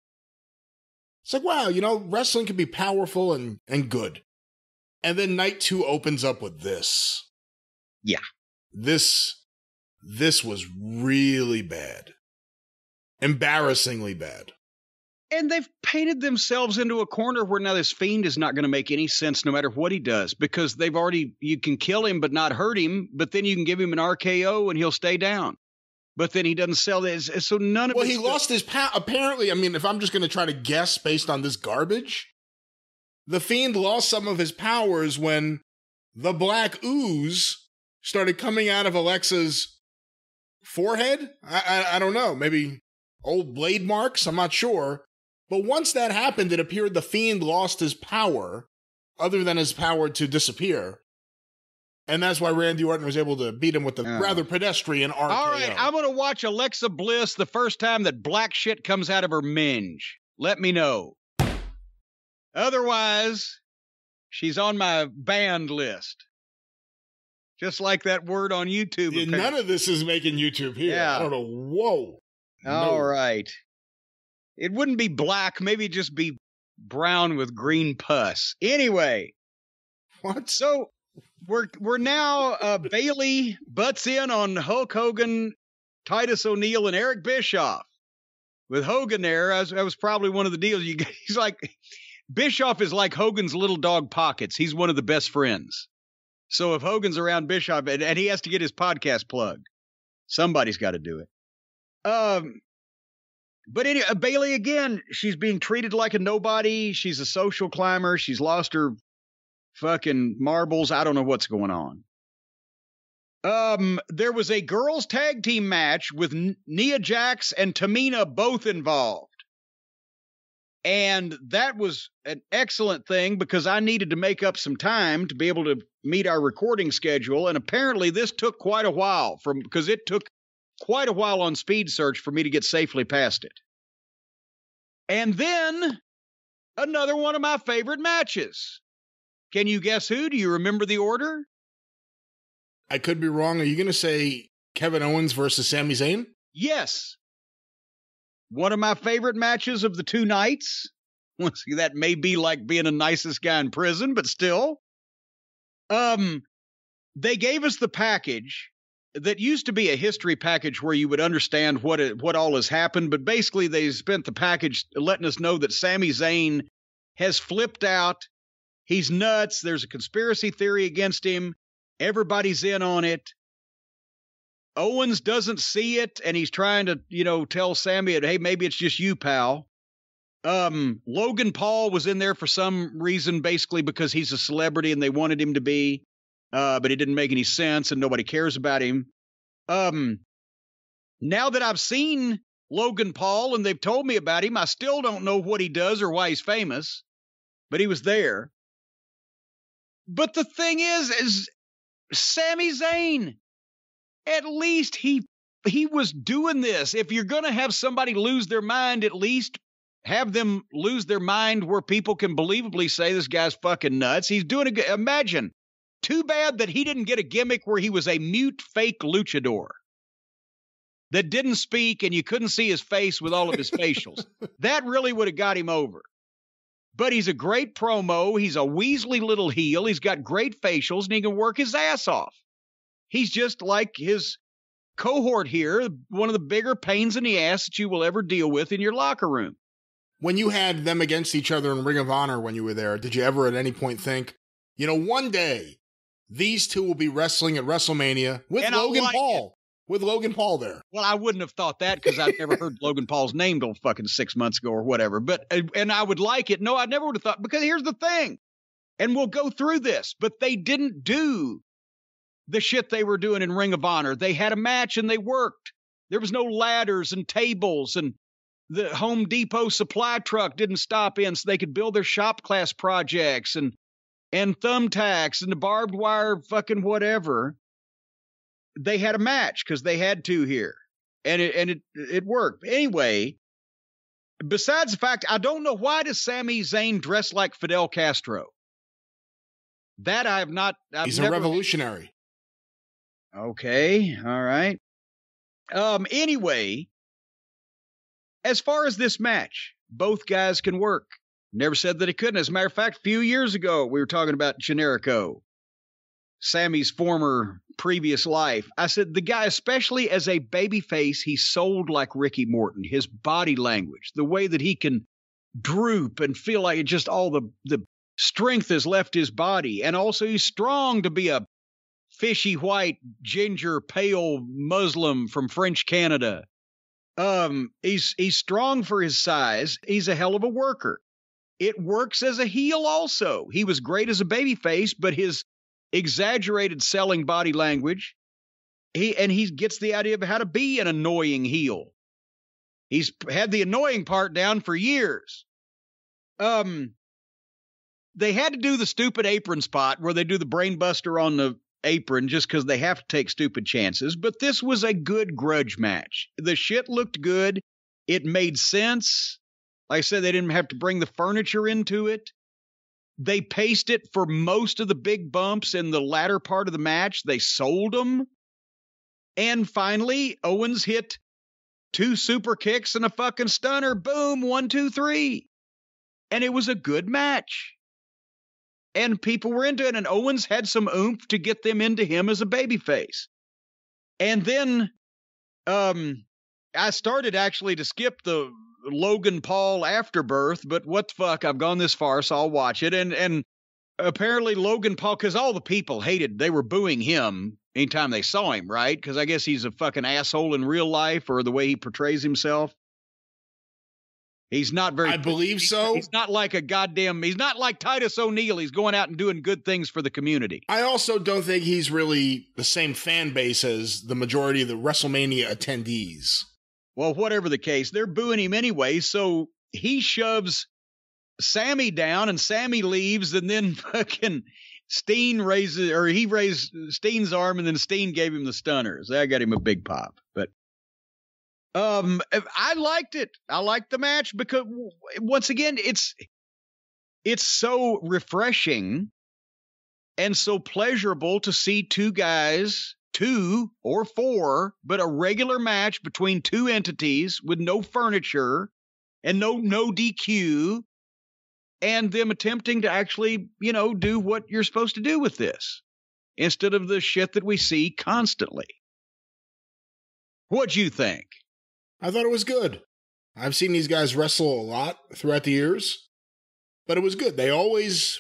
It's like, wow, you know, wrestling can be powerful and, and good. And then night two opens up with this. Yeah. This this was really bad. Embarrassingly bad. And they've painted themselves into a corner where now this fiend is not going to make any sense no matter what he does because they've already, you can kill him but not hurt him, but then you can give him an RKO and he'll stay down. But then he doesn't sell this. So none of Well, he lost his power. Apparently, I mean, if I'm just going to try to guess based on this garbage, the fiend lost some of his powers when the black ooze started coming out of Alexa's forehead. I, I, I don't know. Maybe old blade marks. I'm not sure. But once that happened, it appeared the fiend lost his power, other than his power to disappear. And that's why Randy Orton was able to beat him with the oh. rather pedestrian RKO. All right, I'm going to watch Alexa Bliss the first time that black shit comes out of her minge. Let me know. Otherwise, she's on my banned list. Just like that word on YouTube. Yeah, none of this is making YouTube here. Yeah. I don't know. Whoa. All no. right. It wouldn't be black, maybe just be brown with green pus. Anyway. What? So we're we're now uh, Bayley butts in on Hulk Hogan, Titus O'Neil, and Eric Bischoff. With Hogan there, that was, that was probably one of the deals. You, [LAUGHS] he's like Bischoff is like Hogan's little dog pockets. He's one of the best friends. So if Hogan's around Bischoff and, and he has to get his podcast plugged, somebody's got to do it. Um, but anyway, uh, Bayley again, she's being treated like a nobody. She's a social climber. She's lost her fucking marbles. I don't know what's going on. Um, there was a girls tag team match with Nia Jax and Tamina both involved. And that was an excellent thing because I needed to make up some time to be able to meet our recording schedule. And apparently, this took quite a while from because it took quite a while on speed search for me to get safely past it. And then another one of my favorite matches. Can you guess who? Do you remember the order? I could be wrong. Are you going to say Kevin Owens versus Sami Zayn? Yes. One of my favorite matches of the two nights. [LAUGHS] That may be like being the nicest guy in prison, but still. Um, they gave us the package that used to be a history package where you would understand what it, what all has happened, but basically they spent the package letting us know that Sami Zayn has flipped out. He's nuts. There's a conspiracy theory against him. Everybody's in on it. Owens doesn't see it, and he's trying to, you know, tell Sami, "Hey, maybe it's just you, pal." Um, Logan Paul was in there for some reason, basically because he's a celebrity and they wanted him to be, uh, but it didn't make any sense, and nobody cares about him. Um, now that I've seen Logan Paul and they've told me about him, I still don't know what he does or why he's famous, but he was there. But the thing is, is Sami Zayn. At least he he was doing this. If you're going to have somebody lose their mind, at least have them lose their mind where people can believably say this guy's fucking nuts. He's doing a good. Imagine. Too bad that he didn't get a gimmick where he was a mute fake luchador that didn't speak and you couldn't see his face with all of his facials. [LAUGHS] That really would have got him over. But he's a great promo. He's a weaselly little heel. He's got great facials and he can work his ass off. He's just like his cohort here, one of the bigger pains in the ass that you will ever deal with in your locker room. When you had them against each other in Ring of Honor when you were there, did you ever at any point think, you know, one day these two will be wrestling at WrestleMania with and Logan like Paul? It with Logan Paul there. Well, I wouldn't have thought that because I've never heard Logan Paul's name till fucking six months ago or whatever. But uh, and I would like it. No, I never would have thought because here's the thing, and we'll go through this. But they didn't do the shit they were doing in Ring of Honor. They had a match and they worked. There was no ladders and tables and the Home Depot supply truck didn't stop in so they could build their shop class projects and and thumbtacks and the barbed wire fucking whatever they had a match because they had to here, and it and it it worked anyway. Besides the fact, I don't know why does Sami Zayn dress like Fidel Castro. That I have not. I've He's never, a revolutionary. Okay, all right. Um. Anyway, as far as this match, both guys can work. Never said that he couldn't. As a matter of fact, a few years ago, we were talking about Generico. Sami's former previous life. I said the guy, especially as a baby face, he sold like Ricky Morton. His body language, the way that he can droop and feel like it just all the the strength has left his body, and also he's strong to be a fishy white ginger pale Muslim from French Canada. Um, he's he's strong for his size. He's a hell of a worker. It works as a heel also. He was great as a baby face, but his exaggerated selling body language. He and he gets the idea of how to be an annoying heel. He's had the annoying part down for years. Um they had to do the stupid apron spot where they do the brainbuster on the apron just because they have to take stupid chances, but this was a good grudge match. The shit looked good. It made sense. Like I said, they didn't have to bring the furniture into it. They paced it for most of the big bumps in the latter part of the match. They sold them. And finally, Owens hit two super kicks and a fucking stunner. Boom, one, two, three. And it was a good match. And people were into it. And Owens had some oomph to get them into him as a babyface. And then um I started actually to skip the Logan Paul Afterbirth, but what the fuck? I've gone this far, so I'll watch it. And and apparently Logan Paul, because all the people hated, they were booing him anytime they saw him, right? Because I guess he's a fucking asshole in real life or the way he portrays himself. He's not very. I believe he's, so. He's not like a goddamn. He's not like Titus O'Neil. He's going out and doing good things for the community. I also don't think he's really the same fan base as the majority of the WrestleMania attendees. Well, whatever the case, they're booing him anyway. So he shoves Sami down, and Sami leaves, and then [LAUGHS] fucking Steen raises, or he raised Steen's arm, and then Steen gave him the stunners. That got him a big pop. But um, I liked it. I liked the match because once again, it's it's so refreshing and so pleasurable to see two guys, two or four, but a regular match between two entities with no furniture and no no DQ and them attempting to actually, you know, do what you're supposed to do with this instead of the shit that we see constantly. What'd you think? I thought it was good. I've seen these guys wrestle a lot throughout the years, but it was good. They always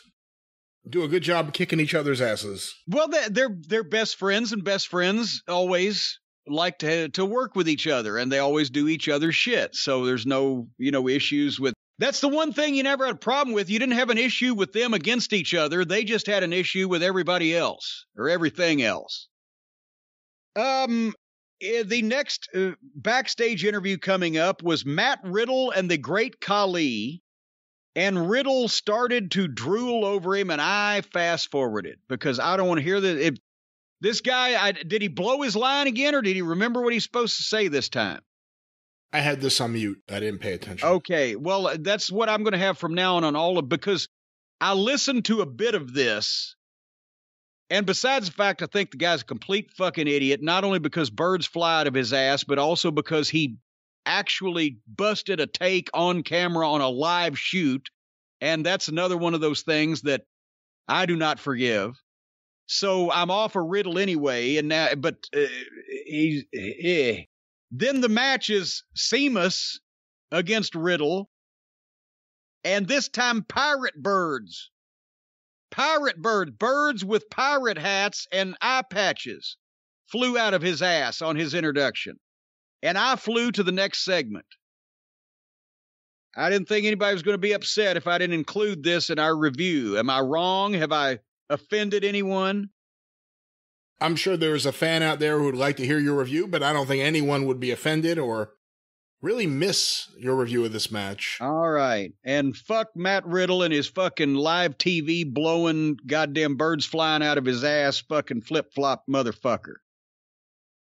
do a good job kicking each other's asses. Well, they're they're best friends, and best friends always like to to work with each other, and they always do each other's shit. So there's no you know issues with. That's the one thing you never had a problem with. You didn't have an issue with them against each other. They just had an issue with everybody else or everything else. Um, the next uh, backstage interview coming up was Matt Riddle and the Great Khali. And Riddle started to drool over him, and I fast forwarded because I don't want to hear that. If this guy, I, did he blow his line again, or did he remember what he's supposed to say this time? I had this on mute. I didn't pay attention. Okay, well, that's what I'm going to have from now on on all of because I listened to a bit of this and besides the fact, I think the guy's a complete fucking idiot, not only because birds fly out of his ass, but also because he actually busted a take on camera on a live shoot. And that's another one of those things that I do not forgive. So I'm off a riddle anyway. And now, but uh, he's, eh. then the match is Sheamus against Riddle. And this time, pirate birds Pirate birds, birds with pirate hats and eye patches, flew out of his ass on his introduction. And I flew to the next segment. I didn't think anybody was going to be upset if I didn't include this in our review. Am I wrong? Have I offended anyone? I'm sure there's a fan out there who would like to hear your review, but I don't think anyone would be offended or really miss your review of this match. All right. And fuck Matt Riddle and his fucking live TV blowing goddamn birds flying out of his ass fucking flip flop motherfucker.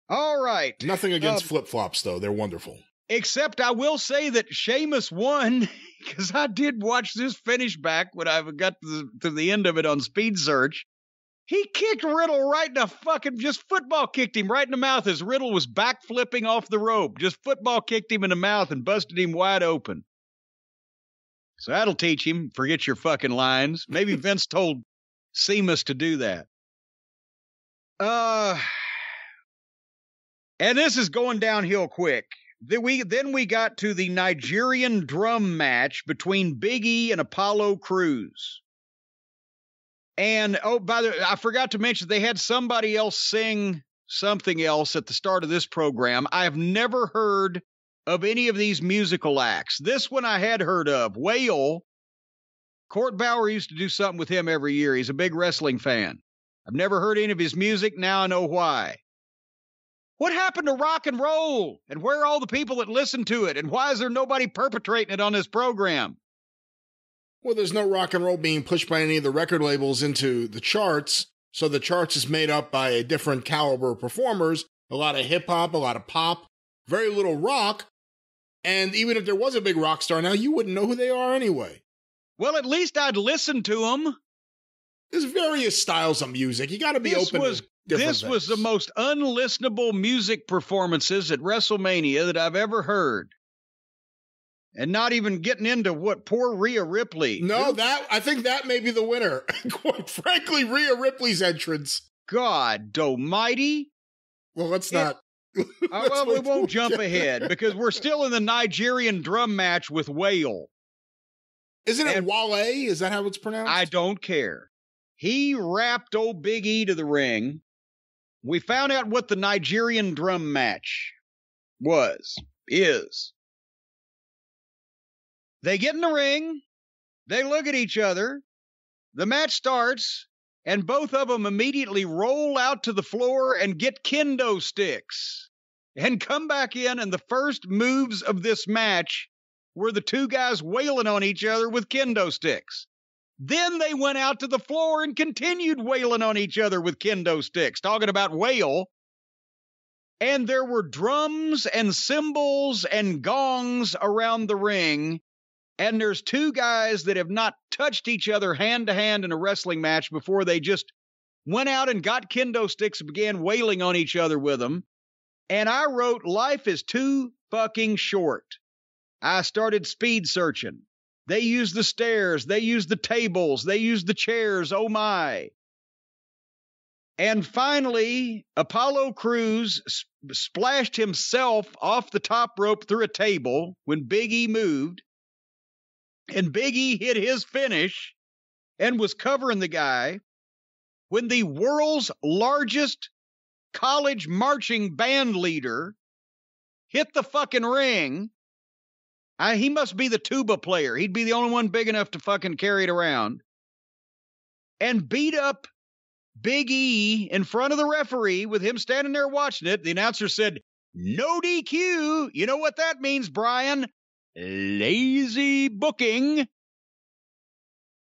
All right. Nothing against uh, flip flops, though. They're wonderful. Except I will say that Sheamus won [LAUGHS] because I did watch this finish back when I got to the, to the end of it on Speed Search. He kicked Riddle right in the fucking just football kicked him right in the mouth as Riddle was back flipping off the rope. Just football kicked him in the mouth and busted him wide open. So that'll teach him. Forget your fucking lines. Maybe [LAUGHS] Vince told Sheamus to do that. Uh and this is going downhill quick. Then we then we got to the Nigerian drum match between Big E and Apollo Crews. And oh, by the way, I forgot to mention they had somebody else sing something else at the start of this program. I have never heard of any of these musical acts. This one I had heard of. Whale. Court Bauer used to do something with him every year. He's a big wrestling fan. I've never heard any of his music. Now I know why. What happened to rock and roll? And where are all the people that listen to it? And why is there nobody perpetrating it on this program? Well, there's no rock and roll being pushed by any of the record labels into the charts. So the charts is made up by a different caliber of performers, a lot of hip hop, a lot of pop, very little rock. And even if there was a big rock star now, you wouldn't know who they are anyway. Well, at least I'd listen to them. There's various styles of music. You got to be this open. Was, this things. was the most unlistenable music performances at WrestleMania that I've ever heard and not even getting into what poor Rhea Ripley. No, that I think that may be the winner. [LAUGHS] Quite frankly, Rhea Ripley's entrance. God Almighty. Well, let's not. [LAUGHS] uh, [LAUGHS] well, we won't jump ahead because we're still in the Nigerian drum match with Whale. Isn't it and Wale? Is that how it's pronounced? I don't care. He wrapped old Big E to the ring. We found out what the Nigerian drum match was, is. They get in the ring, they look at each other, the match starts, and both of them immediately roll out to the floor and get kendo sticks and come back in. And the first moves of this match were the two guys wailing on each other with kendo sticks. Then they went out to the floor and continued wailing on each other with kendo sticks, talking about wail. And there were drums and cymbals and gongs around the ring and there's two guys that have not touched each other hand to hand in a wrestling match before they just went out and got kendo sticks and began wailing on each other with them. And I wrote, Life is too fucking short. I started speed searching. They used the stairs, they used the tables, they used the chairs. Oh my. And finally, Apollo Crews sp- splashed himself off the top rope through a table when Big E moved and Big E hit his finish and was covering the guy when the world's largest college marching band leader hit the fucking ring. I, he must be the tuba player. He'd be the only one big enough to fucking carry it around. And beat up Big E in front of the referee with him standing there watching it. The announcer said, No DQ. You know what that means, Brian? Lazy booking.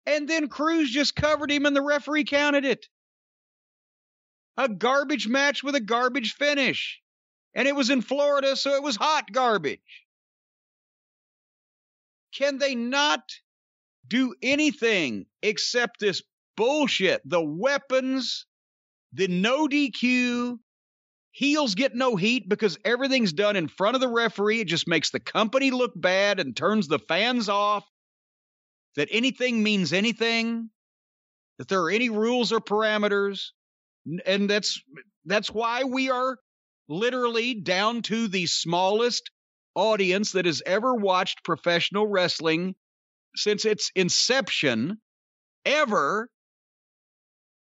And then Crews just covered him and the referee counted it. A garbage match with a garbage finish. And it was in Florida, so it was hot garbage. Can they not do anything except this bullshit? The weapons, the no DQ, Heels get no heat because everything's done in front of the referee. It just makes the company look bad and turns the fans off. That anything means anything, that there are any rules or parameters. And that's that's why we are literally down to the smallest audience that has ever watched professional wrestling since its inception ever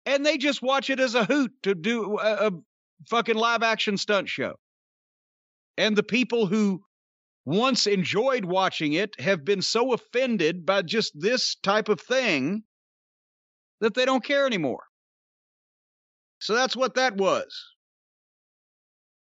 and they just watch it as a hoot to do a, fucking live action stunt show. And the people who once enjoyed watching it have been so offended by just this type of thing that they don't care anymore. So that's what that was.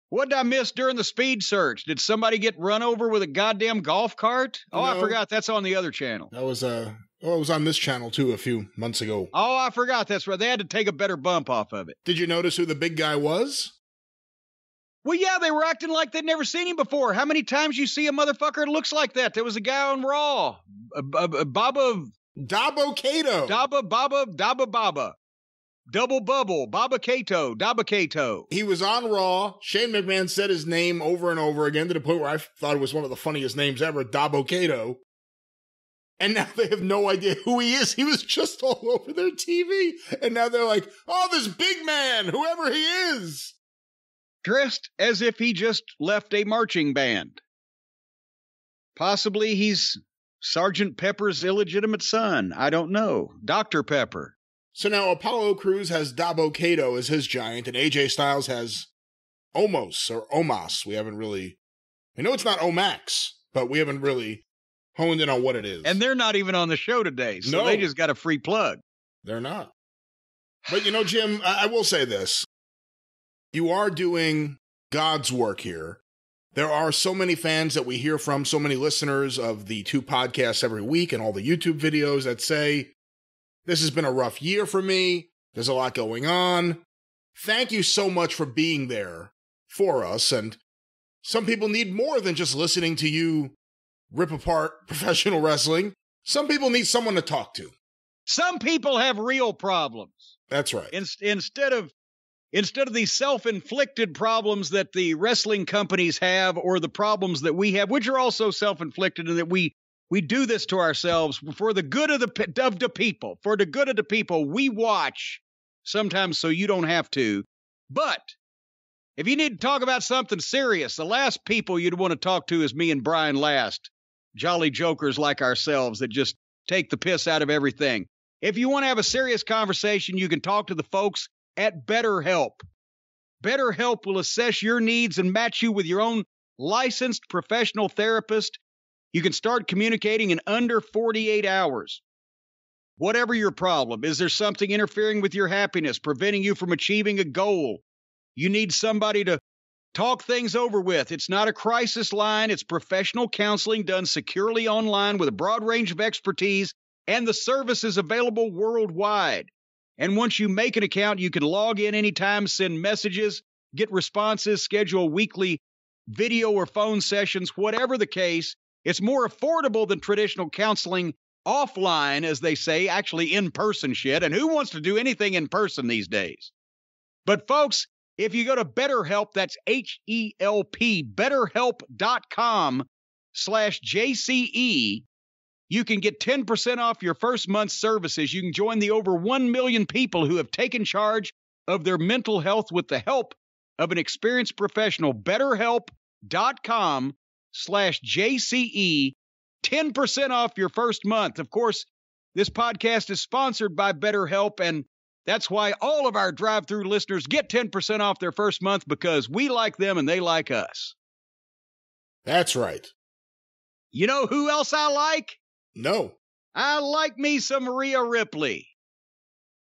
What did I miss during the speed search? Did somebody get run over with a goddamn golf cart? Oh, no, I forgot. That's on the other channel. That was uh oh, it was on this channel too a few months ago. Oh, I forgot. That's right. They had to take a better bump off of it. Did you notice who the big guy was? Well, yeah, they were acting like they'd never seen him before. How many times you see a motherfucker that looks like that? There was a guy on Raw, Baba Dabba Kato, Dabba Baba Dabba Baba. Double Bubble, Baba Kato, Daba Kato. He was on Raw. Shane McMahon said his name over and over again to the point where I thought it was one of the funniest names ever, Dabo Kato. And now they have no idea who he is. He was just all over their TV. And now they're like, oh, this big man, whoever he is. Dressed as if he just left a marching band. Possibly he's Sergeant Pepper's illegitimate son. I don't know. Dr. Pepper. So now Apollo Crews has Dabo Kato as his giant, and AJ Styles has Omos or Omos. We haven't really, I know it's not Omax, but we haven't really honed in on what it is. And they're not even on the show today, so no, they just got a free plug. They're not. But you know, Jim, I, I will say this: you are doing God's work here. There are so many fans that we hear from, so many listeners of the two podcasts every week and all the YouTube videos that say, this has been a rough year for me. There's a lot going on. Thank you so much for being there for us. And some people need more than just listening to you rip apart [LAUGHS] professional wrestling. Some people need someone to talk to. Some people have real problems. That's right. In- instead of instead of these self-inflicted problems that the wrestling companies have or the problems that we have which are also self-inflicted and that we we do this to ourselves for the good of the of the people. For the good of the people, we watch sometimes so you don't have to. But if you need to talk about something serious, the last people you'd want to talk to is me and Brian Last, jolly jokers like ourselves that just take the piss out of everything. If you want to have a serious conversation, you can talk to the folks at BetterHelp. BetterHelp will assess your needs and match you with your own licensed professional therapist You can start communicating in under 48 hours. Whatever your problem, is there something interfering with your happiness, preventing you from achieving a goal? You need somebody to talk things over with. It's not a crisis line, it's professional counseling done securely online with a broad range of expertise, and the service is available worldwide. And once you make an account, you can log in anytime, send messages, get responses, schedule weekly video or phone sessions, whatever the case. It's more affordable than traditional counseling offline, as they say, actually in person shit. And who wants to do anything in person these days? But folks, if you go to BetterHelp, that's H E L P, betterhelp.com slash JCE, you can get 10% off your first month's services. You can join the over 1 million people who have taken charge of their mental health with the help of an experienced professional. BetterHelp.com slash JCE 10% off your first month. Of course, this podcast is sponsored by BetterHelp, and that's why all of our Drive Thru listeners get 10% off their first month because we like them and they like us. That's right. You know who else I like? No. I like me some Rhea Ripley.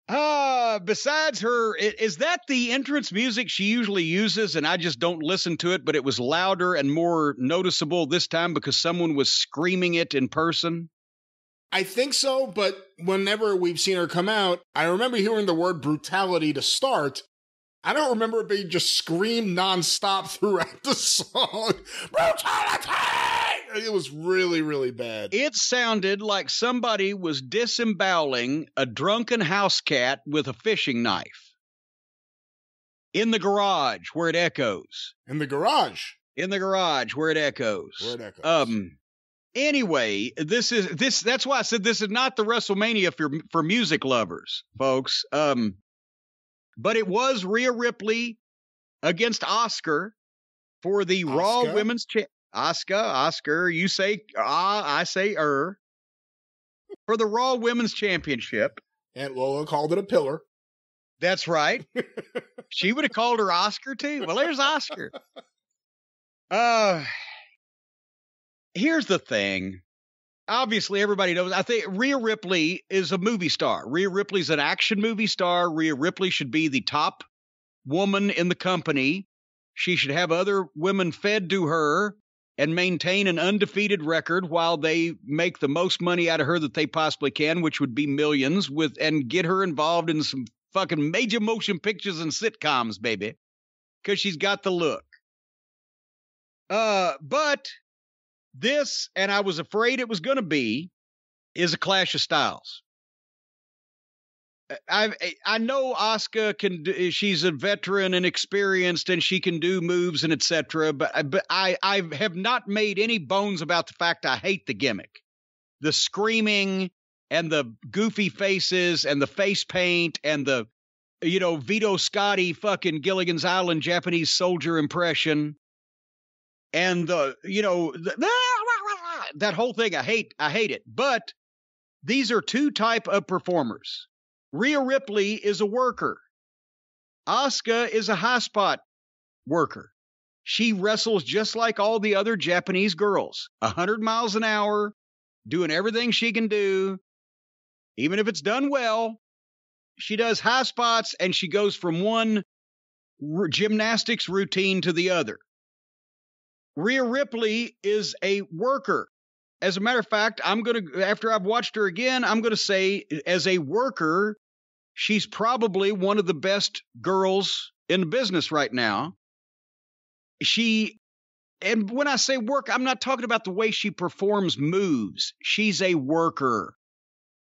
Uh, besides her, is that the entrance music she usually uses? And I just don't listen to it, but it was louder and more noticeable this time because someone was screaming it in person. I think so, but whenever we've seen her come out, I remember hearing the word brutality to start. I don't remember it being just screamed nonstop [LAUGHS] throughout the song. Brutality! It was really, really bad. It sounded like somebody was disemboweling a drunken house cat with a fishing knife. In the garage where it echoes. In the garage. In the garage where it echoes. Where it echoes. Um anyway, this is this that's why I said this is not the WrestleMania for for music lovers, folks. Um but it was Rhea Ripley against Asuka for the? Raw Women's Cha- Oscar, Oscar, you say ah, I say er. For the Raw Women's Championship. Aunt Lola called it a pillar. That's right. [LAUGHS] she would have called her Oscar too. Well, there's Oscar. Uh here's the thing. Obviously, everybody knows. I think Rhea Ripley is a movie star. Rhea Ripley's an action movie star. Rhea Ripley should be the top woman in the company. She should have other women fed to her and maintain an undefeated record while they make the most money out of her that they possibly can, which would be millions, with and get her involved in some fucking major motion pictures and sitcoms, baby. Cause she's got the look. Uh, but this, and I was afraid it was gonna be, is a clash of styles. I I know Oscar can. Do, she's a veteran and experienced, and she can do moves and etc. But uh, but I I have not made any bones about the fact I hate the gimmick, the screaming and the goofy faces and the face paint and the you know Vito Scotti fucking Gilligan's Island Japanese soldier impression and the you know the, that whole thing. I hate I hate it. But these are two type of performers. Rhea Ripley is a worker. Asuka is a high spot worker. She wrestles just like all the other Japanese girls, a 100 miles an hour, doing everything she can do. Even if it's done well, she does high spots and she goes from one r- gymnastics routine to the other. Rhea Ripley is a worker. As a matter of fact, I'm going to, after I've watched her again, I'm going to say, as a worker, she's probably one of the best girls in the business right now. She, and when I say work, I'm not talking about the way she performs moves. She's a worker.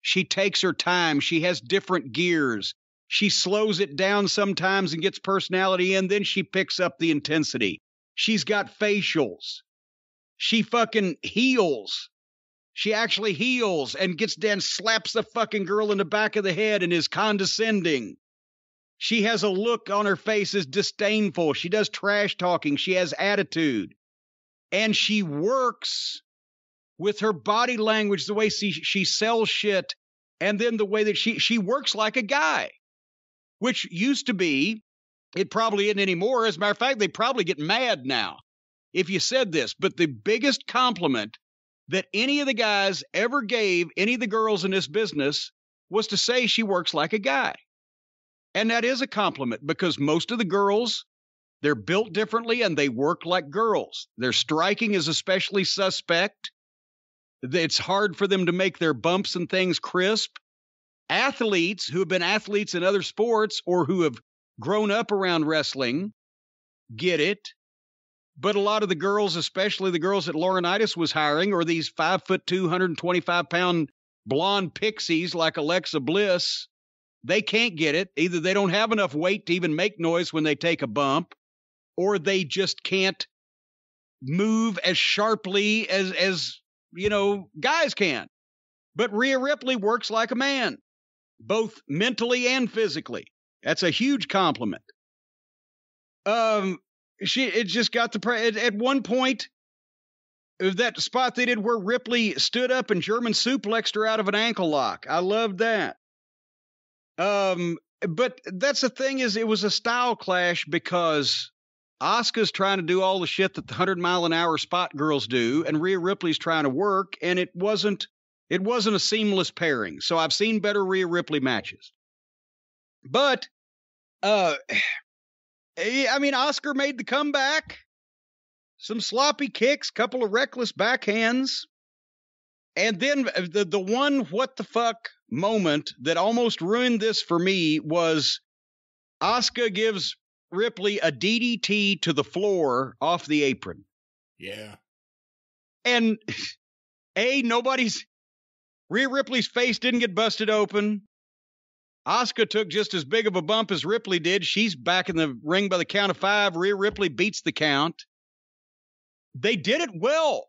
She takes her time. She has different gears. She slows it down sometimes and gets personality in, then she picks up the intensity. She's got facials. She fucking heals. She actually heals and gets down, slaps the fucking girl in the back of the head and is condescending. She has a look on her face as disdainful. She does trash talking. She has attitude. And she works with her body language, the way she, she sells shit, and then the way that she, she works like a guy, which used to be, it probably isn't anymore. As a matter of fact, they probably get mad now if you said this. But the biggest compliment that any of the guys ever gave any of the girls in this business was to say she works like a guy. And that is a compliment because most of the girls, they're built differently and they work like girls. Their striking is especially suspect. It's hard for them to make their bumps and things crisp. Athletes who have been athletes in other sports or who have grown up around wrestling get it. But a lot of the girls, especially the girls that Laurinaitis was hiring, or these five foot two, 125 pound blonde pixies like Alexa Bliss, they can't get it. Either they don't have enough weight to even make noise when they take a bump, or they just can't move as sharply as as you know guys can. But Rhea Ripley works like a man, both mentally and physically. That's a huge compliment. Um, she it just got the pre- at, at one point uh, that spot they did where Ripley stood up and German suplexed her out of an ankle lock. I loved that. Um, but that's the thing is it was a style clash because Asuka's trying to do all the shit that the hundred mile an hour spot girls do, and Rhea Ripley's trying to work, and it wasn't it wasn't a seamless pairing. So I've seen better Rhea Ripley matches. But uh [SIGHS] I mean Oscar made the comeback. Some sloppy kicks, couple of reckless backhands. And then uh, the the one what the fuck moment that almost ruined this for me was Oscar gives Ripley a DDT to the floor off the apron. Yeah. And [LAUGHS] A, nobody's Rhea Ripley's face didn't get busted open. Asuka took just as big of a bump as Ripley did. She's back in the ring by the count of five. Rhea Ripley beats the count. They did it well.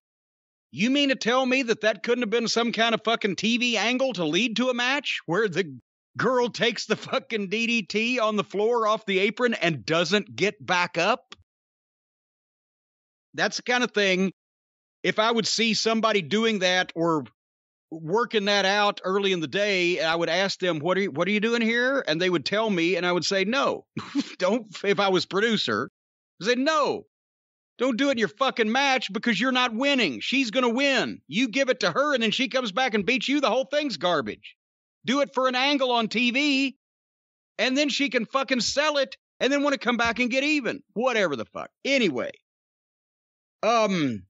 You mean to tell me that that couldn't have been some kind of fucking TV angle to lead to a match where the girl takes the [LAUGHS] fucking DDT on the floor off the apron and doesn't get back up? That's the kind of thing. If I would see somebody doing that or working that out early in the day, I would ask them, "What are you, what are you doing here?" And they would tell me, and I would say, "No, [LAUGHS] don't." If I was producer, I say, "No, don't do it in your fucking match because you're not winning. She's going to win. You give it to her and then she comes back and beats you. The whole thing's garbage. Do it for an angle on TV and then she can fucking sell it and then want to come back and get even. Whatever the fuck. Anyway, um,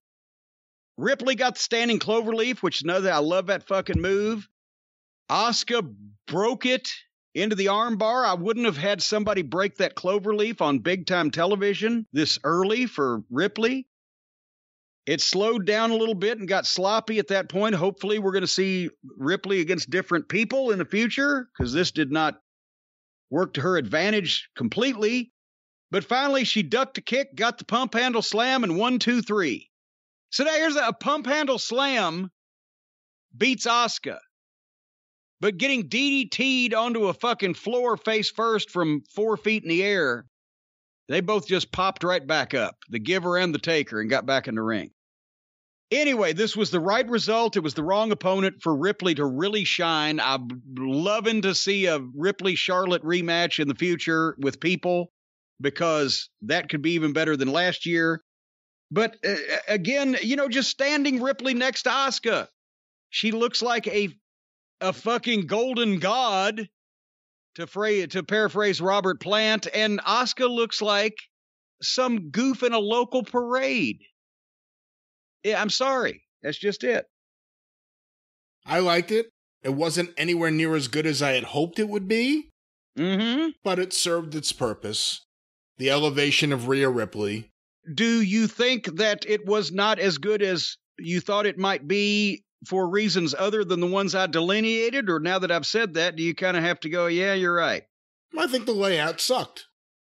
Ripley got the standing cloverleaf, which is another I love that fucking move. Oscar broke it into the armbar. I wouldn't have had somebody break that cloverleaf on big time television this early for Ripley. It slowed down a little bit and got sloppy at that point. Hopefully, we're going to see Ripley against different people in the future because this did not work to her advantage completely. But finally, she ducked a kick, got the pump handle slam, and one, two, three. So now here's a, pump handle slam beats Asuka. But getting DDT'd onto a fucking floor face first from four feet in the air, they both just popped right back up, the giver and the taker, and got back in the ring. Anyway, this was the right result. It was the wrong opponent for Ripley to really shine. I'm loving to see a Ripley Charlotte rematch in the future with people because that could be even better than last year. But uh, again, you know, just standing Ripley next to Asuka, she looks like a a fucking golden god, to, fra- to paraphrase Robert Plant, and Asuka looks like some goof in a local parade. Yeah, I'm sorry. That's just it. I liked it. It wasn't anywhere near as good as I had hoped it would be. Mm-hmm. But it served its purpose. The elevation of Rhea Ripley. Do you think that it was not as good as you thought it might be for reasons other than the ones I delineated? Or now that I've said that, do you kind of have to go, yeah, you're right? I think the layout sucked.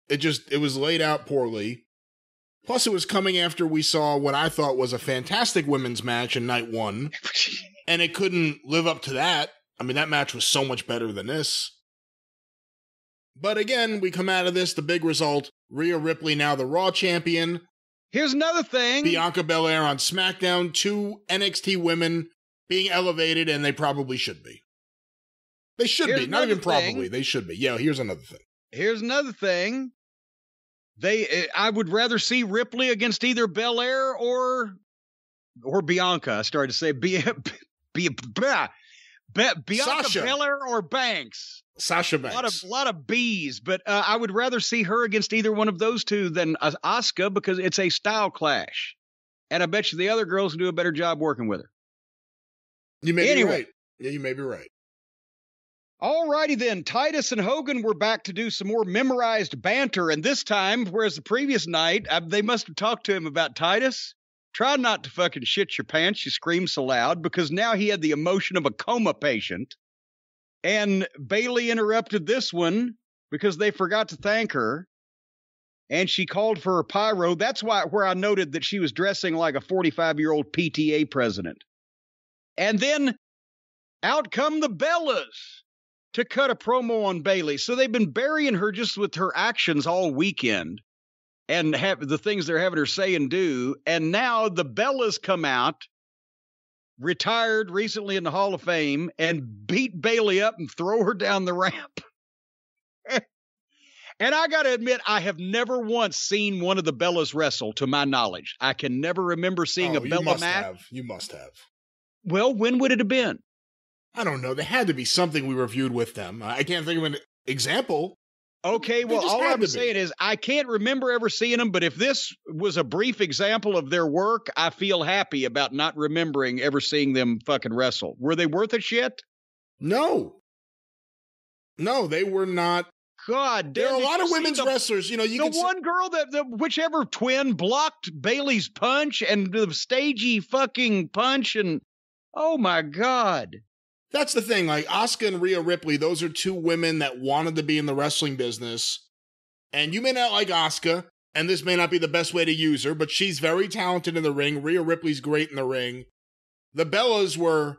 It just, it was laid out poorly. Plus, it was coming after we saw what I thought was a fantastic women's match in night one, [LAUGHS] and it couldn't live up to that. I mean, that match was so much better than this. But again, we come out of this, the big result Rhea Ripley now the Raw champion. Here's another thing Bianca Belair on SmackDown, two NXT women being elevated, and they probably should be. They should Here's be. Not even thing. probably. They should be. Yeah, here's another thing. Here's another thing. They, eh, I would rather see Ripley against either Belair or or Bianca. I started to say be, [LAUGHS] be, be, be, Bianca Sasha. Belair or Banks. Sasha A Banks. lot of lot of B's, but uh, I would rather see her against either one of those two than Asuka because it's a style clash, and I bet you the other girls will do a better job working with her. you may anyway. be right. Yeah, you may be right. All righty then, Titus and Hogan were back to do some more memorized banter, and this time, whereas the previous night, uh, they must have talked to him about Titus. Try not to fucking shit your pants, she screamed so loud, because now he had the emotion of a coma patient. And Bayley interrupted this one because they forgot to thank her. And she called for her pyro. That's why where I noted that she was dressing like a 45 year old PTA president. And then out come the Bellas to cut a promo on Bayley. So they've been burying her just with her actions all weekend and have the things they're having her say and do. And now the Bellas come out, retired recently in the Hall of Fame, and beat Bayley up and throw her down the ramp. [LAUGHS] and I got to admit, I have never once seen one of the Bellas wrestle, to my knowledge. I can never remember seeing oh, a you Bella must match. have. You must have. Well, when would it have been? I don't know. There had to be something we reviewed with them. I can't think of an example. Okay, well, all I'm saying is I can't remember ever seeing them, but if this was a brief example of their work, I feel happy about not remembering ever seeing them fucking wrestle. Were they worth a shit? No. No, they were not. God There damn. are a lot of women's the, wrestlers. You know, you the can. one girl that the whichever twin blocked Bayley's punch and the stagey fucking punch and oh my god. That's the thing. Like Asuka and Rhea Ripley, those are two women that wanted to be in the wrestling business. And you may not like Asuka, and this may not be the best way to use her, but she's very talented in the ring. Rhea Ripley's great in the ring. The Bellas were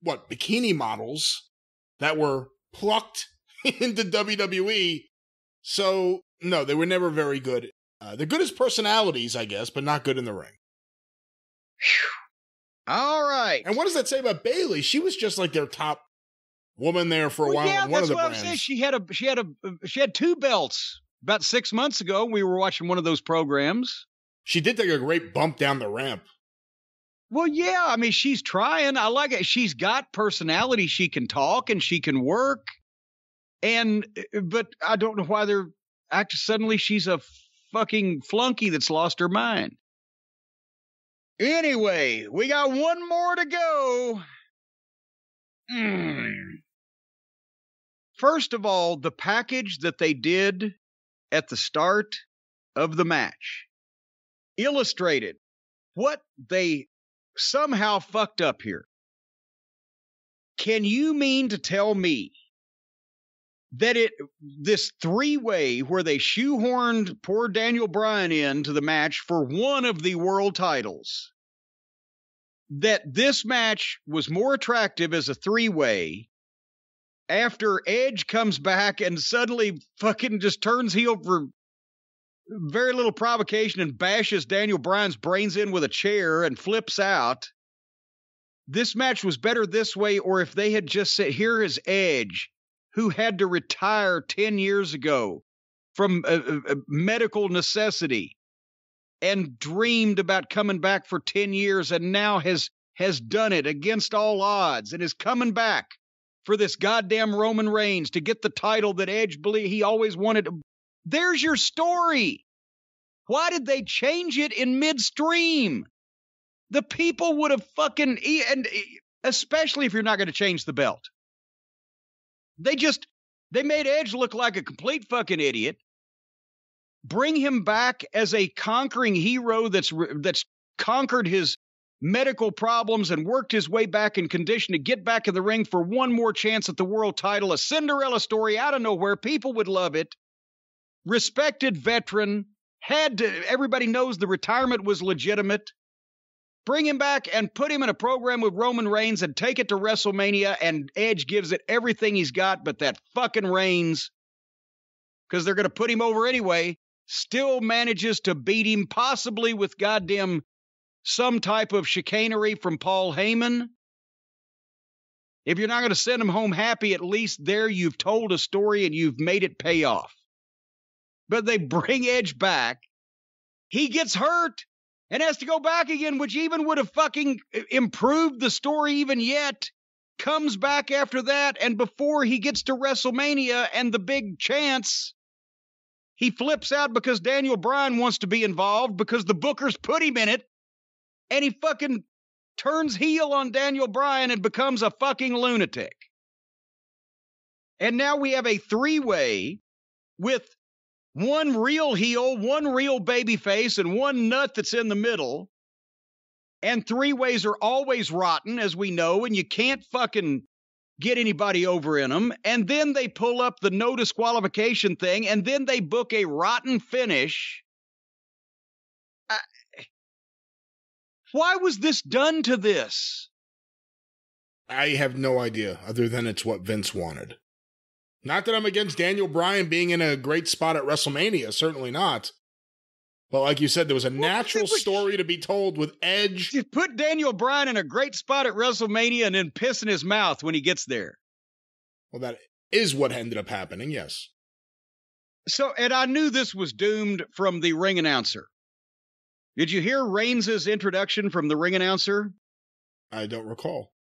what bikini models that were plucked [LAUGHS] into WWE. So no, they were never very good. Uh, they're good as personalities, I guess, but not good in the ring. All right. And what does that say about Bayley? She was just like their top woman there for a Well, while yeah, that's of the what I'm saying. She had a she had a she had two belts about six months ago. We were watching one of those programs. She did take a great bump down the ramp. Well, yeah, I mean she's trying. I like it. She's got personality. She can talk and she can work. And uh, but I don't know why they're act suddenly she's a fucking flunky that's lost her mind. Anyway, we got one more to go. Hmm. First of all, the package that they did at the start of the match illustrated what they somehow fucked up here. Can you mean to tell me that it this three way where they shoehorned poor Daniel Bryan into the match for one of the world titles that this match was more attractive as a three way after Edge comes back and suddenly fucking just turns heel for very little provocation and bashes Daniel Bryan's brains in with a chair and flips out. This match was better this way, or if they had just said, here is Edge, who had to retire 10 years ago from medical necessity and dreamed about coming back for 10 years and now has has done it against all odds and is coming back for this goddamn Roman Reigns to get the title that Edge believed he always wanted. There's your story. Why did they change it in midstream? The people would have fucking and especially if you're not going to change the belt. They just they made Edge look like a complete fucking idiot. Bring him back as a conquering hero that's that's conquered his medical problems and worked his way back in condition to get back in the ring for one more chance at the world title. A Cinderella story out of nowhere. People would love it. Respected veteran. Had to, everybody knows the retirement was legitimate. Bring him back and put him in a program with Roman Reigns and take it to WrestleMania. And Edge gives it everything he's got, but that fucking Reigns, because they're going to put him over anyway, still manages to beat him, possibly with goddamn some type of chicanery from Paul Heyman. If you're not going to send him home happy, at least there you've told a story and you've made it pay off. But they bring Edge back. He gets hurt. And has to go back again, which even would have fucking uh, improved the story even yet. Comes back after that, and before he gets to WrestleMania and the big chance, he flips out because Daniel Bryan wants to be involved because the bookers put him in it, and he fucking turns heel on Daniel Bryan and becomes a fucking lunatic. And now we have a three way with one real heel, one real baby face, and one nut that's in the middle. And three ways are always rotten, as we know, and you can't fucking get anybody over in them. And then they pull up the no disqualification thing, and then they book a rotten finish. Why was this done to this? I have no idea, other than it's what Vince wanted. Not that I'm against Daniel Bryan being in a great spot at WrestleMania, certainly not. But like you said, there was a natural story to be told with Edge. You put Daniel Bryan in a great spot at WrestleMania and then piss in his mouth when he gets there. Well, that is what ended up happening, yes. So, and I knew this was doomed from the ring announcer. Did you hear Reigns' introduction from the ring announcer? I don't recall.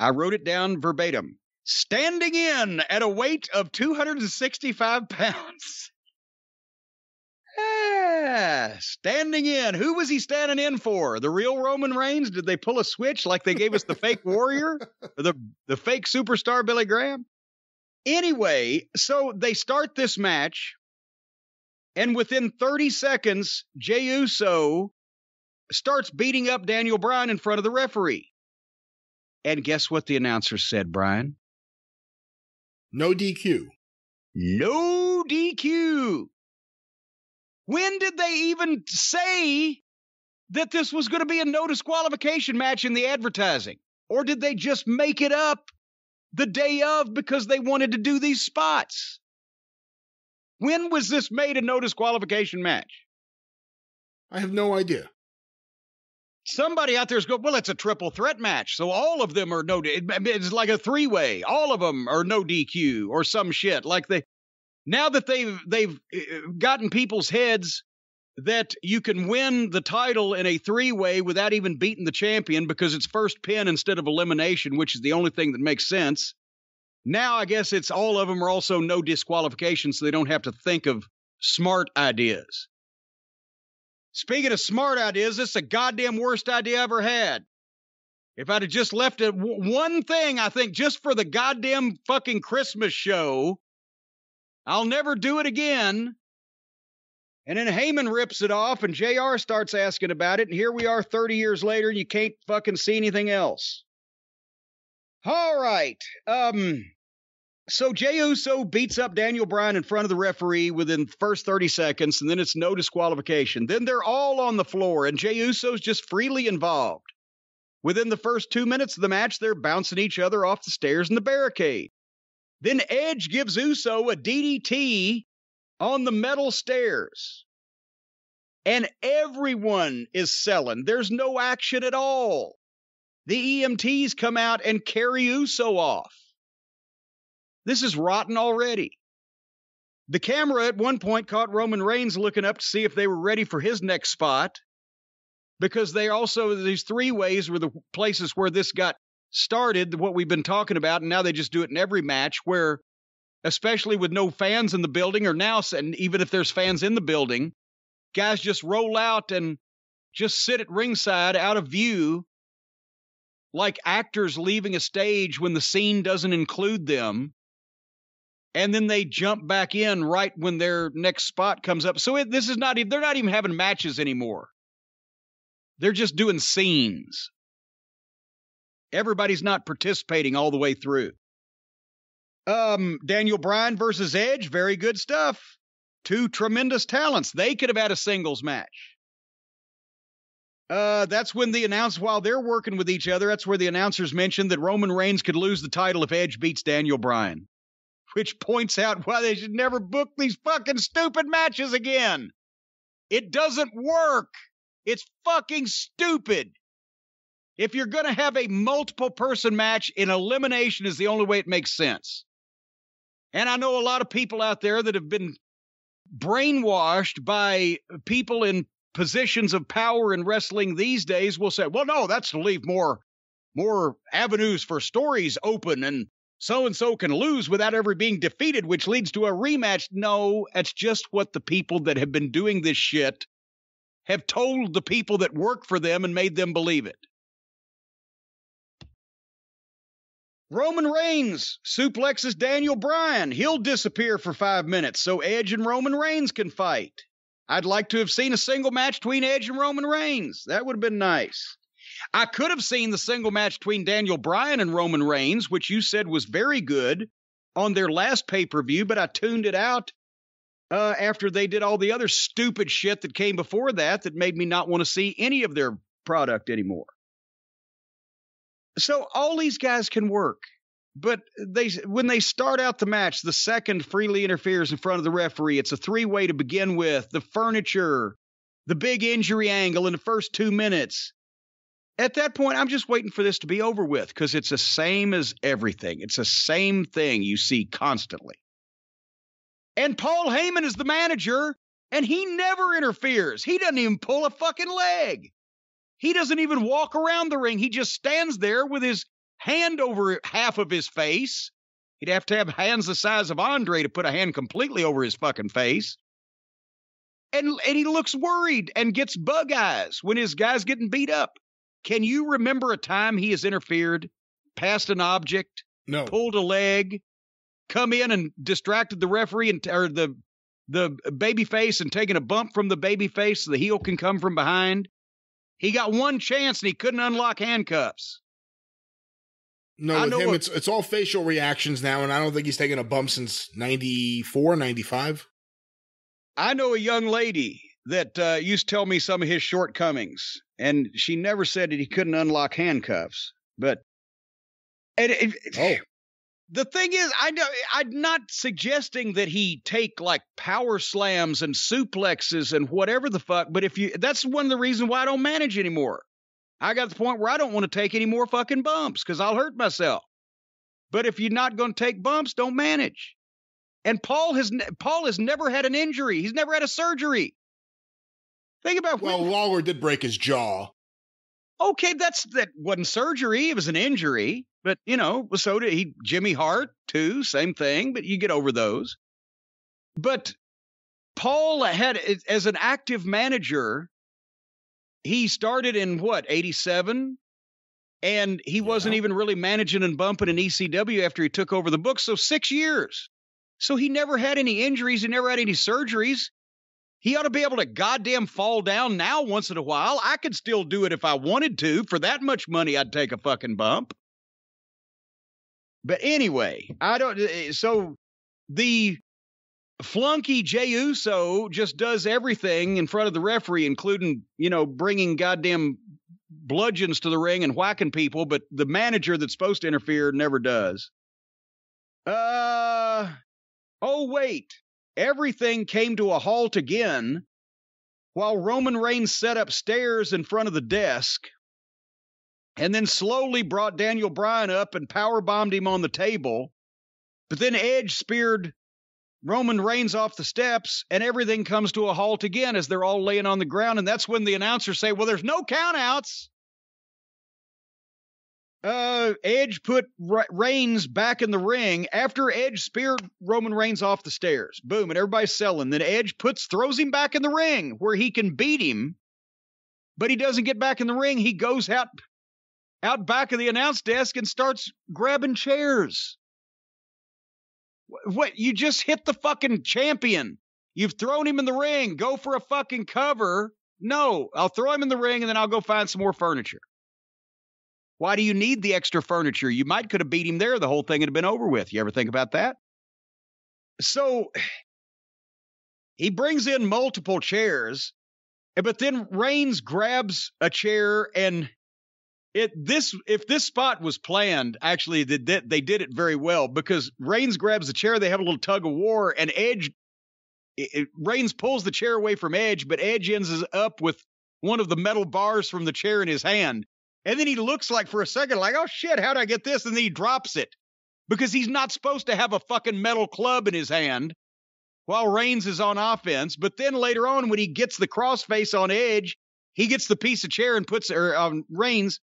I wrote it down verbatim standing in at a weight of 265 pounds. [LAUGHS] Ah, standing in. Who was he standing in for? The real Roman Reigns? Did they pull a switch like they gave us the fake warrior? [LAUGHS] The the fake superstar Billy Graham? Anyway, so they start this match, and within 30 seconds, Jey Uso starts beating up Daniel Bryan in front of the referee. And guess what the announcer said, Brian? No DQ. No DQ. When did they even say that this was going to be a no disqualification match in the advertising? Or did they just make it up the day of because they wanted to do these spots? When was this made a no disqualification match? I have no idea somebody out there is going, well, it's a triple threat match. So all of them are no, it's like a three way. All of them are no DQ or some shit. Like they, now that they've, they've uh, gotten people's heads that you can win the title in a three way without even beating the champion because it's first pin instead of elimination, which is the only thing that makes sense. Now I guess it's all of them are also no disqualification, so they don't have to think of smart ideas. Speaking of smart ideas, this is the goddamn worst idea I ever had. If I'd have just left it one thing, I think just for the goddamn fucking Christmas show, I'll never do it again. And then Heyman rips it off, and JR starts asking about it, and here we are 30 years later, and you can't fucking see anything else. All right. Um, so Jey Uso beats up Daniel Bryan in front of the referee within the first 30 seconds, and then it's no disqualification. Then they're all on the floor, and Jey Uso's just freely involved. Within the first two minutes of the match, they're bouncing each other off the stairs in the barricade. Then Edge gives Uso a DDT on the metal stairs. And everyone is selling. There's no action at all. The EMTs come out and carry Uso off. This is rotten already. The camera at one point caught Roman Reigns looking up to see if they were ready for his next spot because they also, these three ways were the places where this got started, what we've been talking about, and now they just do it in every match where, especially with no fans in the building, or now, and even if there's fans in the building, guys just roll out and just sit at ringside out of view like actors leaving a stage when the scene doesn't include them and then they jump back in right when their next spot comes up. So it, this is not even, they're not even having matches anymore. They're just doing scenes. Everybody's not participating all the way through. Um, Daniel Bryan versus Edge, very good stuff. Two tremendous talents. They could have had a singles match. Uh, that's when the announce while they're working with each other, that's where the announcers mentioned that Roman Reigns could lose the title if Edge beats Daniel Bryan which points out why they should never book these fucking stupid matches again. It doesn't work. It's fucking stupid. If you're going to have a multiple person match, an elimination is the only way it makes sense. And I know a lot of people out there that have been brainwashed by people in positions of power in wrestling these days will say, well, no, that's to leave more more avenues for stories open and so and so can lose without ever being defeated, which leads to a rematch. No, that's just what the people that have been doing this shit have told the people that work for them and made them believe it. Roman Reigns suplexes Daniel Bryan. He'll disappear for five minutes so Edge and Roman Reigns can fight. I'd like to have seen a single match between Edge and Roman Reigns. That would have been nice. I could have seen the single match between Daniel Bryan and Roman Reigns, which you said was very good on their last pay per view, but I tuned it out uh, after they did all the other stupid shit that came before that that made me not want to see any of their product anymore. So all these guys can work, but they when they start out the match, the second freely interferes in front of the referee. It's a three way to begin with. The furniture, the big injury angle in the first two minutes. At that point, I'm just waiting for this to be over with because it's the same as everything. It's the same thing you see constantly. And Paul Heyman is the manager, and he never interferes. He doesn't even pull a fucking leg. He doesn't even walk around the ring. He just stands there with his hand over half of his face. He'd have to have hands the size of Andre to put a hand completely over his fucking face. And, and he looks worried and gets bug eyes when his guy's getting beat up. Can you remember a time he has interfered, passed an object, No. pulled a leg, come in and distracted the referee and or the the baby face and taken a bump from the baby face so the heel can come from behind? He got one chance and he couldn't unlock handcuffs. No, I with him, a- it's it's all facial reactions now, and I don't think he's taken a bump since 94, 95. I know a young lady that uh, used to tell me some of his shortcomings, and she never said that he couldn't unlock handcuffs. But and it, Oh, the thing is, I know I'm not suggesting that he take like power slams and suplexes and whatever the fuck. But if you, that's one of the reasons why I don't manage anymore. I got to the point where I don't want to take any more fucking bumps because I'll hurt myself. But if you're not going to take bumps, don't manage. And Paul has Paul has never had an injury. He's never had a surgery. Think about well, when, Lawler did break his jaw. okay, that's that wasn't surgery. It was an injury. But you know, so did he. Jimmy Hart too, same thing. But you get over those. But Paul had as an active manager. He started in what eighty seven, and he wasn't even really managing and bumping in ECW after he took over the book. So six years. So he never had any injuries. He never had any surgeries. He ought to be able to goddamn fall down now once in a while. I could still do it if I wanted to. For that much money, I'd take a fucking bump. But anyway, I don't. eh, So the flunky Jey Uso just does everything in front of the referee, including, you know, bringing goddamn bludgeons to the ring and whacking people. But the manager that's supposed to interfere never does. Uh, oh, wait. Everything came to a halt again while Roman Reigns set up stairs in front of the desk and then slowly brought Daniel Bryan up and power bombed him on the table. But then Edge speared Roman Reigns off the steps and everything comes to a halt again as they're all laying on the ground. And that's when the announcers say, Well, there's no countouts. Uh, Edge put Re- Reigns back in the ring after Edge speared Roman Reigns off the stairs. Boom, and everybody's selling. Then Edge puts throws him back in the ring where he can beat him, but he doesn't get back in the ring. He goes out out back of the announce desk and starts grabbing chairs. What? You just hit the fucking champion. You've thrown him in the ring. Go for a fucking cover. No, I'll throw him in the ring and then I'll go find some more furniture. Why do you need the extra furniture? You might could have beat him there. The whole thing have been over with. You ever think about that? So [SIGHS] he brings in multiple chairs, eh, but then Reigns grabs a chair and it this if this spot was planned, actually they did, they did it very well because Reigns grabs the chair. They have a little tug of war, and Edge it, it- Reigns pulls the chair away from Edge, but Edge ends up with one of the metal bars from the chair in his hand. And then he looks like for a second, like, oh shit, how'd I get this? And then he drops it because he's not supposed to have a fucking metal club in his hand. while Reigns is on offense. But then later on, when he gets the crossface on Edge, he gets the piece of chair and puts or um, Reigns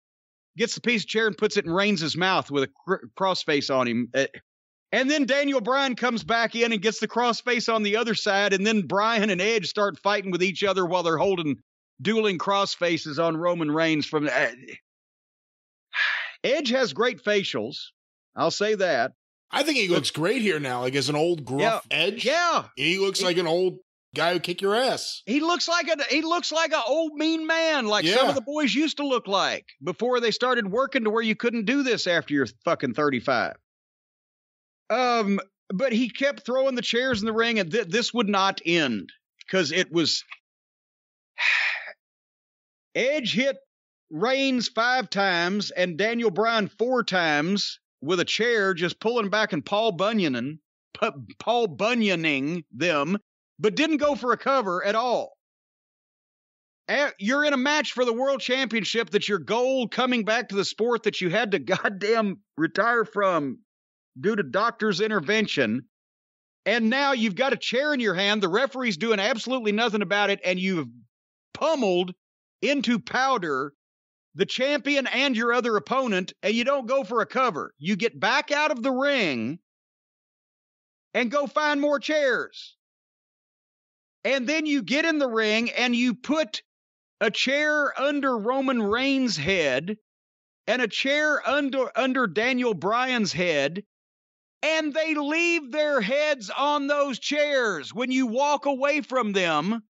gets the piece of chair and puts it in Reigns' mouth with a cr- crossface on him. Uh, and then Daniel Bryan comes back in and gets the crossface on the other side, and then Bryan and Edge start fighting with each other while they're holding dueling crossfaces on Roman Reigns from uh, Edge has great facials. I'll say that. I think he looks great here now, like as an old gruff Yeah. edge. Yeah, He looks like an old guy who kick your ass. he looks like a he looks like an old mean man, like some of the boys used to look like before they started working to where you couldn't do this after you're fucking thirty five. Um, but he kept throwing the chairs in the ring, and th- this would not end because it was [SIGHS] Edge hit Reigns five times and Daniel Bryan four times with a chair, just pulling back and Paul Bunyaning, Paul Bunyaning them, but didn't go for a cover at all. You're in a match for the world championship that's your goal coming back to the sport that you had to [LAUGHS] goddamn retire from due to doctor's intervention. And now you've got a chair in your hand. The referee's doing absolutely nothing about it, and you've pummeled into powder the champion and your other opponent, and you don't go for a cover. You get back out of the ring and go find more chairs. And then you get in the ring and you put a chair under Roman Reigns' head and a chair under under Daniel Bryan's head and they leave their heads on those chairs when you walk away from them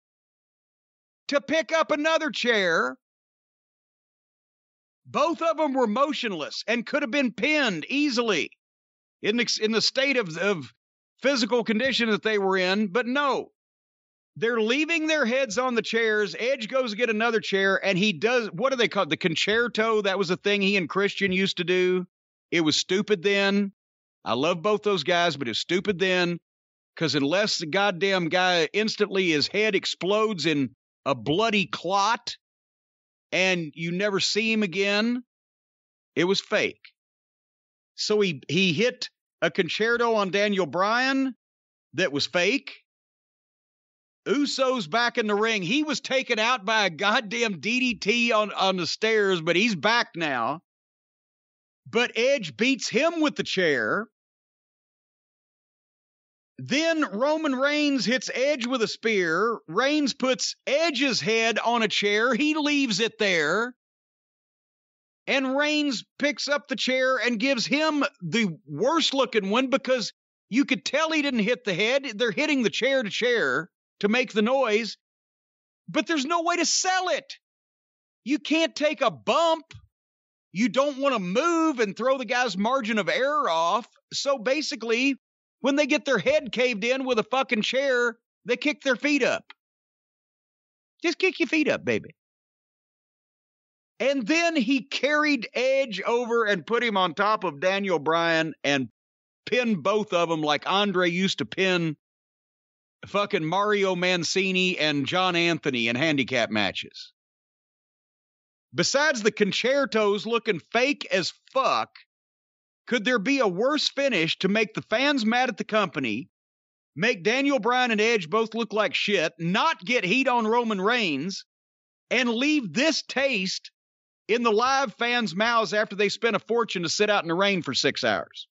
to pick up another chair. Both of them were motionless and could have been pinned easily in the, in the state of, of physical condition that they were in, but no. They're leaving their heads on the chairs. Edge goes to get another chair, and he does what do they call it? The Con-Chair-To. That was a thing he and Christian used to do. It was stupid then. I love both those guys, but it's stupid then. Because unless the goddamn guy instantly his head explodes in a bloody clot and you never see him again, it was fake. So he he hit a Con-Chair-To on Daniel Bryan that was fake. Uso's back in the ring. He was taken out by a goddamn DDT on, on the stairs, but he's back now. But Edge beats him with the chair. Then Roman Reigns hits Edge with a spear. Reigns puts Edge's head on a chair. He leaves it there. And Reigns picks up the chair and gives him the worst looking one because you could tell he didn't hit the head. They're hitting the chair to chair to make the noise, but there's no way to sell it. You can't take a bump. You don't want to move and throw the guy's margin of error off. So basically, when they get their head caved in with a fucking chair, they kick their feet up. Just kick your feet up, baby. And then he carried Edge over and put him on top of Daniel Bryan and pinned both of them like Andre used to pin fucking Mario Mancini and John Anthony in handicap matches. Besides the concertos looking fake as fuck, could there be a worse finish to make the fans mad at the company, make Daniel Bryan and Edge both look like shit, not get heat on Roman Reigns, and leave this taste in the live fans' mouths after they spent a fortune to sit out in the rain for six hours?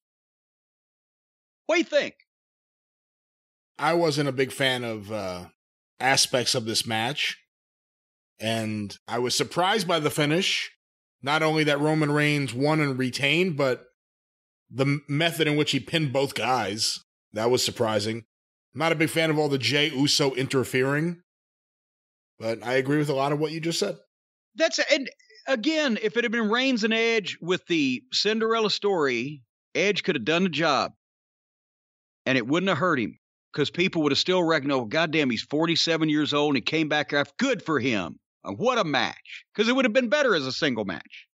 What do you think? I wasn't a big fan of uh, aspects of this match. And I was surprised by the finish. Not only that Roman Reigns won and retained, but the method in which he pinned both guys. That was surprising. Not a big fan of all the Jey Uso interfering. But I agree with a lot of what you just said. That's and again, if it had been Reigns and Edge with the Cinderella story, Edge could have done the job, and it wouldn't have hurt him because people would have still reckoned, "Oh, goddamn, he's 47 years old and he came back after. Good for him. What a match!" Because it would have been better as a single match.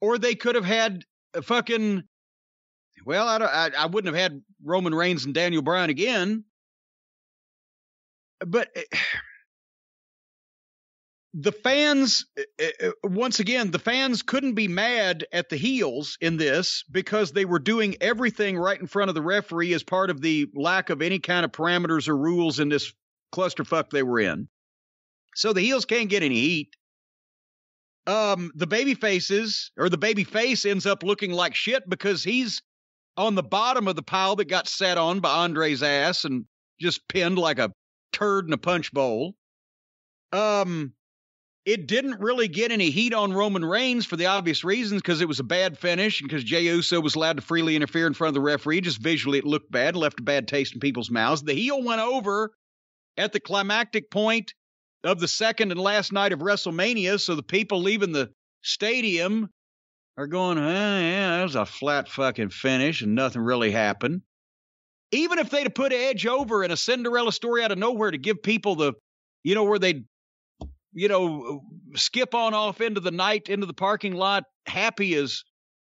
Or they could have had a fucking. Well, I, I I wouldn't have had Roman Reigns and Daniel Bryan again. But eh, [SIGHS] the fans, uh, once again, the fans couldn't be mad at the heels in this because they were doing everything right in front of the referee as part of the lack of any kind of parameters or rules in this clusterfuck they were in. So the heels can't get any heat. Um, the baby faces or the baby face ends up looking like shit because he's on the bottom of the pile that got sat on by Andre's ass and just pinned like a turd in a punch bowl. Um, it didn't really get any heat on Roman Reigns for the obvious reasons because it was a bad finish and because Jey Uso was allowed to freely interfere in front of the referee. Just visually, it looked bad left a bad taste in people's mouths. The heel went over at the climactic point of the second and last night of WrestleMania, so the people leaving the stadium are going, oh, yeah, that was a flat fucking finish and nothing really happened. Even if they'd have put Edge over in a Cinderella story out of nowhere to give people the, you know, where they'd, you know, skip on off into the night, into the parking lot, happy as,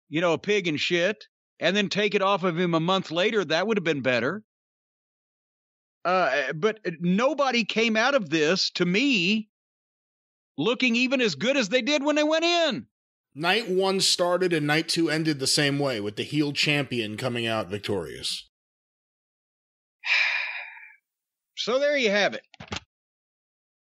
you know, a pig and shit, and then take it off of him a month later, that would have been better. Uh, but nobody came out of this, to me, looking even as good as they did when they went in. Night one started and night two ended the same way, with the heel champion coming out victorious. [SIGHS] So there you have it.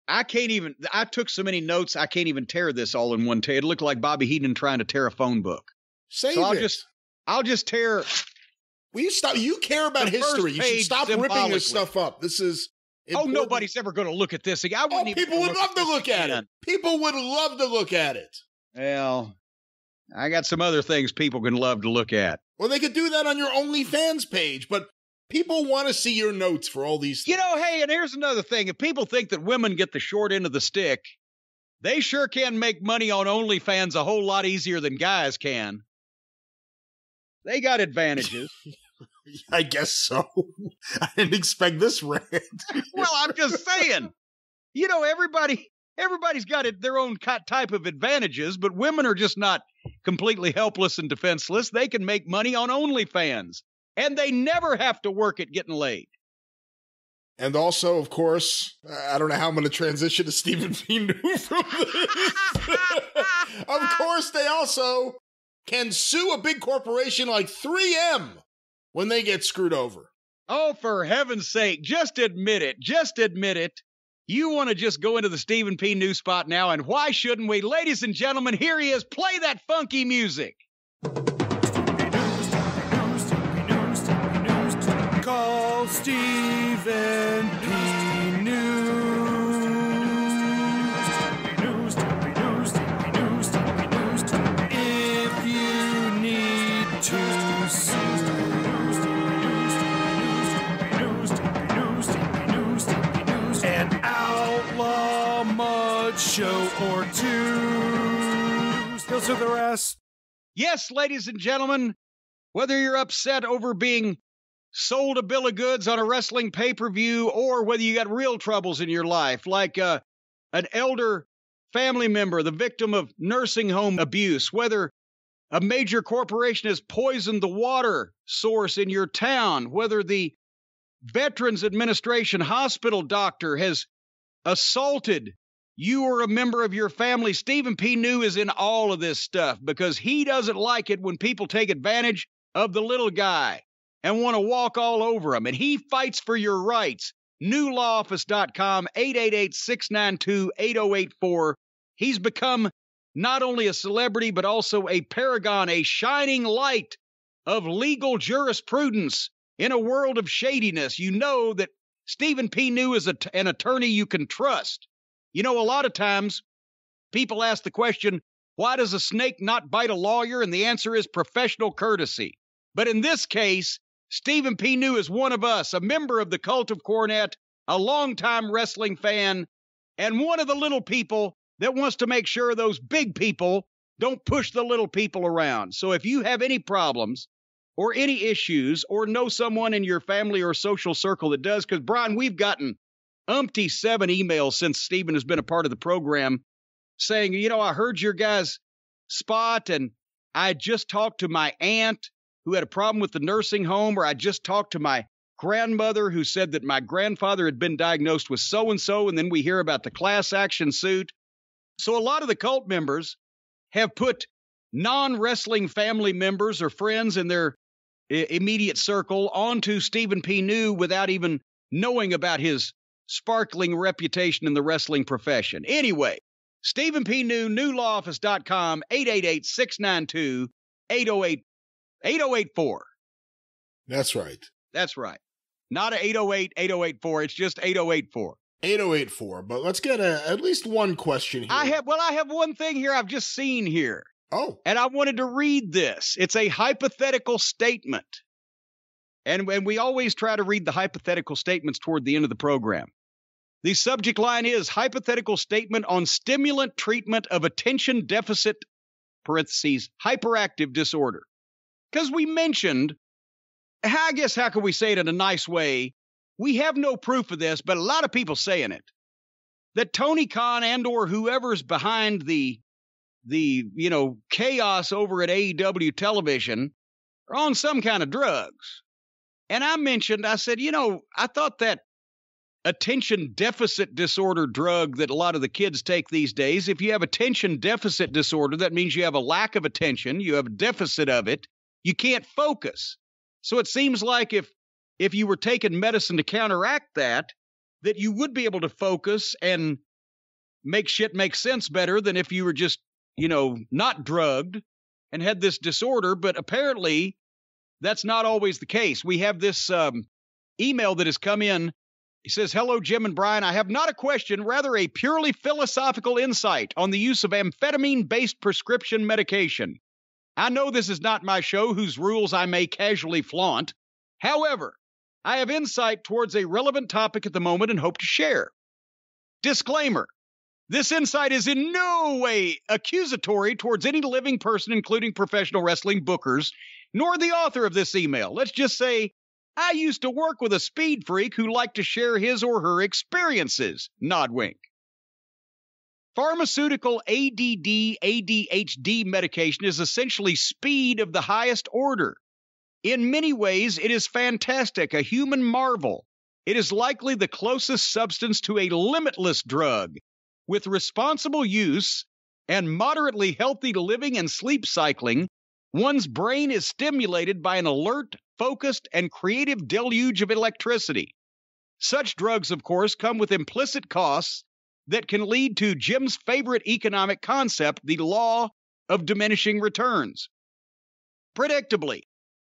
I can't even. I took so many notes. I can't even tear this all in one tear. It looked like Bobby Heenan trying to tear a phone book. Save so I'll it. just. I'll just tear. Will you stop? You care about The history. You should stop ripping this stuff up. This is. Oh, nobody's ever going to look at this again. I Oh, wouldn't even people would love to look at again. it. People would love to look at it. Well, I got some other things people can love to look at. Well, they could do that on your OnlyFans page, but people want to see your notes for all these. You know, hey, and here's another thing. If people think that women get the short end of the stick, they sure can make money on OnlyFans a whole lot easier than guys can. They got advantages. [LAUGHS] I guess so. [LAUGHS] I didn't expect this rant. [LAUGHS] well, I'm just saying. You know, everybody everybody's got it, their own type of advantages, but women are just not completely helpless and defenseless. They can make money on OnlyFans, and they never have to work at getting laid. And also, of course, I don't know how I'm going to transition to Stephen P. New from this. of course, they also can sue a big corporation like 3M when they get screwed over. Oh, for heaven's sake, just admit it. Just admit it. You want to just go into the Stephen P. News spot now, and why shouldn't we? Ladies and gentlemen, here he is. Play that funky music. Call Stephen show or two, he'll sue the rest. Yes, ladies and gentlemen, whether you're upset over being sold a bill of goods on a wrestling pay per view or whether you got real troubles in your life, like uh, an elder family member, the victim of nursing home abuse, whether a major corporation has poisoned the water source in your town, whether the Veterans Administration hospital doctor has assaulted you or a member of your family. Stephen P. New is in all of this stuff because he doesn't like it when people take advantage of the little guy and want to walk all over him. And he fights for your rights. NewLawOffice.com, 888 692 8084. He's become not only a celebrity, but also a paragon, a shining light of legal jurisprudence in a world of shadiness. You know that Stephen P. New is an attorney you can trust. You know, a lot of times people ask the question, why does a snake not bite a lawyer? And the answer is professional courtesy. But in this case, Stephen P. New is one of us, a member of the cult of Cornette, a longtime wrestling fan, and one of the little people that wants to make sure those big people don't push the little people around. So if you have any problems or any issues or know someone in your family or social circle that does, because Brian, we've gotten umpty seven emails since Stephen has been a part of the program saying, you know, I heard your guys' spot and I just talked to my aunt who had a problem with the nursing home, or I just talked to my grandmother who said that my grandfather had been diagnosed with so and so, and then we hear about the class action suit. So a lot of the cult members have put non wrestling family members or friends in their immediate circle onto Stephen P. New without even knowing about his sparkling reputation in the wrestling profession. Anyway, Stephen P. New, newlawoffice.com, 888 692 8084. That's right. That's right. Not a 808 8084. It's just 8084. 8084. But let's get a, at least one question here. I have, well, I have one thing here I've just seen here. Oh, And I wanted to read this. It's a hypothetical statement. And, and we always try to read the hypothetical statements toward the end of the program. The subject line is hypothetical statement on stimulant treatment of attention deficit, parentheses, hyperactive disorder. Because we mentioned, I guess, how can we say it in a nice way? We have no proof of this, but a lot of people saying it. That Tony Khan and or whoever's behind the the you know chaos over at AEW television are on some kind of drugs. And I mentioned, I said, you know, I thought that attention deficit disorder drug that a lot of the kids take these days, if you have attention deficit disorder, that means you have a lack of attention, you have a deficit of it, you can't focus. So it seems like if if you were taking medicine to counteract that, that you would be able to focus and make shit make sense better than if you were just you know, not drugged and had this disorder, but apparently that's not always the case. We have this um, email that has come in. He says, Hello, Jim and Brian. I have not a question, rather a purely philosophical insight on the use of amphetamine based prescription medication. I know this is not my show, whose rules I may casually flaunt. However, I have insight towards a relevant topic at the moment and hope to share. Disclaimer this insight is in no way accusatory towards any living person, including professional wrestling bookers, nor the author of this email. Let's just say I used to work with a speed freak who liked to share his or her experiences. Nod wink. Pharmaceutical ADD, ADHD medication is essentially speed of the highest order. In many ways, it is fantastic, a human marvel. It is likely the closest substance to a limitless drug with responsible use and moderately healthy living and sleep cycling, one's brain is stimulated by an alert, focused, and creative deluge of electricity. Such drugs, of course, come with implicit costs that can lead to Jim's favorite economic concept, the law of diminishing returns. Predictably,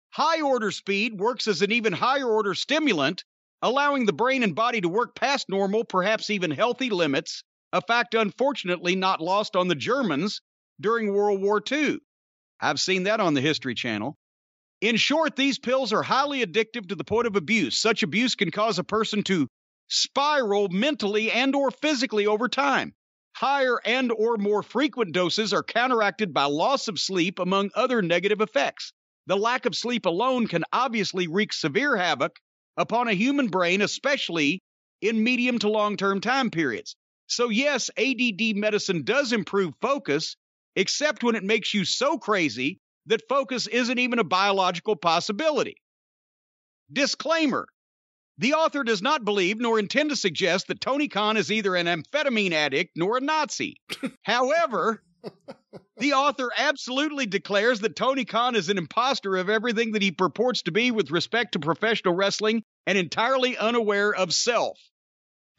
high order speed works as an even higher order stimulant, allowing the brain and body to work past normal, perhaps even healthy limits a fact unfortunately not lost on the Germans during World War II. I've seen that on the History Channel. In short, these pills are highly addictive to the point of abuse. Such abuse can cause a person to spiral mentally and or physically over time. Higher and or more frequent doses are counteracted by loss of sleep among other negative effects. The lack of sleep alone can obviously wreak severe havoc upon a human brain, especially in medium to long term time periods. So, yes, ADD medicine does improve focus, except when it makes you so crazy that focus isn't even a biological possibility. Disclaimer The author does not believe nor intend to suggest that Tony Khan is either an amphetamine addict nor a Nazi. [LAUGHS] However, the author absolutely declares that Tony Khan is an imposter of everything that he purports to be with respect to professional wrestling and entirely unaware of self.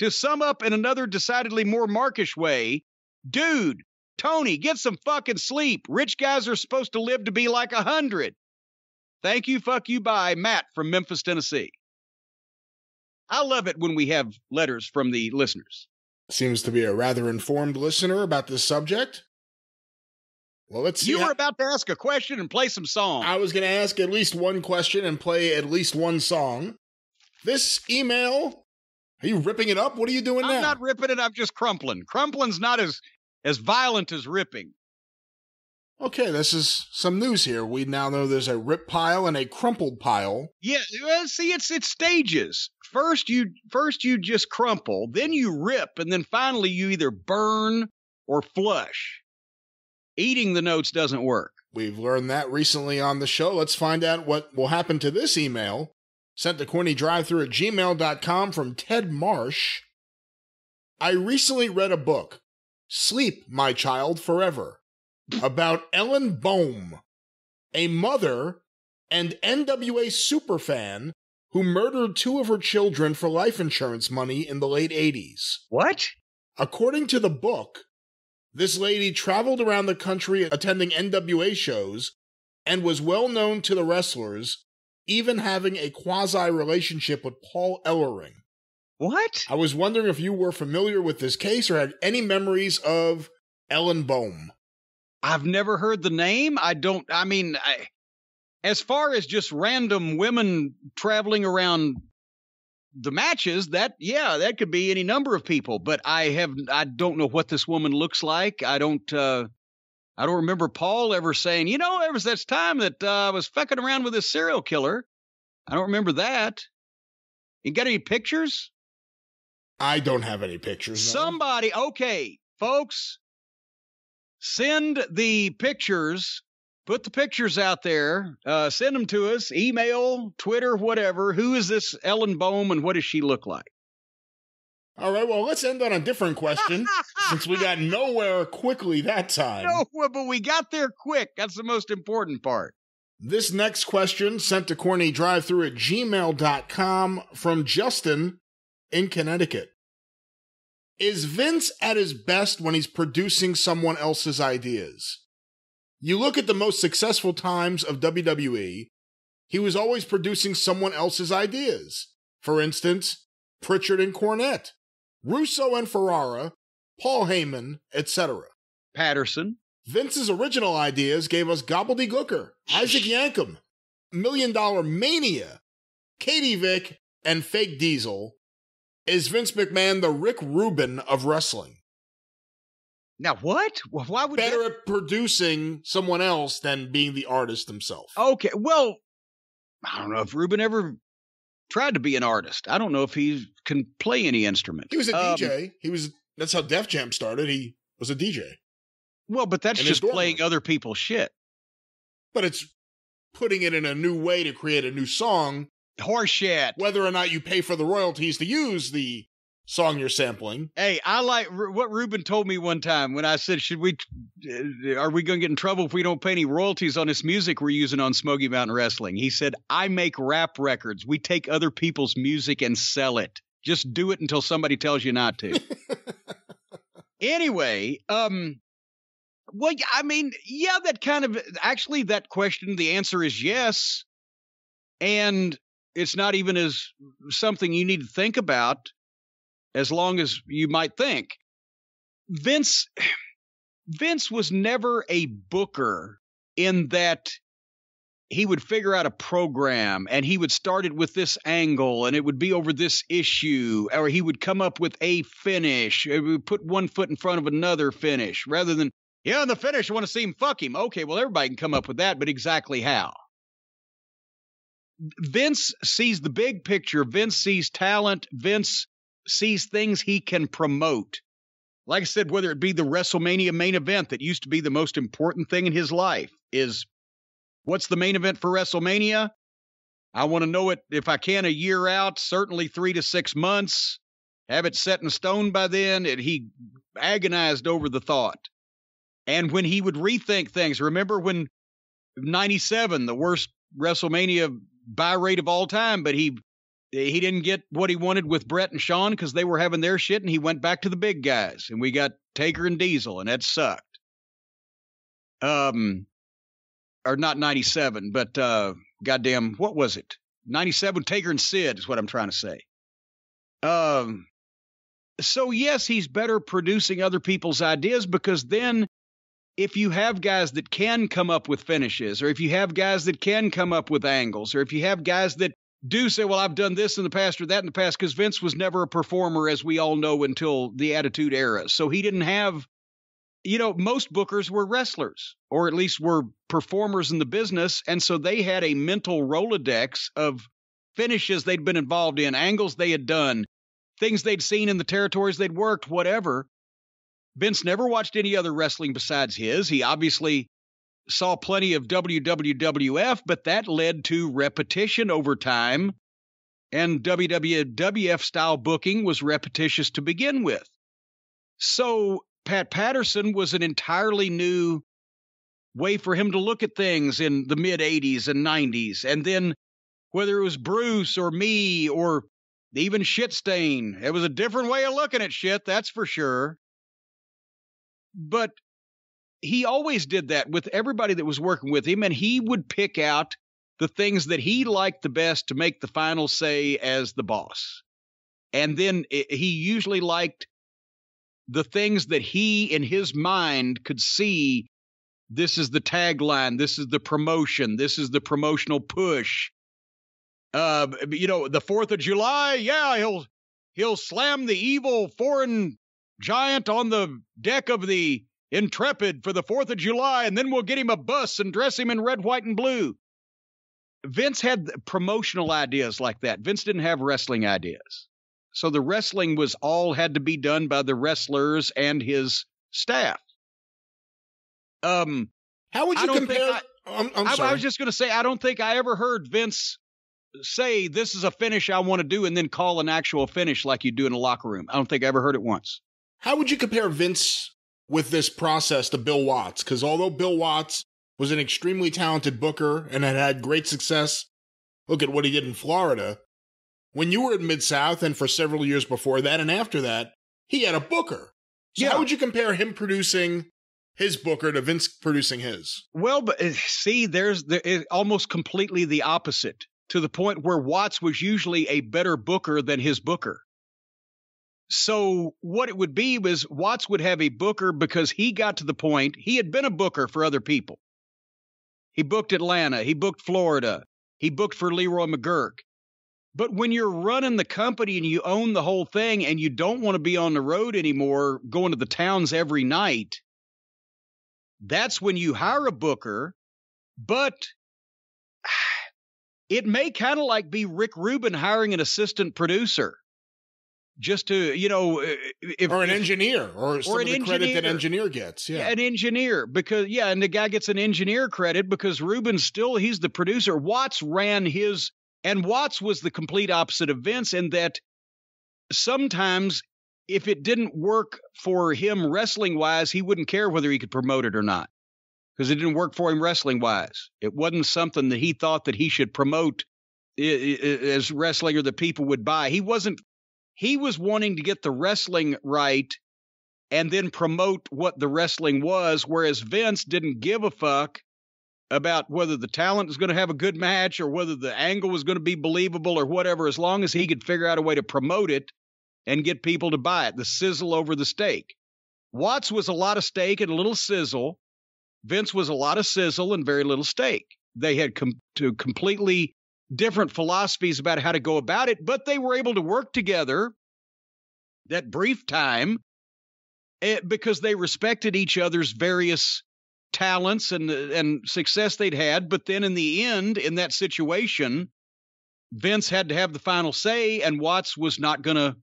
To sum up in another decidedly more markish way, dude, Tony, get some fucking sleep. Rich guys are supposed to live to be like a hundred. Thank you, fuck you, bye, Matt from Memphis, Tennessee. I love it when we have letters from the listeners. seems to be a rather informed listener about this subject. Well, let's see. You how- were about to ask a question and play some song. I was going to ask at least one question and play at least one song. This email, are you ripping it up? What are you doing now? I'm not ripping it. I'm just crumpling. Crumpling's not as as violent as ripping. Okay, this is some news here. We now know there's a rip pile and a crumpled pile. Yeah, well, see, it's it's stages. First, you first you just crumple, then you rip, and then finally you either burn or flush. Eating the notes doesn't work. We've learned that recently on the show. Let's find out what will happen to this email. Sent to CornyDriveThrough at gmail.com from Ted Marsh. I recently read a book Sleep, My Child, Forever, about Ellen Boehm, a mother and NWA superfan who murdered two of her children for life insurance money in the late 80s. What? According to the book, this lady traveled around the country attending NWA shows and was well known to the wrestlers, even having a quasi relationship with Paul Ellering. What? I was wondering if you were familiar with this case or had any memories of Ellen Boehm. I've never heard the name. I don't, I mean, I, as far as just random women traveling around the matches, that, yeah, that could be any number of people, but I have, I don't know what this woman looks like. I don't, uh, I don't remember Paul ever saying, you know, was that time that uh, I was fucking around with this serial killer. I don't remember that. You got any pictures? I don't have any pictures. no. Somebody, okay, folks, send the pictures. Put the pictures out there. Uh, send them to us. Email, Twitter, whatever. Who is this Ellen Boehm and what does she look like? All right, well, let's end on a different question [LAUGHS] since we got nowhere quickly that time. No, but we got there quick. That's the most important part. This next question sent to corny drive through at gmail.com from Justin in Connecticut. Is Vince at his best when he's producing someone else's ideas? You look at the most successful times of WWE, he was always producing someone else's ideas. For instance, Pritchard and Cornette, Russo and Ferrara, Paul Heyman, etc. Patterson. Vince's original ideas gave us Gobbledygooker, Isaac Yankem, Million Dollar Mania, Katie Vick, and Fake Diesel. Is Vince McMahon the Rick Rubin of wrestling? Now, what? Why would Better that- at producing someone else than being the artist himself. Okay, well, I don't know if Rubin ever tried to be an artist. I don't know if he can play any instrument. He was a Um, DJ. He was that's how Def Jam started. He was a DJ. Well, but that's his just playing room. other people's shit. But it's putting it in a new way to create a new song, Horse shit. whether or not you pay for the royalties to use the song you're sampling. Hey, I like what Rubin told me one time when I said, "Should we? uh, Are we going to get in trouble if we don't pay any royalties on this music we're using on Smoky Mountain Wrestling?" He said, "I make rap records. We take other people's music and sell it. Just do it until somebody tells you not to." [LAUGHS] anyway, um, well, I mean, yeah, that kind of actually that question. The answer is yes, and it's not even as something you need to think about as long as you might think. Vince [SIGHS] Vince was never a booker in that he would figure out a program and he would start it with this angle and it would be over this issue or he would come up with a finish. He would put one foot in front of another finish rather than yeah the finish I want to see him fuck him. Okay well everybody can come up with that but exactly how Vince sees the big picture Vince sees talent Vince sees things he can promote. Like I said, whether it be the WrestleMania main event that used to be the most important thing in his life, is what's the main event for WrestleMania? I want to know it if I can a year out, certainly three to six months. Have it set in stone by then. And he agonized over the thought. And when he would rethink things, remember when 97, the worst WrestleMania buy rate of all time, but he he didn't get what he wanted with Brett and Shawn because they were having their shit, and he went back to the big guys, and we got Taker and Diesel, and that sucked. Um, or not ninety seven, but uh, goddamn, what was it? Ninety seven, Taker and Sid is what I'm trying to say. Um, so yes, he's better producing other people's ideas because then. If you have guys that can come up with finishes, or if you have guys that can come up with angles, or if you have guys that do say, well, I've done this in the past or that in the past, because Vince was never a performer, as we all know, until the Attitude Era. So he didn't have, you know, most bookers were wrestlers, or at least were performers in the business. And so they had a mental Rolodex of finishes they'd been involved in, angles they had done, things they'd seen in the territories they'd worked, whatever. Vince never watched any other wrestling besides his. He obviously saw plenty of WWWF, but that led to repetition over time. And WWF style booking was repetitious to begin with. So Pat Patterson was an entirely new way for him to look at things in the mid 80s and 90s. And then whether it was Bruce or me or even shit stain, it was a different way of looking at shit, that's for sure. But he always did that with everybody that was working with him, and he would pick out the things that he liked the best to make the final say as the boss. And then it, he usually liked the things that he in his mind could see this is the tagline this is the promotion this is the promotional push uh you know the 4th of July yeah he'll he'll slam the evil foreign giant on the deck of the intrepid for the 4th of July and then we'll get him a bus and dress him in red white and blue Vince had promotional ideas like that Vince didn't have wrestling ideas so the wrestling was all had to be done by the wrestlers and his staff. Um, how would you compare? I, I'm, I'm I, I was just going to say I don't think I ever heard Vince say this is a finish I want to do and then call an actual finish like you do in a locker room. I don't think I ever heard it once. How would you compare Vince with this process to Bill Watts? Because although Bill Watts was an extremely talented booker and had had great success, look at what he did in Florida when you were in Mid South and for several years before that and after that, he had a booker. So yeah. how would you compare him producing his booker to Vince producing his? Well, but uh, see, there's the, almost completely the opposite to the point where Watts was usually a better booker than his booker. So what it would be was Watts would have a booker because he got to the point he had been a booker for other people. He booked Atlanta, he booked Florida, he booked for Leroy McGuirk. But when you're running the company and you own the whole thing and you don't want to be on the road anymore, going to the towns every night, that's when you hire a booker. But [SIGHS] it may kind of like be Rick Rubin hiring an assistant producer just to you know uh, if, or an if, engineer or, or an engineer, credit that engineer gets yeah. an engineer because yeah and the guy gets an engineer credit because Rubin still he's the producer Watts ran his and Watts was the complete opposite of Vince in that sometimes if it didn't work for him wrestling wise, he wouldn't care whether he could promote it or not because it didn't work for him wrestling wise. It wasn't something that he thought that he should promote as wrestling or that people would buy. He wasn't, he was wanting to get the wrestling right and then promote what the wrestling was, whereas Vince didn't give a fuck about whether the talent was going to have a good match or whether the angle was going to be believable or whatever, as long as he could figure out a way to promote it and get people to buy it. The sizzle over the steak. Watts was a lot of steak and a little sizzle. Vince was a lot of sizzle and very little steak. They had com- to completely different philosophies about how to go about it, but they were able to work together that brief time eh, because they respected each other's various talents and and success they'd had, but then in the end, in that situation, Vince had to have the final say, and Watts was not going to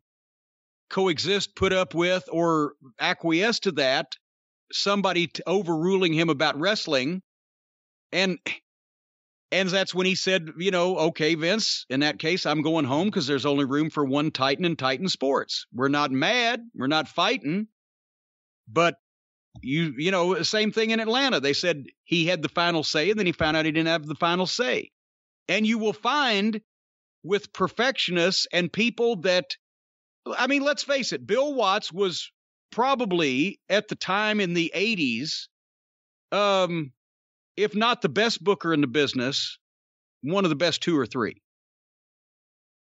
coexist, put up with, or acquiesce to that. Somebody overruling him about wrestling, and and that's when he said, you know, okay, Vince, in that case, I'm going home because there's only room for one Titan in Titan Sports. We're not mad, we're not fighting, but you you know same thing in atlanta. They said he had the final say and then he found out he didn't have the final say. And you will find with perfectionists and people that i mean let's face it bill watts was probably at the time in the 80s um if not the best booker in the business one of the best two or three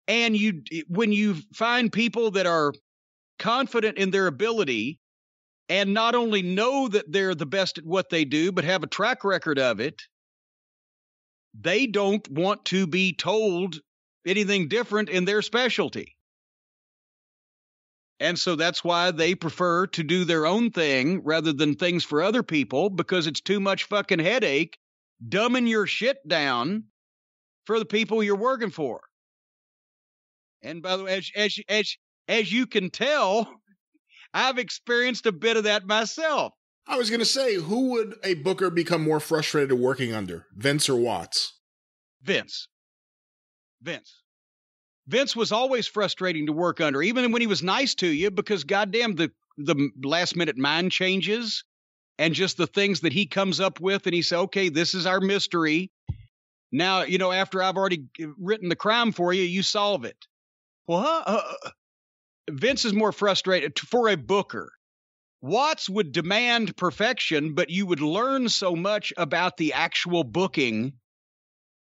and you when you find people that are confident in their ability and not only know that they're the best at what they do, but have a track record of it, they don't want to be told anything different in their specialty. And so that's why they prefer to do their own thing rather than things for other people because it's too much fucking headache dumbing your shit down for the people you're working for. And by the way, as as as as you can tell, [LAUGHS] I've experienced a bit of that myself. I was going to say, who would a booker become more frustrated working under, Vince or Watts? Vince. Vince. Vince was always frustrating to work under, even when he was nice to you, because goddamn the the last minute mind changes and just the things that he comes up with, and he said, "Okay, this is our mystery." Now, you know, after I've already written the crime for you, you solve it. Well, uh, Vince is more frustrated for a booker. Watts would demand perfection, but you would learn so much about the actual booking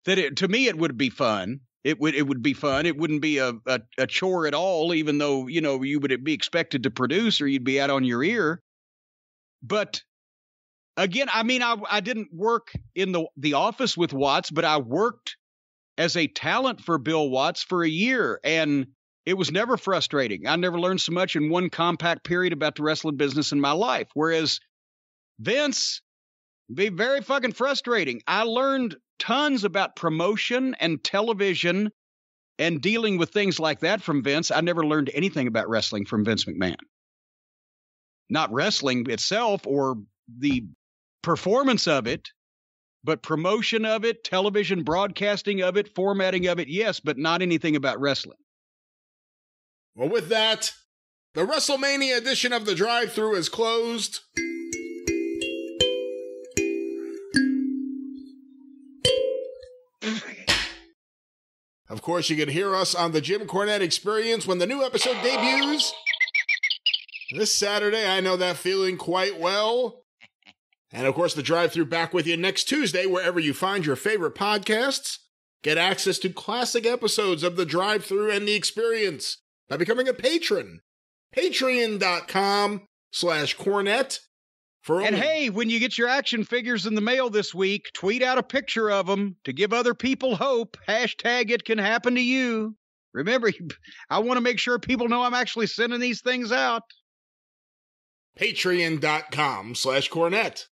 that it, to me it would be fun. It would it would be fun. It wouldn't be a, a, a chore at all, even though you know you would be expected to produce or you'd be out on your ear. But again, I mean, I I didn't work in the the office with Watts, but I worked as a talent for Bill Watts for a year, and it was never frustrating. I never learned so much in one compact period about the wrestling business in my life. Whereas Vince, be very fucking frustrating. I learned tons about promotion and television and dealing with things like that from Vince. I never learned anything about wrestling from Vince McMahon. Not wrestling itself or the performance of it, but promotion of it, television broadcasting of it, formatting of it, yes, but not anything about wrestling. Well, with that, the WrestleMania edition of the Drive Thru is closed. Of course, you can hear us on the Jim Cornette Experience when the new episode debuts. This Saturday, I know that feeling quite well. And of course, the Drive Thru back with you next Tuesday, wherever you find your favorite podcasts. Get access to classic episodes of the Drive Thru and the experience by becoming a patron. Patreon.com slash Cornette. For and hey, when you get your action figures in the mail this week, tweet out a picture of them to give other people hope. Hashtag it can happen to you. Remember, [LAUGHS] I want to make sure people know I'm actually sending these things out. Patreon.com slash Cornette.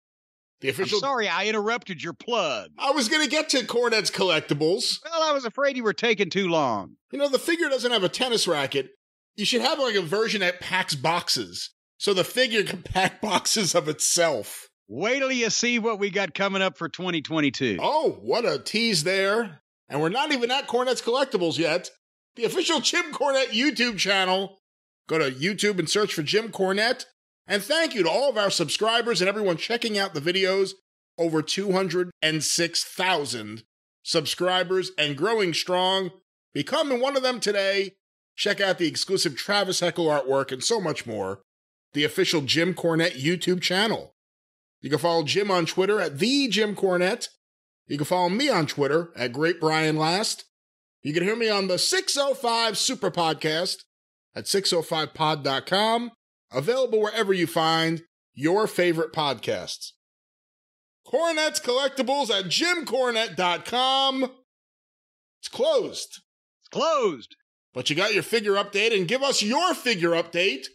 The official. I'm sorry, I interrupted your plug. I was going to get to Cornette's collectibles. Well, I was afraid you were taking too long. You know, the figure doesn't have a tennis racket. You should have like a version that packs boxes. So the figure [LAUGHS] can pack boxes of itself. Wait till you see what we got coming up for 2022. Oh, what a tease there. And we're not even at Cornette's Collectibles yet. The official Jim Cornette YouTube channel. Go to YouTube and search for Jim Cornette. And thank you to all of our subscribers and everyone checking out the videos. Over 206,000 subscribers and growing strong. Become one of them today. Check out the exclusive Travis Heckel artwork and so much more the official Jim Cornette YouTube channel. You can follow Jim on Twitter at the Jim Cornette. You can follow me on Twitter at Great Brian Last. You can hear me on the 605 Super Podcast at 605pod.com, available wherever you find your favorite podcasts. Cornette's Collectibles at jimcornette.com. It's closed. It's closed. But you got your figure update and give us your figure update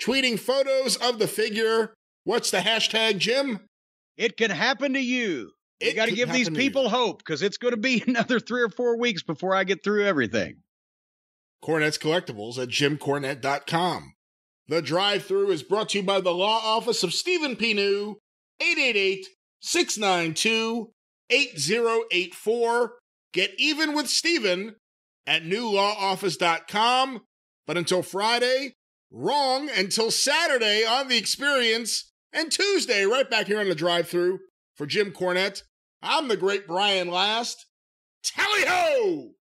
tweeting photos of the figure. What's the hashtag, Jim? It can happen to you. You got to give these people hope because it's going to be [LAUGHS] another three or four weeks before I get through everything. Cornette's Collectibles at jimcornette.com. The drive through is brought to you by the law office of Stephen P. New, 888 692 8084. Get even with Stephen at newlawoffice.com. But until Friday, wrong until Saturday on the experience and Tuesday right back here on the Drive Thru for Jim Cornette. I'm the great Brian Last. Tally ho!